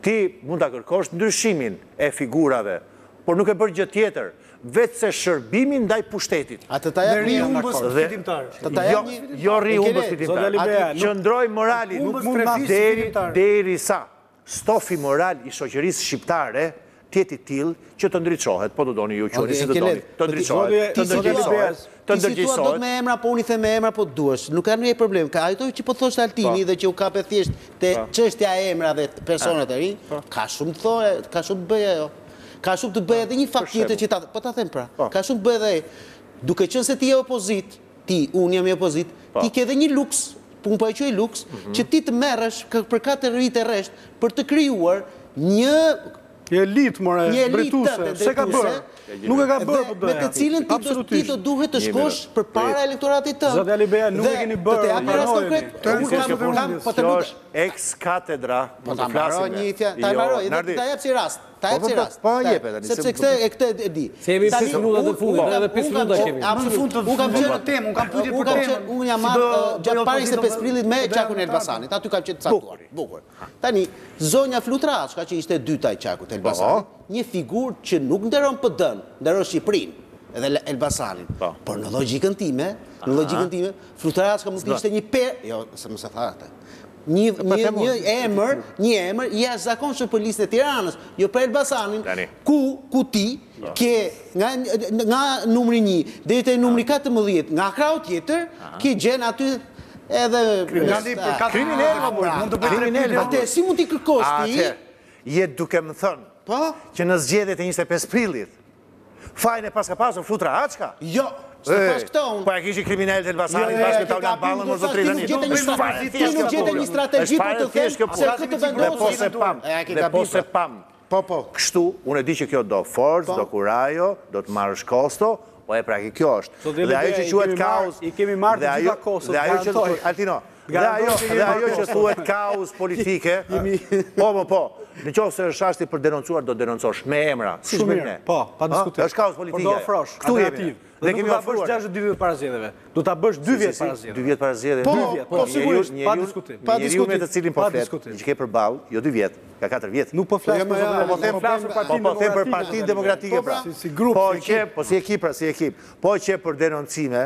ti mund ta kërkosh ndryshimin e figurave, por nuk ke bërë gjë tjetër, veçse shërbimin ndaj pushtetit. A të ta jap një humbës fitimtar? Të ta jap një humbës fitimtar? Jo, jo rri humbës fitimtar. Qëndroj moralisht deri sa Stofi moral i shoqërisë shqiptare të jetë i tillë që të ndriçohet, po do doni ju quajeni si të doni, të ndriçohet, të ndërgjegjësohet, të ndërgjegjësohet. ti, unë jam në opozitë, ti ke dhe një luks, unë po e quaj luks, që ti të merresh për katër vite rresht për të krijuar një Një elitë, more, drejtuese, s'e ka bërë, nuk e ka bërë PD-ja. Dhe me të cilën ti do duhet të shkosh përpara elektoratit tënd. Zoti Alibeja, nuk e keni bërë, unë pranoj. Dhe, të jap një rast konkret, kjo është ex katedra, mund të flasim ne. Po ta mbaroj një, ta mbaroj, ta jap si rast. Ta jap si rast. Po jepe tani. Sepse këtë e këtë e di. Se jemi 5 minutat e fundit, edhe 5 minuta kemi. Unë fund të kam qenë në temë, unë kam pyetur për temën. Unë jam marrë gjatë para 25 prillit me qarkun e Elbasanit. Aty kam qenë i caktuar. Bukur. Tani, zonja Flutra Açka që ishte e dyta e qarkut të Elbasanit, një figurë që nuk nderon PD-në, nderon Shqipërinë dhe Elbasanin. Por në logjikën time, në logjikën time, Flutra Açka mund të ishte një per, jo, se mos e tha atë. Një emër, një emër i jashtëzakonshëm për listën e Tiranës, jo për Elbasanin, ku ku ti ke nga nga numri 1 deri te numri 14, nga krahu tjetër, ke gjen aty edhe kriminelë mor burrë, mund të bëj kriminel, atë si mund t'i kërkosh ti? Je duke më thënë që në zgjedhjet e njëzet e pesë prillit, Fajin e paska pasur Flutura Açka? Jo, s'të e thashë këtë unë. Po e kishi kriminelët e Elbasanit bashkë me Taulant Ballën mor zotëri tani. Ti nuk gjete një strategji për të thënë se këtë të vendosin. Po s'e pamë. Dhe po s'e pamë. Po po. Kështu, unë e di që kjo do forcë, po. do kurajo, do të marrësh kosto, po e pra kjo është. Dhe ajo që quhet kauzë. I kemi marrë të gjitha kostot. Dhe ajo që Altino, Dhe ajo, dhe ajo që thuhet kauzë politike, po, po, po, në qoftë se është ashti për denoncuar, do denoncosh, me emra, shumë mirë. Po, pa diskutim. është kauzë politike. Por do ofrosh, Këtu jemi. Dhe kemi ofruar. Dhe nuk do ta bësh 6 ditë para zgjedhjeve. Do ta bësh 2 vjet para zgjedhjeve. 2 vjet para zgjedhjeve. Po, po, sigurisht, pa diskutim. Pa diskutim. Njeriu me të cilin po flet, që ke përballë, jo 2 vjet, ka 4 vjet. Nuk po flas për zonën, po them flas për partinë demokratike. Po them për partinë demokratike, pra. Si grup, si ekip. Po që, po si ekip, pra, si ekip. Po qe për denoncime,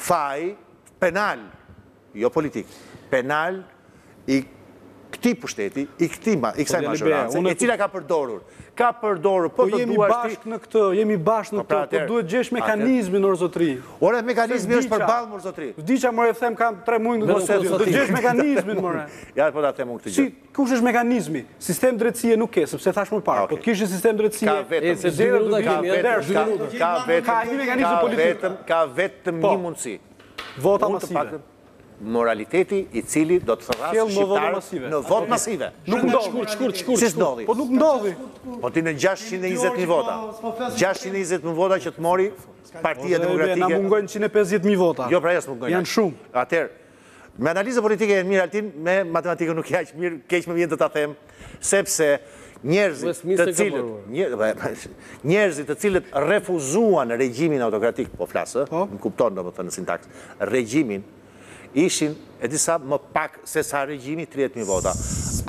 faj penal, jo politik, penal i këtij pushteti, i këtij, i kësaj mazhorance, e cila ka përdorur, ka përdorur, po, po të duash ti... Po jemi bashkë në këtë, jemi bashkë në po pra, këtë, po duhet gjesh mekanizmin, or zotëri. Ore, mekanizmi është përballë, mor zotëri. Vdiqa, more e them, kam tre muaj, do të gjesh mekanizmin, more. Ja, po ta them unë këtë gjë. Kush është mekanizmi? Sistem drejtësie nuk ke, sepse thashë më parë, po të kishe sistem drejtësie, ka vetëm, ka vetëm, ka vetëm, ka vetëm, ka një mekanizm politik, ka vetëm një mundësi, vota masive, moraliteti i cili do të thërrasë shqiptarët në votë masive. Nuk ndodhi, shkurt, shkurt, shkurt, si s'ndodhi? Po nuk ndodhi. Po ti në 620.000 vota, 620.000 vota që t'i mori partia demokratike. Na mungojnë 150.000 vota. Jo, pra jo s'mungojnë. Janë shumë. Atëherë, Me analizën politike je mirë Altin, me matematikën nuk je aq mirë, keq më vjen të ta them, sepse njerëzit të cilët, njerëzit të cilët refuzuan regjimin autokratik, po flas, më kupton domethënë në sintaksë, regjimin, ishin e di sa më pak se sa regjimi tridhjetë mijë vota.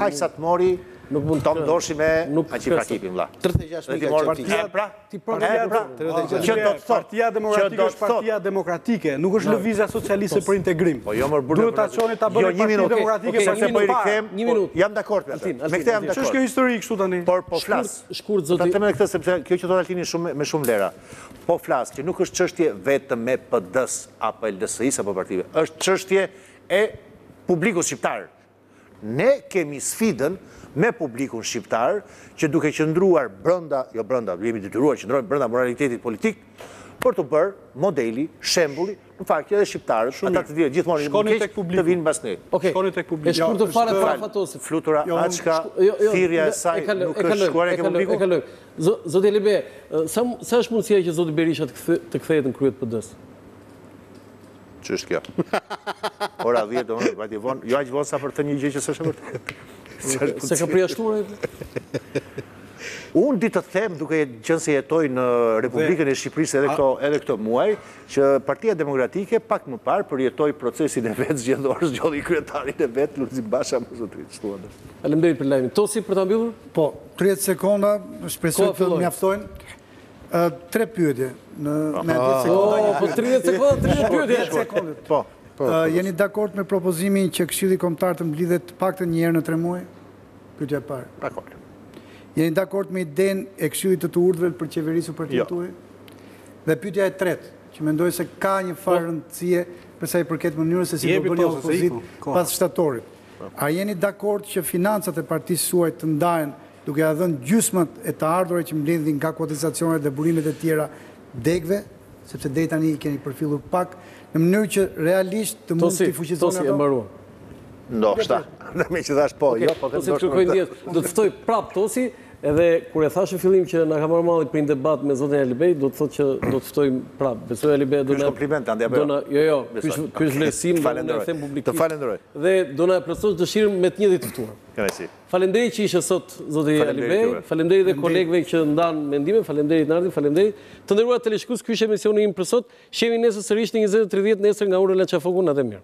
Aq sa të mori Tom Doshi me Aqif Rakipin vlla. Tridhjetë e gjashtë mijë ka qenë fiks. Partia pra, që do të thotë partia demokratike është partia demokratike, nuk është lëvizja socialiste për integrim. Po jo mor burrë duhet ta çoni ta bëni parti demokratike për një minutë. Një minutë. Jam dakord me atë. Me këtë jam dakord. Ç'është kjo histori kështu tani? Por po flas. Shkurt zoti. Vetëm me këtë sepse kjo që thotë Altini është me shumë vlera. Po flas që nuk është çështje vetëm e PD-s apo LSI-së apo partive. Është çështje e publikut shqiptar. Ne kemi sfidën me publikun shqiptar që duke qëndruar brenda, jo brenda, jemi detyruar të qëndrojmë brenda moralitetit politik, për t'u bërë modeli, shembulli, në fakt edhe shqiptarët, ata të dhjetë gjithmonë në keq, të vinë mbas nesh. Ok, e shkurt fare para Fatosit. Flutura Açka, thirrja e saj, nuk është shkuar te publiku? E kaloj, zoti Alibeaj, sa është mundësia që zoti Berisha të kthehet në krye të PD-së? Ç'është kjo? Ora 10 do më vajti vonë, jo aq vonë sa për të thënë një gjë që s'është e vërtetë. Se ka përjashtuar Unë di të të them duke qënë se jetoj në Republikën e Shqipërisë edhe këto, edhe këto muaj, që partia demokratike pak më parë përjetoi procesin e vet zgjedhor, zgjodhi kryetarin e vet Lulzim Basha më zotri, që thua dhe. Faleminderit për lajmin. Tosi për ta mbyllur? Po, 30 sekonda, shpresoj të mjaftojnë. Tre pyetje. Në me 10 sekonda një pyetje. Po, 30 sekonda, 30 pyetje. 10 sekonda. Po. Jeni dakord me propozimin që Këshilli Kombëtar të mblidhet të paktën një herë në tre muaj? Pyetja e parë. Dakord. Jeni dakord me idenë e Këshillit të të Urtëve për të qeverisur partinë jo. tuaj? Dhe pyetja e tretë, që mendoj se ka një farë po. rëndësie për sa i përket mënyrës se si do bëni opozitë pas shtatorit. A jeni dakord që financat e partisë suaj të ndahen duke ia dhënë gjysmat e të ardhurave që mblidhni nga kotizacionet dhe burimet e tjera degëve, sepse deri tani i keni përfillur pak, në mënyrë që realisht të mund t'i fuqizoni ato? Ndoshta. Meqë thashë po, jo, po them ndoshta. Do të ftoj prapë Tosi, edhe kur e thashë në fillim që na ka marrë malli për një debat me zotin Alibej, do të thotë që do të ftojmë prapë. Besoj Alibej do na... Ky është kompliment Andi apo jo? Jo, jo, ky është ky është vlerësim, do ta them publikisht. Të falenderoj. Dhe do na plotësosh dëshirën me të njëjtit të ftuar. Kënaqësi. Faleminderit që ishe sot zoti Alibej, faleminderit dhe kolegëve që ndanë mendime, faleminderit Nardi, faleminderit. Të nderuar teleshikues, ky ishte emisioni im për sot. Shihemi nesër sërish në 20:30 nesër nga Ora Leka fokun, natë mirë.